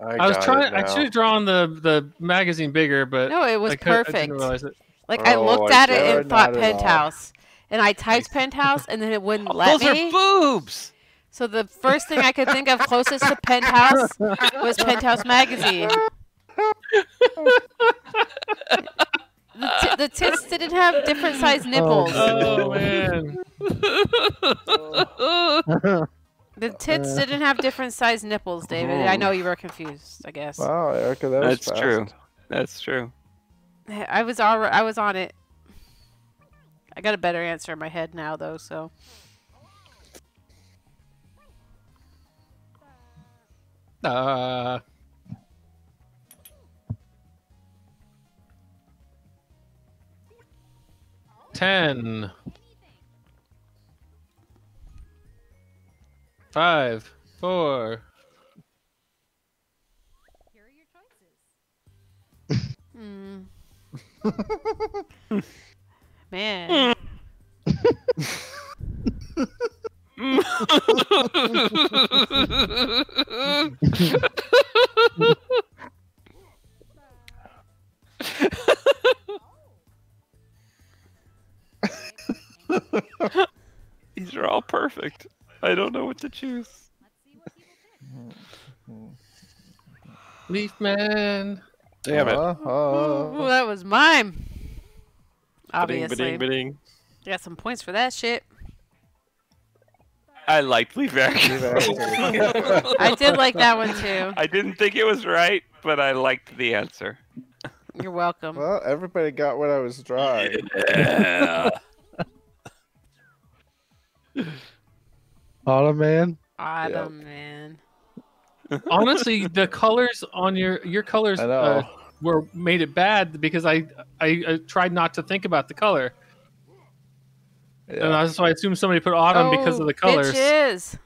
I, I was trying. it I should have drawn the the magazine bigger, but No, it was I, could, I perfect. didn't it. Like I Oh, looked at it and thought Not at all. penthouse, and I typed penthouse, and then it wouldn't let Those me. are boobs. So the first thing I could think of closest to penthouse was penthouse magazine. The, tits didn't have different size nipples. Oh man. The tits didn't have different size nipples, David. I know you were confused. I guess Wow, Erica, that That's fast. true. That's true. I was all I was on it. I got a better answer in my head now, though. So Uh, ten. Five, four. Here are your choices. Hmm. man, These are all perfect. I don't know what to choose. Let's see what people pick. Leaf man. Damn it. Uh-huh. Ooh, that was mine. Ba-ding, Obviously, ba-ding, ba-ding. got some points for that shit. I liked Leaf Leave Erica. Erica. I did like that one too. I didn't think it was right, but I liked the answer. You're welcome. Well, everybody got what I was drawing. Yeah. Autumn man. Autumn, man. Honestly, the colors on your your colors uh, were made it bad because I, I I tried not to think about the color, and Yeah. I, so I assumed somebody put autumn because of the colors. Oh, Bitches.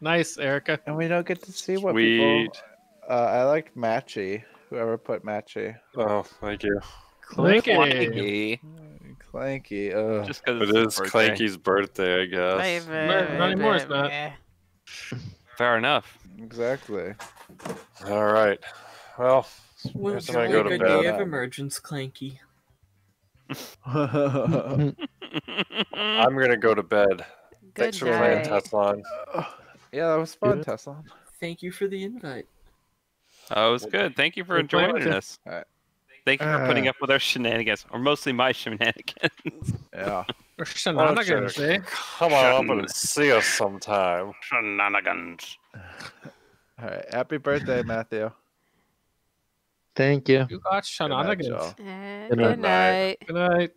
Nice, Erica. And we don't get to see what people. Sweet. Uh, I liked Matchy. Whoever put Matchy. Oh, thank you. Clinky. Clanky. Clanky. Ugh. Just because It is Clanky's birthday, I guess. Not anymore, it's not. Fair enough. Exactly. All right. Well, We'll Guess I'm gonna go a to good bed. day of emergence, Clanky. I'm gonna go to bed. Good Thanks for playing night. Tesla. yeah, that was fun, Good. Tesla. Thank you for the invite. Oh, it was good. Thank you for Good joining too. us. Alright. Thank you for putting Uh. up with our shenanigans, or mostly my shenanigans. Yeah. Or Why Shanana don't gonna. Come on up and see us sometime. Shenanigans. All right. Happy birthday, Matthew. Thank you. You got Good night, Shanana y'all. Eh, Good Good night. night. Good night.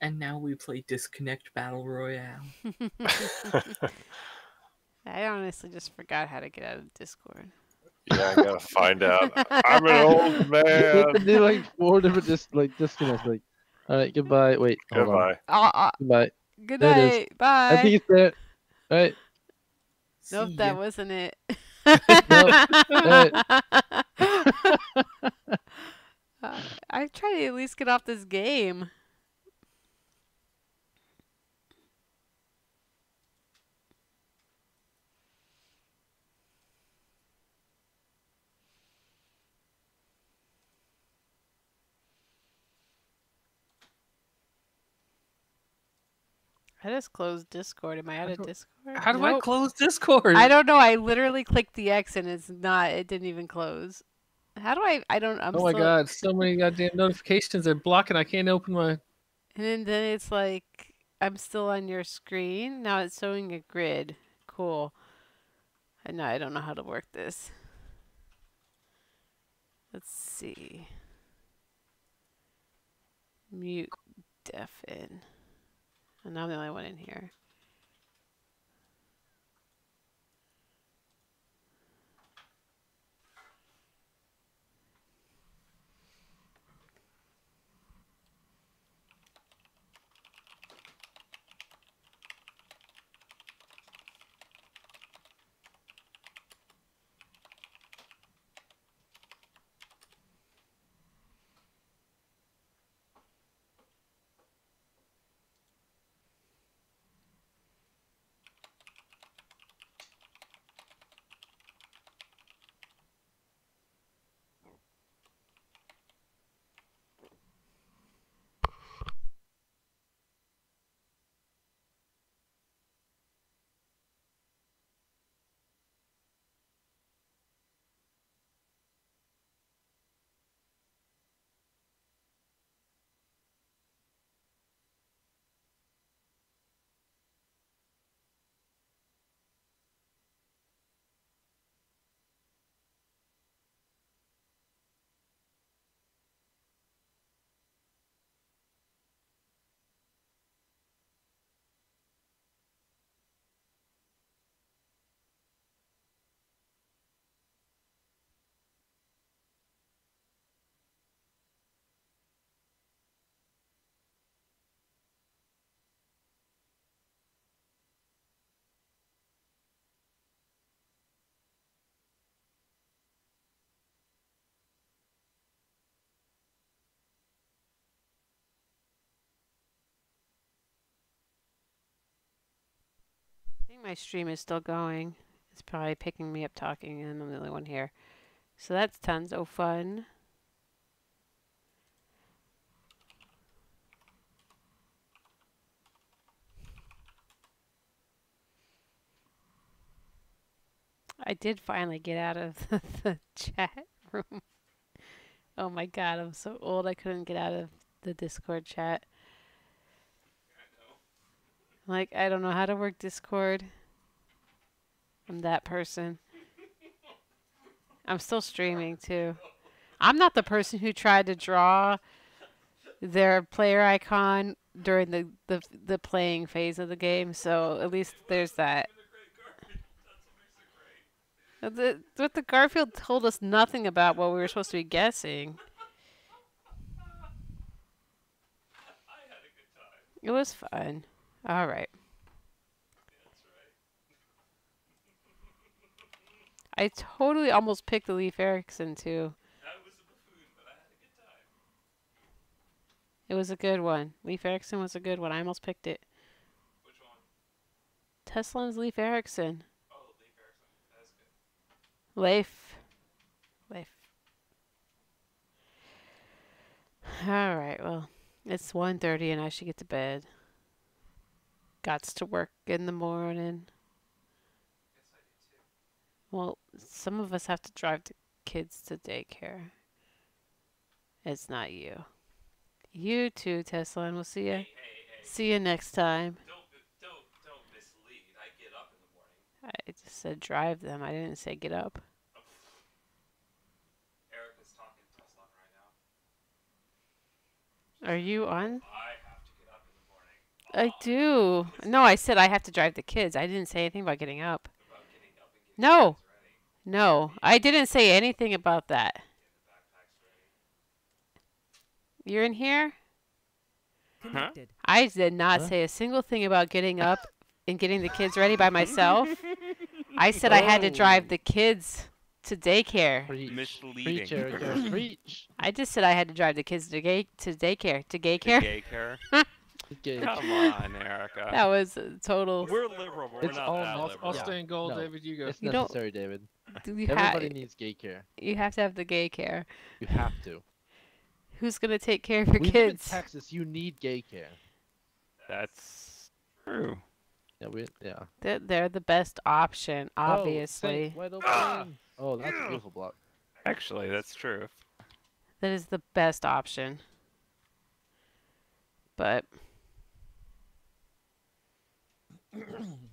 And now we play Disconnect Battle Royale. I honestly just forgot how to get out of Discord. Yeah, I gotta find out. I'm an old You have to man. do like four different dis- like disconnects. Like, all right, goodbye. Wait. Goodbye. Uh, uh, Goodbye. good There night. Bye. I think it's there. All right. Nope, See that ya. wasn't it. Uh, I try to at least get off this game. I just closed Discord. Am I out of Discord? How do I close Discord? I don't know. I literally clicked the X and it's not. It didn't even close. How do I? I don't. I'm oh my still- god, so many goddamn notifications are blocking. I can't open my. And then, then it's like I'm still on your screen. Now it's showing a grid. Cool. I know. I don't know how to work this. Let's see. Mute deafen. And I'm the only one in here. I think my stream is still going. It's probably picking me up talking, and I'm the only one here. So that's tons of fun. I did finally get out of the, the chat room. Oh my god, I'm so old I couldn't get out of the Discord chat. Like, I don't know how to work Discord. I'm that person. I'm still streaming too. I'm not the person who tried to draw their player icon during the, the the playing phase of the game, so at least there's that. The, but the Garfield told us nothing about what we were supposed to be guessing. It was fun. All right. I totally almost picked the Leaf Erikson too. It was a good one. Leaf Erikson was a good one. I almost picked it. Tesla's Leif Erikson. Leif. Leif. All right. Well, it's 1.30 and I should get to bed. Gots to work in the morning. Well, some of us have to drive the kids to daycare. It's not you. You too, Tesla, and we'll see you. See you next time. I just said drive them. I didn't say get up. Erica's talking to Tesla right now. Are you on? I have to get up in the morning. I do. No, I said I have to drive the kids. I didn't say anything about getting up. About getting up and getting No. the kids ready. No, I didn't say anything about that. Get the backpacks ready. You're in here? Connected. I did not Huh? say a single thing about getting up and getting the kids ready by myself. I said I had to drive Oh. the kids to daycare. Preach. Misleading. Preach, Preach. I just said I had to drive the kids to gay to daycare to The daycare. gay care. Come on, Erica. That was a total. We're liberal, we're It's not all that I'll, liberal. I'll stay in gold, No. David. You go. It's You don't- necessary, David. You, ha- Everybody needs gay care. you have to have the gay care. You have to. Who's gonna take care of your we live in? Texas. You need gay care. That's true. Yeah, we yeah. They're, they're the best option, Oh, obviously. thank- wide open. Oh, that's a beautiful block. Actually, that's true. That is the best option. But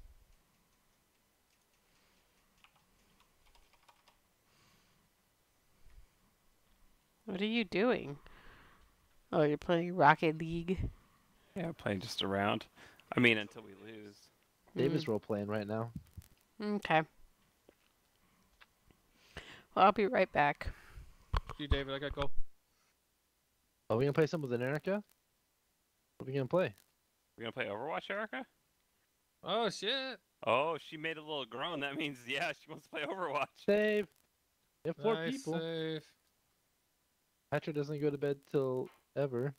What are you doing? Oh, you're playing Rocket League. Yeah, playing just around. I mean, until we lose. David's mm. role playing right now. Okay. Well, I'll be right back. You, David. I got to go. Are we gonna play some with Erica? What are we gonna play? We're gonna play Overwatch, Erica? Oh shit! Oh, she made a little groan. That means yeah, she wants to play Overwatch. Save. We have four nice people. save. Patrick doesn't go to bed till ever,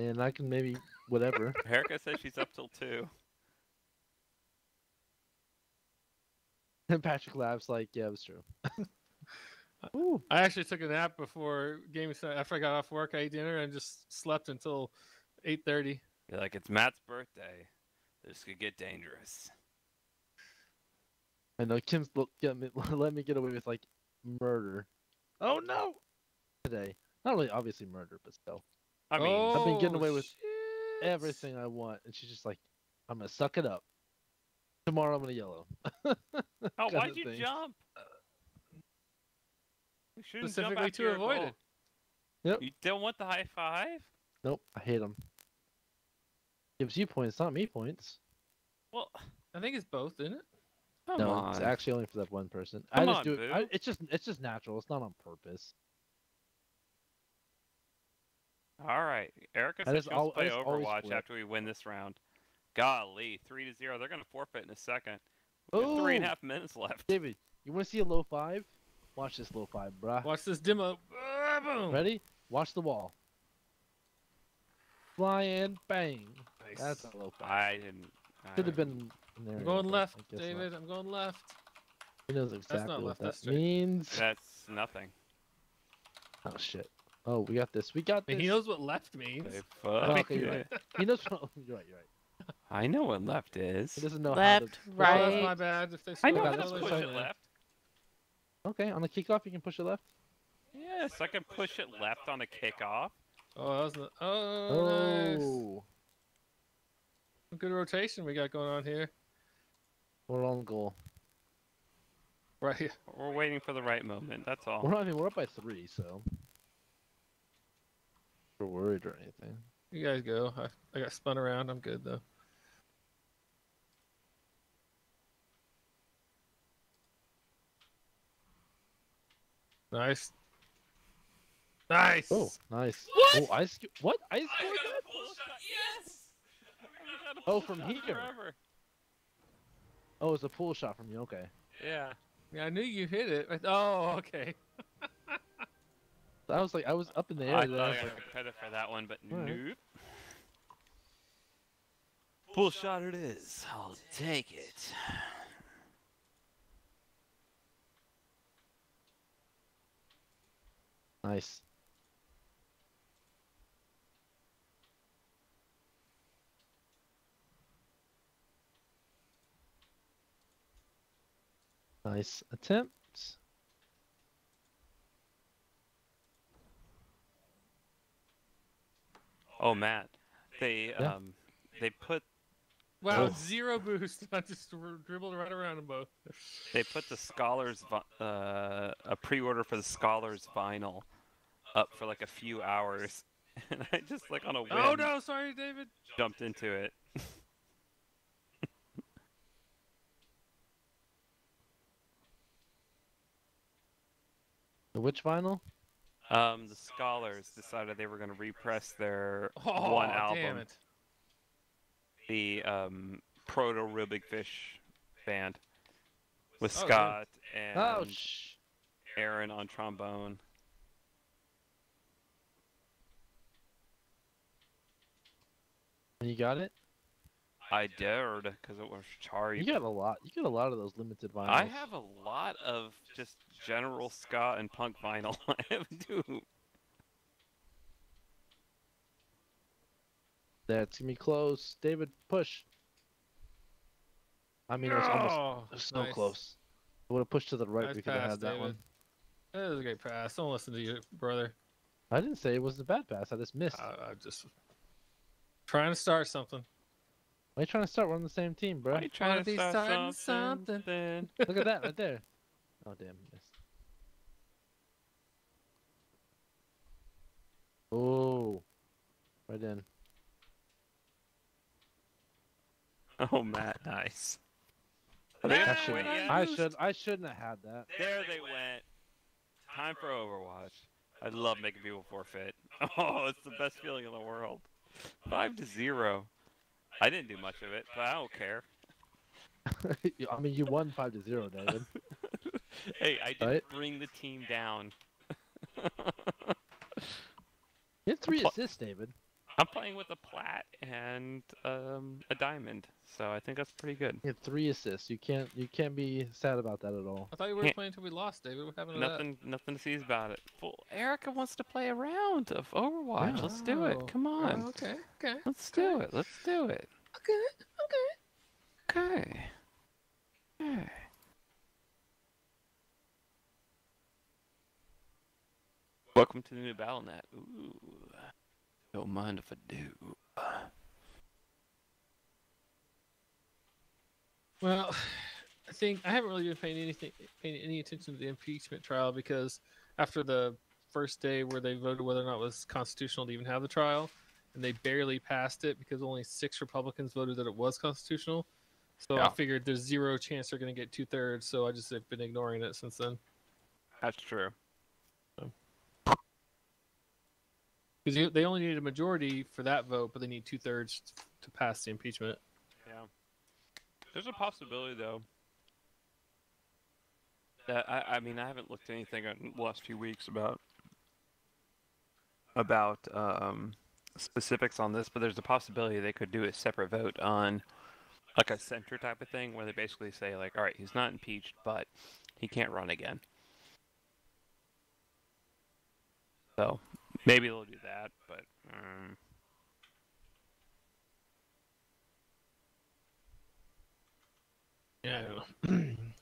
and I can maybe whatever. Erica says she's up till two. and Patrick laughs like, "Yeah, it was true." Ooh. I actually took a nap before game started. After I got off work, I ate dinner and just slept until 8:30. You're like, it's Matt's birthday. This could get dangerous. I know Kim's look, get me, let me get away with like murder. Oh no! Today, not really obviously murder, but still I mean, oh, I've been getting away with shit. everything I want, and she's just like, "I'm gonna suck it up." Tomorrow I'm gonna yellow. oh, kinda why'd you thing. jump? You shouldn't Specifically jump to avoid goal. it. Yep. You don't want the high five? Nope, I hate them. Gives you points, not me points. Well, I think it's both, isn't it? come no, on. it's actually only for that one person. Come I just on, do it. I, it's just it's just natural. It's not on purpose. All right. Erica I says just she wants al- to play Overwatch after we win this round. Golly, three to zero. They're gonna forfeit in a second. We have three and a Ooh. half minutes left. David, you want to see a low five? Watch this low five, bruh. Watch this demo. Ah, boom. Ready? Watch the wall. Fly and bang. Nice. That's a low five. I didn't. Should have been there. I'm going but left, I guess not. David. I'm going left. He knows exactly not what left, that that's means. That's nothing. Oh shit. Oh, we got this. We got this. he knows what left means. Say Oh, fuck okay, you're right. He knows. What... You're right. You're right. I know what left is. He doesn't know Left, how to. Oh, that's my bad. If they I know Okay, how to let's push push it left. Okay, on the kickoff, you can push it left. Yes, I can push it left on a kickoff. Oh, that was the, oh, nice. Oh. Good rotation we got going on here. we're on goal. Right here. We're waiting for the right moment. That's all. We're not. I mean, we're up by three, so. We're worried or anything. You guys go. I, I got spun around. I'm good though. Nice. Nice. Oh, nice. What? Oh, I what? I scored I got a pull shot. Yes. I got a Oh, pull from shot here. forever. Oh, it's a pool shot from you. Okay. Yeah. Yeah, I knew you hit it. I- Oh, okay. I was like, I was up in the air. I thought I I was got like, credit for that one, but Alright. nope. Pool shot it is. I'll take it. Nice. Nice attempt. Oh, Matt, they Yeah. um they put Wow, Oh. zero boost. I just dribbled right around them both. they put the scholars uh a pre-order for the scholars vinyl up for like a few hours, and I just like on a whim Oh no, sorry, David. jumped into it. Which vinyl? Um, the scholars decided they were going to repress their Oh, one album, damn it. the um, Proto Reel Big Fish band, with Oh? Scott and Oh. Aaron on trombone. You got it? I dared because it was Chari. You got a lot. You got a lot of those limited vinyls. I have a lot of just general ska and punk vinyl. I have two. That's gonna be close. David, push. I mean, it was almost Oh, it was so nice. close. I would have pushed to the right. Nice we could have pass, had that David. one. That was a great pass. Don't listen to you, brother. I didn't say it was a bad pass. I just missed. I, I'm just trying to start something. Why are you trying to start? We're on the same team, bro. Why you trying to be start starting something? Look at that right there. Oh damn, missed. Oh, right in. Oh, Matt, nice. I, There should, they went. I should. I shouldn't have had that. There they went. Time for Overwatch. I love making people forfeit. Oh, it's the best feeling in the world. Five to zero. I didn't do much of it, but I don't care. I mean, you won five to zero, David. Hey, I didn't Right. bring the team down. You had three assists, David. I'm playing with a plat and um, a diamond, so I think that's pretty good. You had three assists. You can't. You can't be sad about that at all. I thought you were Yeah. playing until we lost, David. What happened to that? Nothing, nothing to see about it. Well, Erica wants to play a round of Overwatch. Yeah. Let's do it. Oh, Come on. oh, okay, okay. Let's do it. Let's do it. Okay, okay. Okay. Okay. Welcome to the new Battle.net. Ooh. Don't mind if I do. Well, I think I haven't really been paying anything, paying any attention to the impeachment trial because after the first day where they voted whether or not it was constitutional to even have the trial, and they barely passed it because only six Republicans voted that it was constitutional. So I figured there's zero chance they're going to get two thirds. So I just have been ignoring it since then. That's true. Because they only need a majority for that vote, but they need two thirds to pass the impeachment. Yeah. There's a possibility though. That I, I mean I haven't looked at anything in the last few weeks about about um, specifics on this, but there's a possibility they could do a separate vote on like a censure type of thing where they basically say like, all right, he's not impeached, but he can't run again. So maybe they'll do that, but um, Yeah.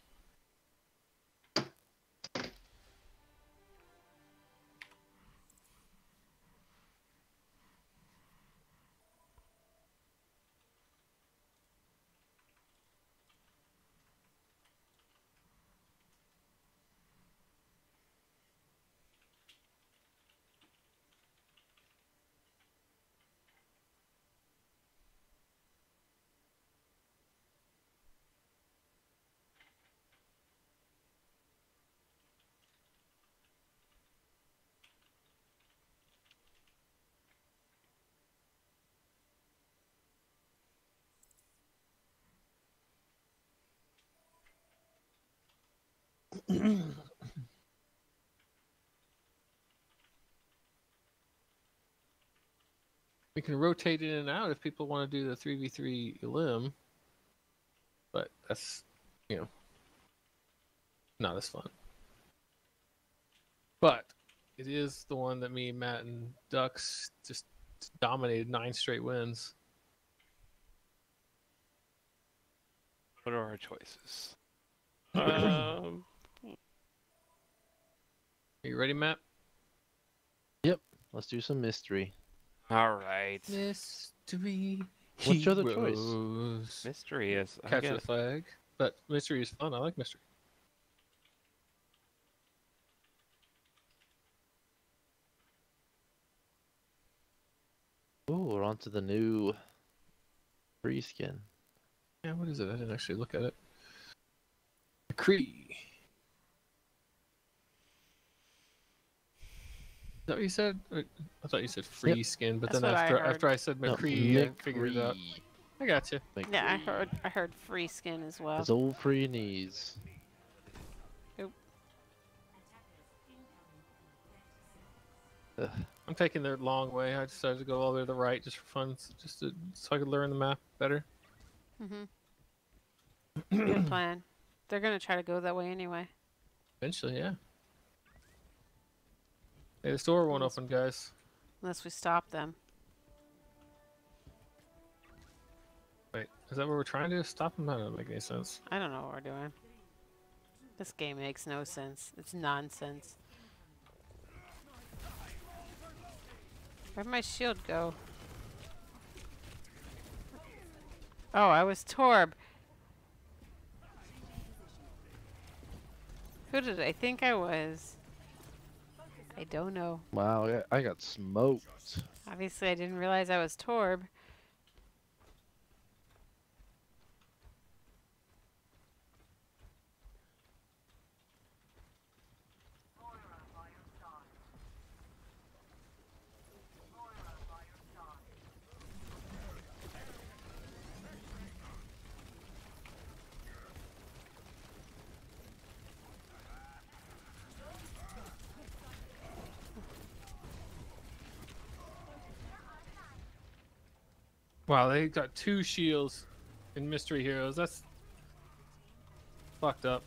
we can rotate in and out if people want to do the 3v3 Elim. But that's, you know, not as fun. But it is the one that me, Matt, and Ducks just dominated nine straight wins. What are our choices? um, are you ready, Matt? Yep. Let's do some mystery. All right. Mystery. What's your other choice? Mystery is. I Capture the flag. But mystery is fun. I like mystery. Ooh, we're on to the new free skin. Yeah, what is it? I didn't actually look at it. McCree. That what you said? I thought you said free skin, but That's then what I after after I said No, McCree, I figured it out. I got you. Yeah, I heard. I heard free skin as well. His old free knees. Oop. Ugh. I'm taking the long way. I decided to go all the way to the right just for fun, just to, so I could learn the map better. Mhm. Good plan. They're gonna try to go that way anyway. Eventually, yeah. Hey, the store won't open, guys. Unless we stop them. Wait, is that what we're trying to do? Stop them? That doesn't make any sense. I don't know what we're doing. This game makes no sense. It's nonsense. Where'd my shield go? Oh, I was Torb. Who did I think I was? I don't know. Wow, I- got smoked. Obviously, I didn't realize I was Torb. Wow, they got two shields in Mystery Heroes. That's fucked up.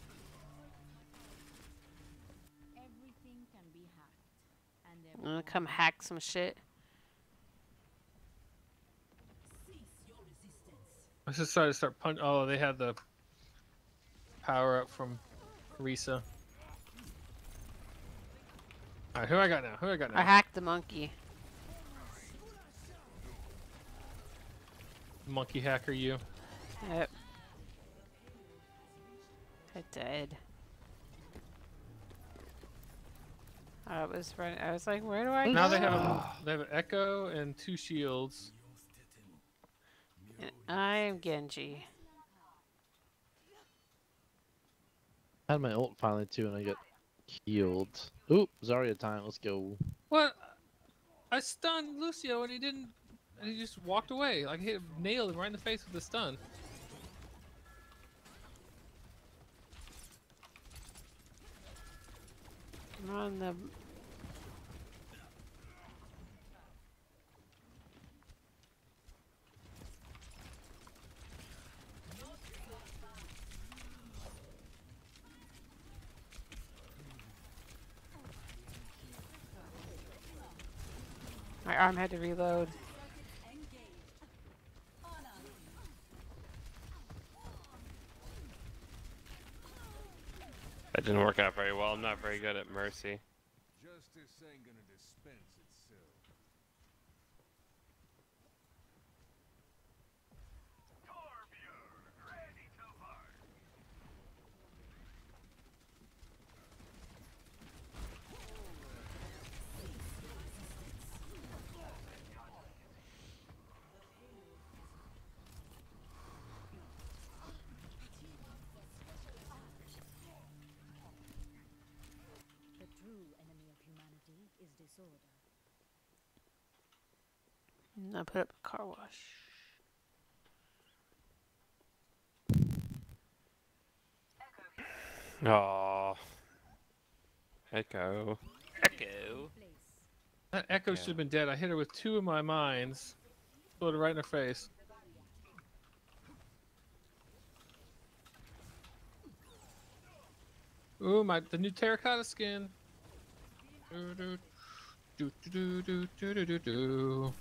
Everything can be hacked. And I'm gonna come hack some shit. I just decided to start punch. Oh, they had the power up from Risa. Alright, who I got now? Who I got now? I hacked the monkey. Monkey hacker, you. Yep. I did. I was running. I was like, where do I Now go? they have a, they have an Echo and two shields. I am Genji. I had my ult finally too, and I got healed. Oop, Zarya time. Let's go. What? I stunned Lucio and he didn't. And he just walked away. Like he nailed him right in the face with the stun. On the. My arm had to reload. That didn't work out very well. I'm not very good at Mercy. Justice ain't gonna dispense I put up a car wash. Aw. Echo. Echo. That Echo yeah. should have been dead. I hit her with two of my mines. Put her right in her face. Ooh, my the new terracotta skin. Do do do do do do do do.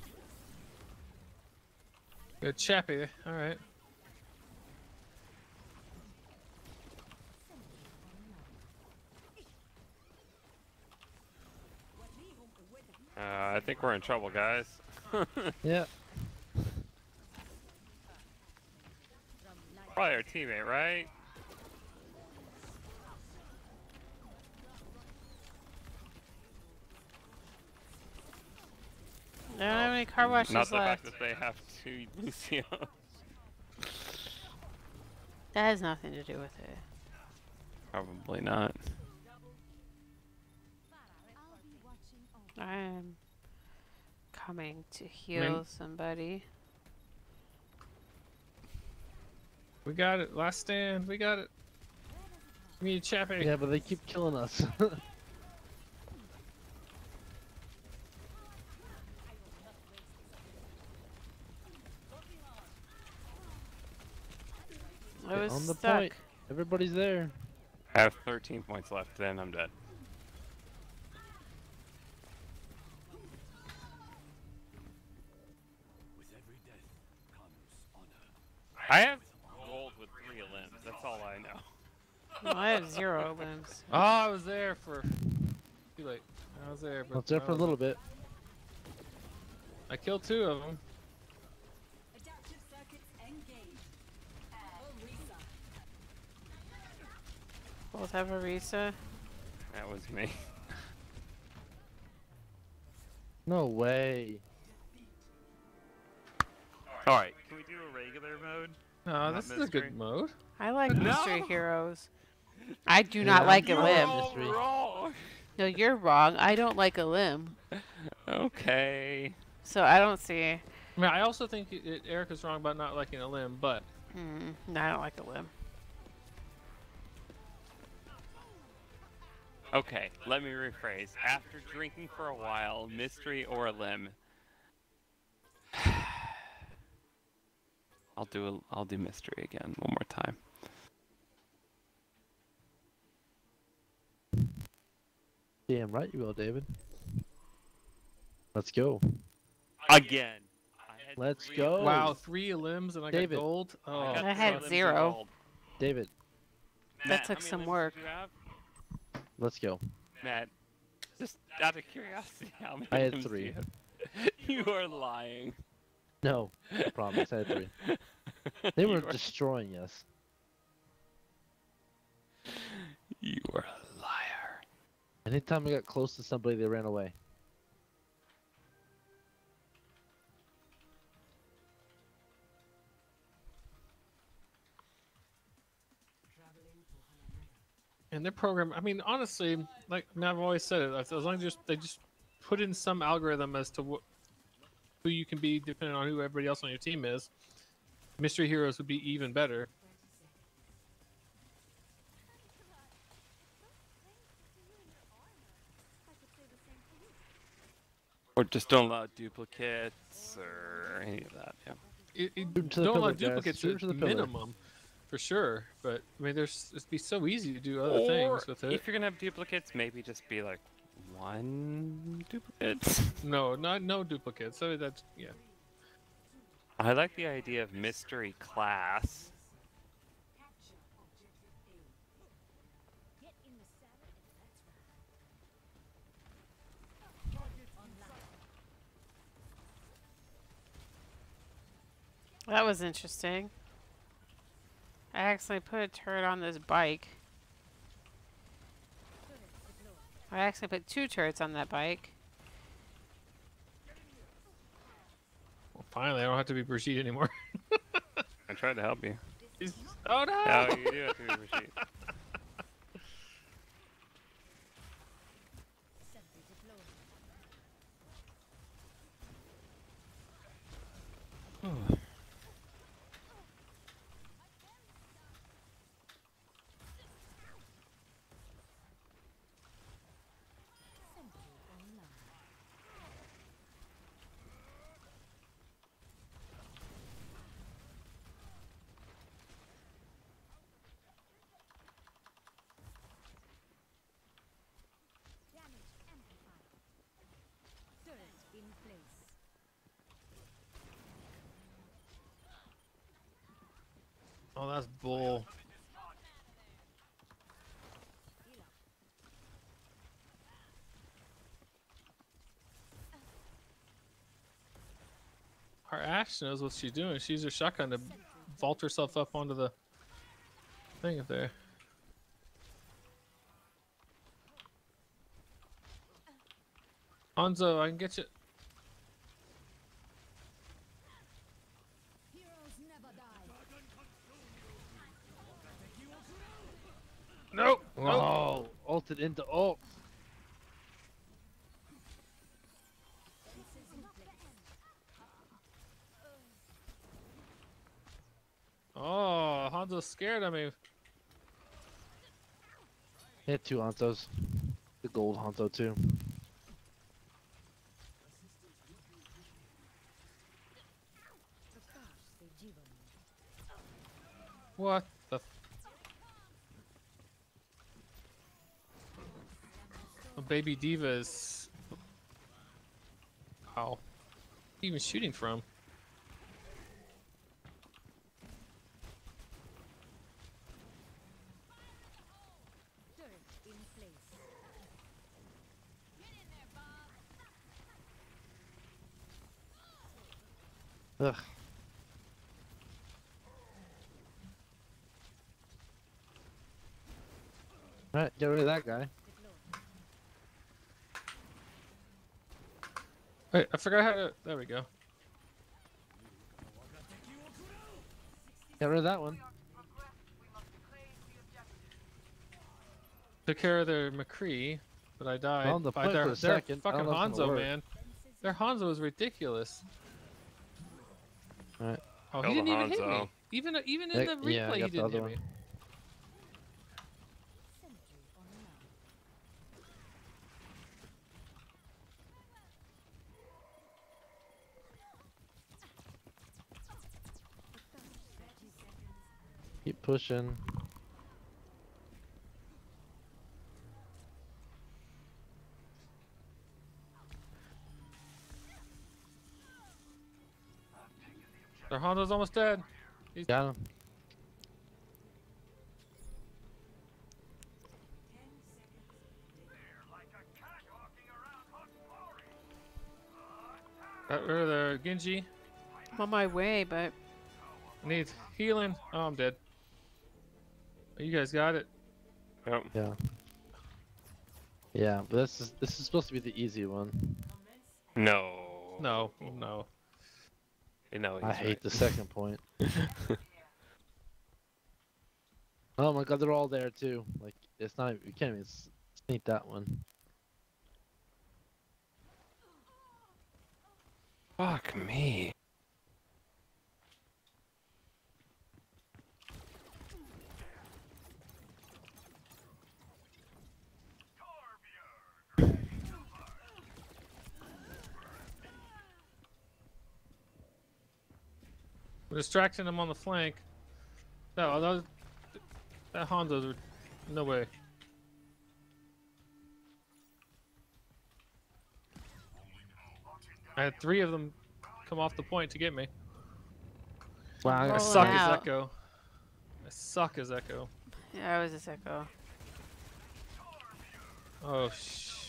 Good chappy. All right. Uh, I think we're in trouble, guys. Yeah. Probably our teammate, right? I don't have um, any car washes Not the left. fact that they have two Lucio. That has nothing to do with it. Probably not. I am coming to heal somebody. We got it. Last stand. We got it. Me and Chappy. Yeah, but they keep killing us. I Get was on the stuck. point. Everybody's there. I have 13 points left, then I'm dead. I have gold with three elims. That's all I know. Well, I have zero elims. Oh, I was there for. Too late. I was there, but I was there for a little bit. I killed two of them. Both have a Risa. That was me. No way. All right, can we do a regular mode? No, Not this is a good mode. I like No! mystery heroes. I do not Yeah, like Elim. wrong. No, you're wrong. I don't like Elim. Okay. So I don't see. I mean, I also think it, it, Eric is wrong about not liking Elim, but Hmm, no, I don't like Elim. Okay, let me rephrase. After drinking for a while, mystery or Elim. I'll do a, I'll do mystery again one more time. Damn right you will, David. Let's go. Again. Let's go. wow, three elims and I David. got gold. Oh, got I had zero. David, That Matt, how took many some elims work. Did you have? let's go. Matt, just out of curiosity, how many I had three. You, you are lying. No, I promise. I had three. They were are- destroying us. You are a liar. Anytime I got close to somebody, they ran away. And their program. I mean, honestly, like I mean, I've always said it. As as long as just, they just put in some algorithm as to what who you can be, depending on who everybody else on your team is. Mystery heroes would be even better. Or just don't allow duplicates or any of that. Yeah. It, it, Shoot 'em to the don't allow pillar, guys. duplicates Shoot 'em at to the pillar. Minimum, for sure. But I mean, there's it'd be so easy to do other or things with it. if you're gonna have duplicates, maybe just be like one duplicate. No, not no duplicates. So that's yeah. I like the idea of mystery class. That was interesting. I accidentally put a turret on this bike. I accidentally put two turrets on that bike. Well, finally, I don't have to be Brigitte anymore. I tried to help you. oh no! No, you do have to be Brigitte. Oh, that's bull. Our Ash knows what she's doing. She used her shotgun to vault herself up onto the thing up there. Hanzo, I can get you. Nope. Nope. Ulted into ult. Oh, Hanzo's scared of me. Hit two Hanzos. The gold Hanzo too. What the? F- A baby D.Va is. Oh. Wow. Even shooting from? Ugh. Alright, get rid of that guy. Wait, I forgot how to. There we go. Get rid of that one. Took care of their McCree, but I died Well, the by point their, for a their second, fucking don't know if it's gonna Hanzo, man. Their Hanzo is ridiculous. Alright. Oh, Kill he didn't even hit me. Even even in Yeah, the yeah, replay, he didn't hit one. me. Keep pushing. Their Hanzo's almost dead. He's Got him. got rid of their Genji. I'm on my way, but Needs healing. Oh, I'm dead. You guys got it. Yep. Yeah. Yeah, but this is this is supposed to be the easy one. No. No, no. You know, I he's hate right. the second point. oh my god, they're all there too. Like it's not you can't even sneak that one. Fuck me. We're distracting them on the flank. No, oh, those, that Hanzo's are no way. I had three of them come off the point to get me. Wow, I Rolling suck as out. Echo. I suck as Echo. yeah, I was a sicko. Oh, sh.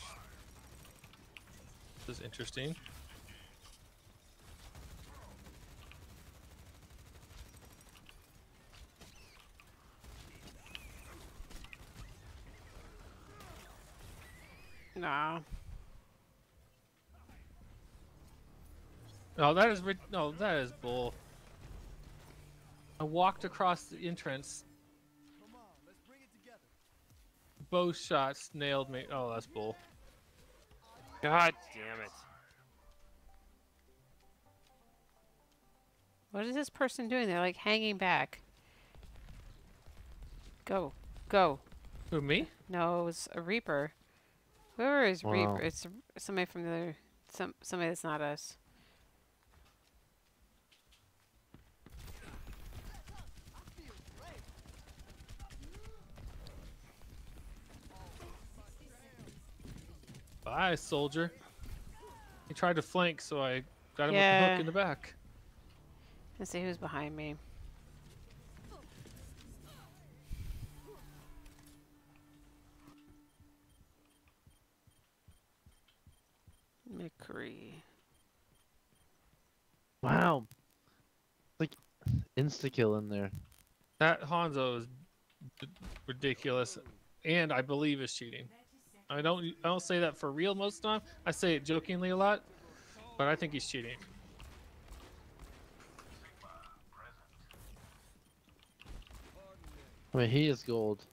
This is interesting. Nah. No, that is no, that is bull. I walked across the entrance. Both shots nailed me. Oh, that's bull. God damn it. What is this person doing? They're like hanging back. Go. Go. Who me? No, it was a Reaper. Whoever is Wow. Reaper, it's somebody from the other, some somebody that's not us. Bye, soldier. He tried to flank, so I got him with the hook in the back. Let's see who's behind me. McCree. Wow. Like insta kill in there. That Hanzo is ridiculous, and I believe is cheating. I don't I don't say that for real most of the time. I say it jokingly a lot, but I think he's cheating. I mean, he is gold.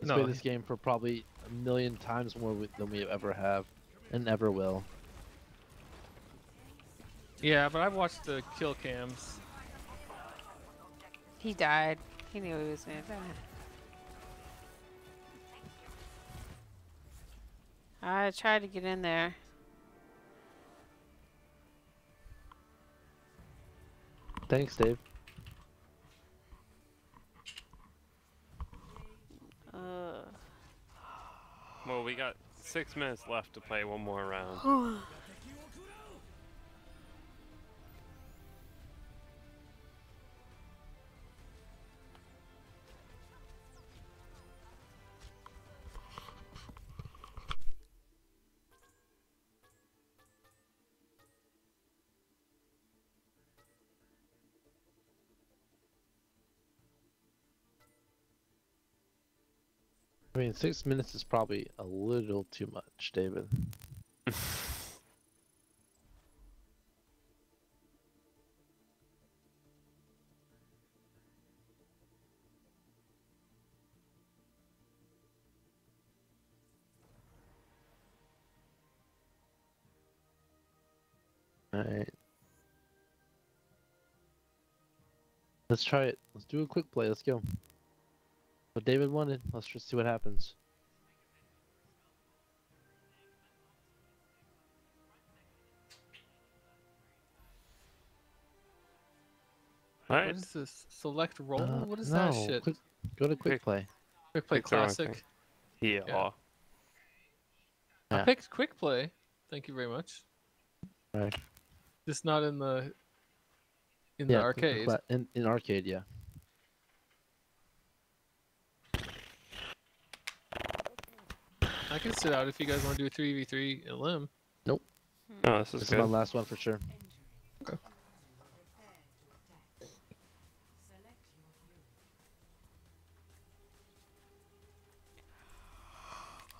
He's No, played this game for probably a million times more than we ever have, and ever will. Yeah, but I've watched the kill cams. He died. He knew he was gonna die. I tried to get in there. Thanks, Dave. Uh, Well, we got six minutes left to play one more round. I mean, six minutes is probably a little too much, David. Alright. Let's try it. Let's do a quick play. Let's go. What David wanted. Let's just see what happens. Alright. is this? Select role? Uh, what is that shit? quick- go to quick Quick- play. Quick play Quick classic. Yeah. Yeah. I picked quick play. Thank you very much. Right. Just not in the in yeah, the quick- quick arcade. pla- In, in arcade, yeah. I can sit out if you guys want to do a three v three in Elim. Oh, this is This is my last one for sure.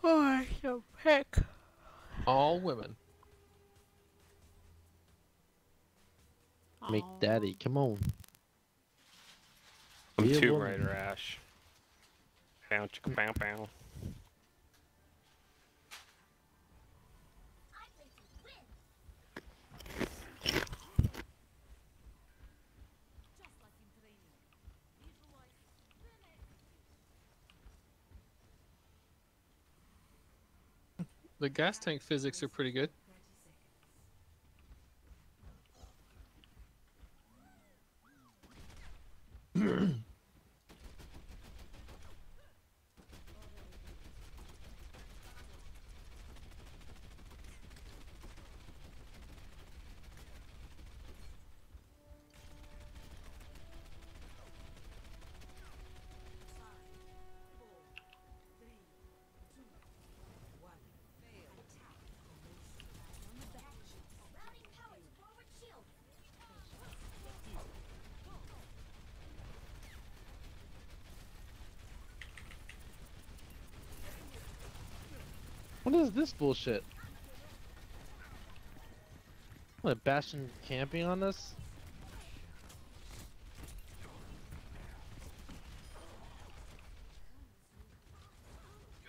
oh, I can pick. All women. Make Aw. daddy, come on. I'm too a Tomb woman. Raider Ash. Bow chicka bow bow. The gas tank physics are pretty good. Is this bullshit? What, a Bastion camping on us?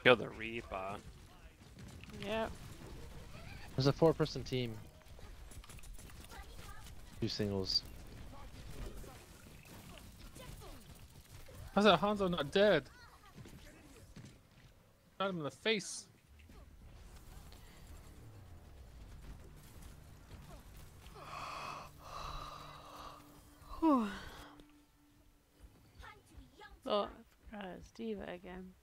Kill the Reaper. Yep. There's a four person team. Two singles. How's that Hanzo not dead? Shot him in the face. Oh, I forgot it's D.Va again.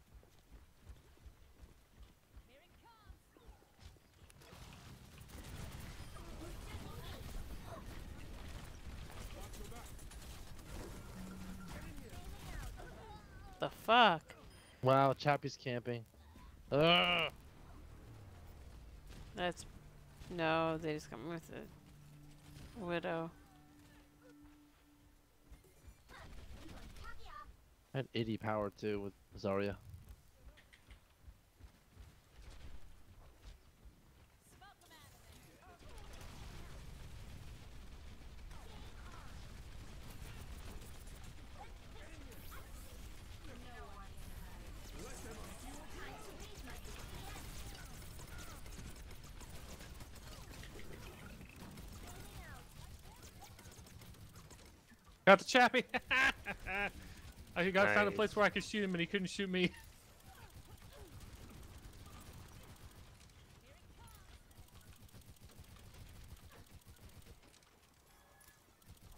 The fuck? Wow, Chappie's camping. Ugh. That's no, they just got with the widow. Had 80 power too with Zarya. Got the chappy. I got found a place where I could shoot him, and he couldn't shoot me.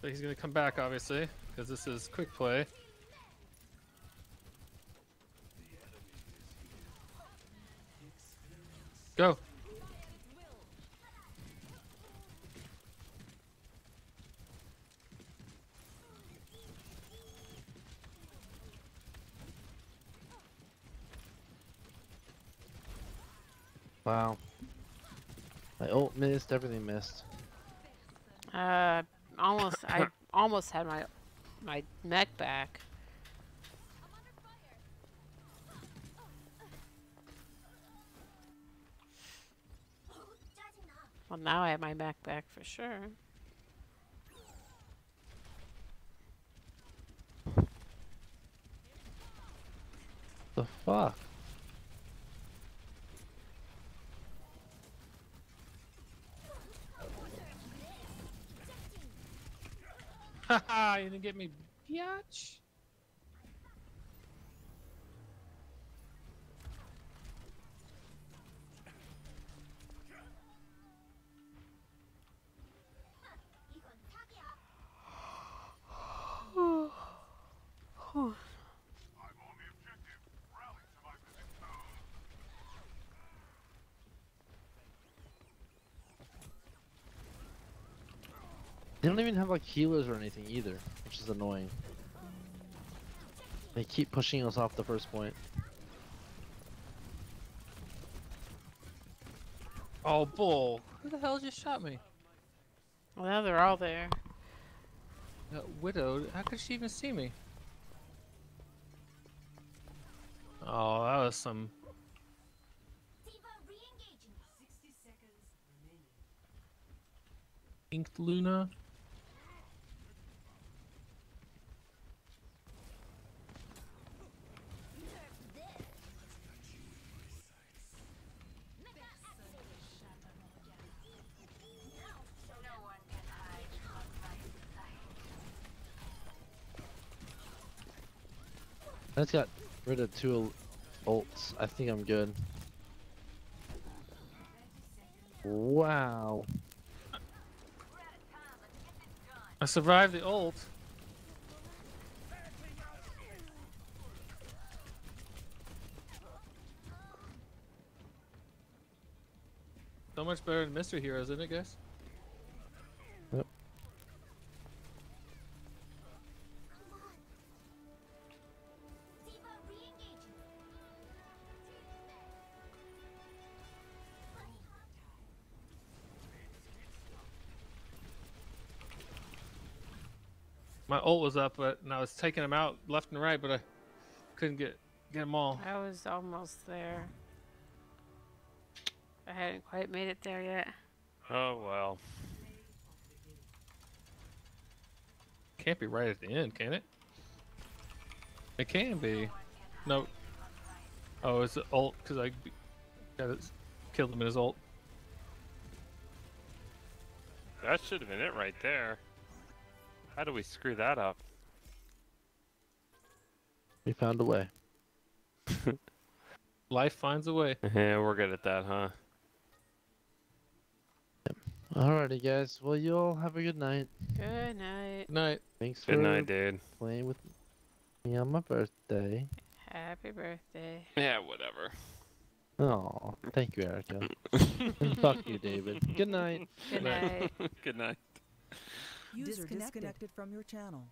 But he's gonna come back, obviously, because this is quick play. Go. Wow. My ult missed, everything missed. Uh, almost. I almost had my my mech back. Well, now I have my mech back for sure. The fuck? Haha, you didn't get me, biatch. They don't even have like healers or anything either, which is annoying. They keep pushing us off the first point. Oh, bull. Who the hell just shot me? Well, now they're all there. That widow, how could she even see me? Oh, that was some. Inked Luna. I just got rid of two ul- ults. I think I'm good. Wow. I survived the ult. So much better than mystery heroes, isn't it, guys? My ult was up, but and I was taking them out left and right, but I couldn't get get them all. I was almost there. I hadn't quite made it there yet. Oh well. Can't be right at the end, can it? It can be. No. Oh, it's the ult because I got it, killed him in his ult. That should have been it right there. How do we screw that up? We found a way. Life finds a way. Yeah, we're good at that, huh? Alrighty, guys. Well, you all have a good night. Good night. Good Night. Thanks Good for night, dude. playing with me on my birthday. Happy birthday. Yeah, whatever. Oh, thank you, Erica. and fuck you, David. Good night. Good night. Good night. User Disconnected. disconnected from your channel.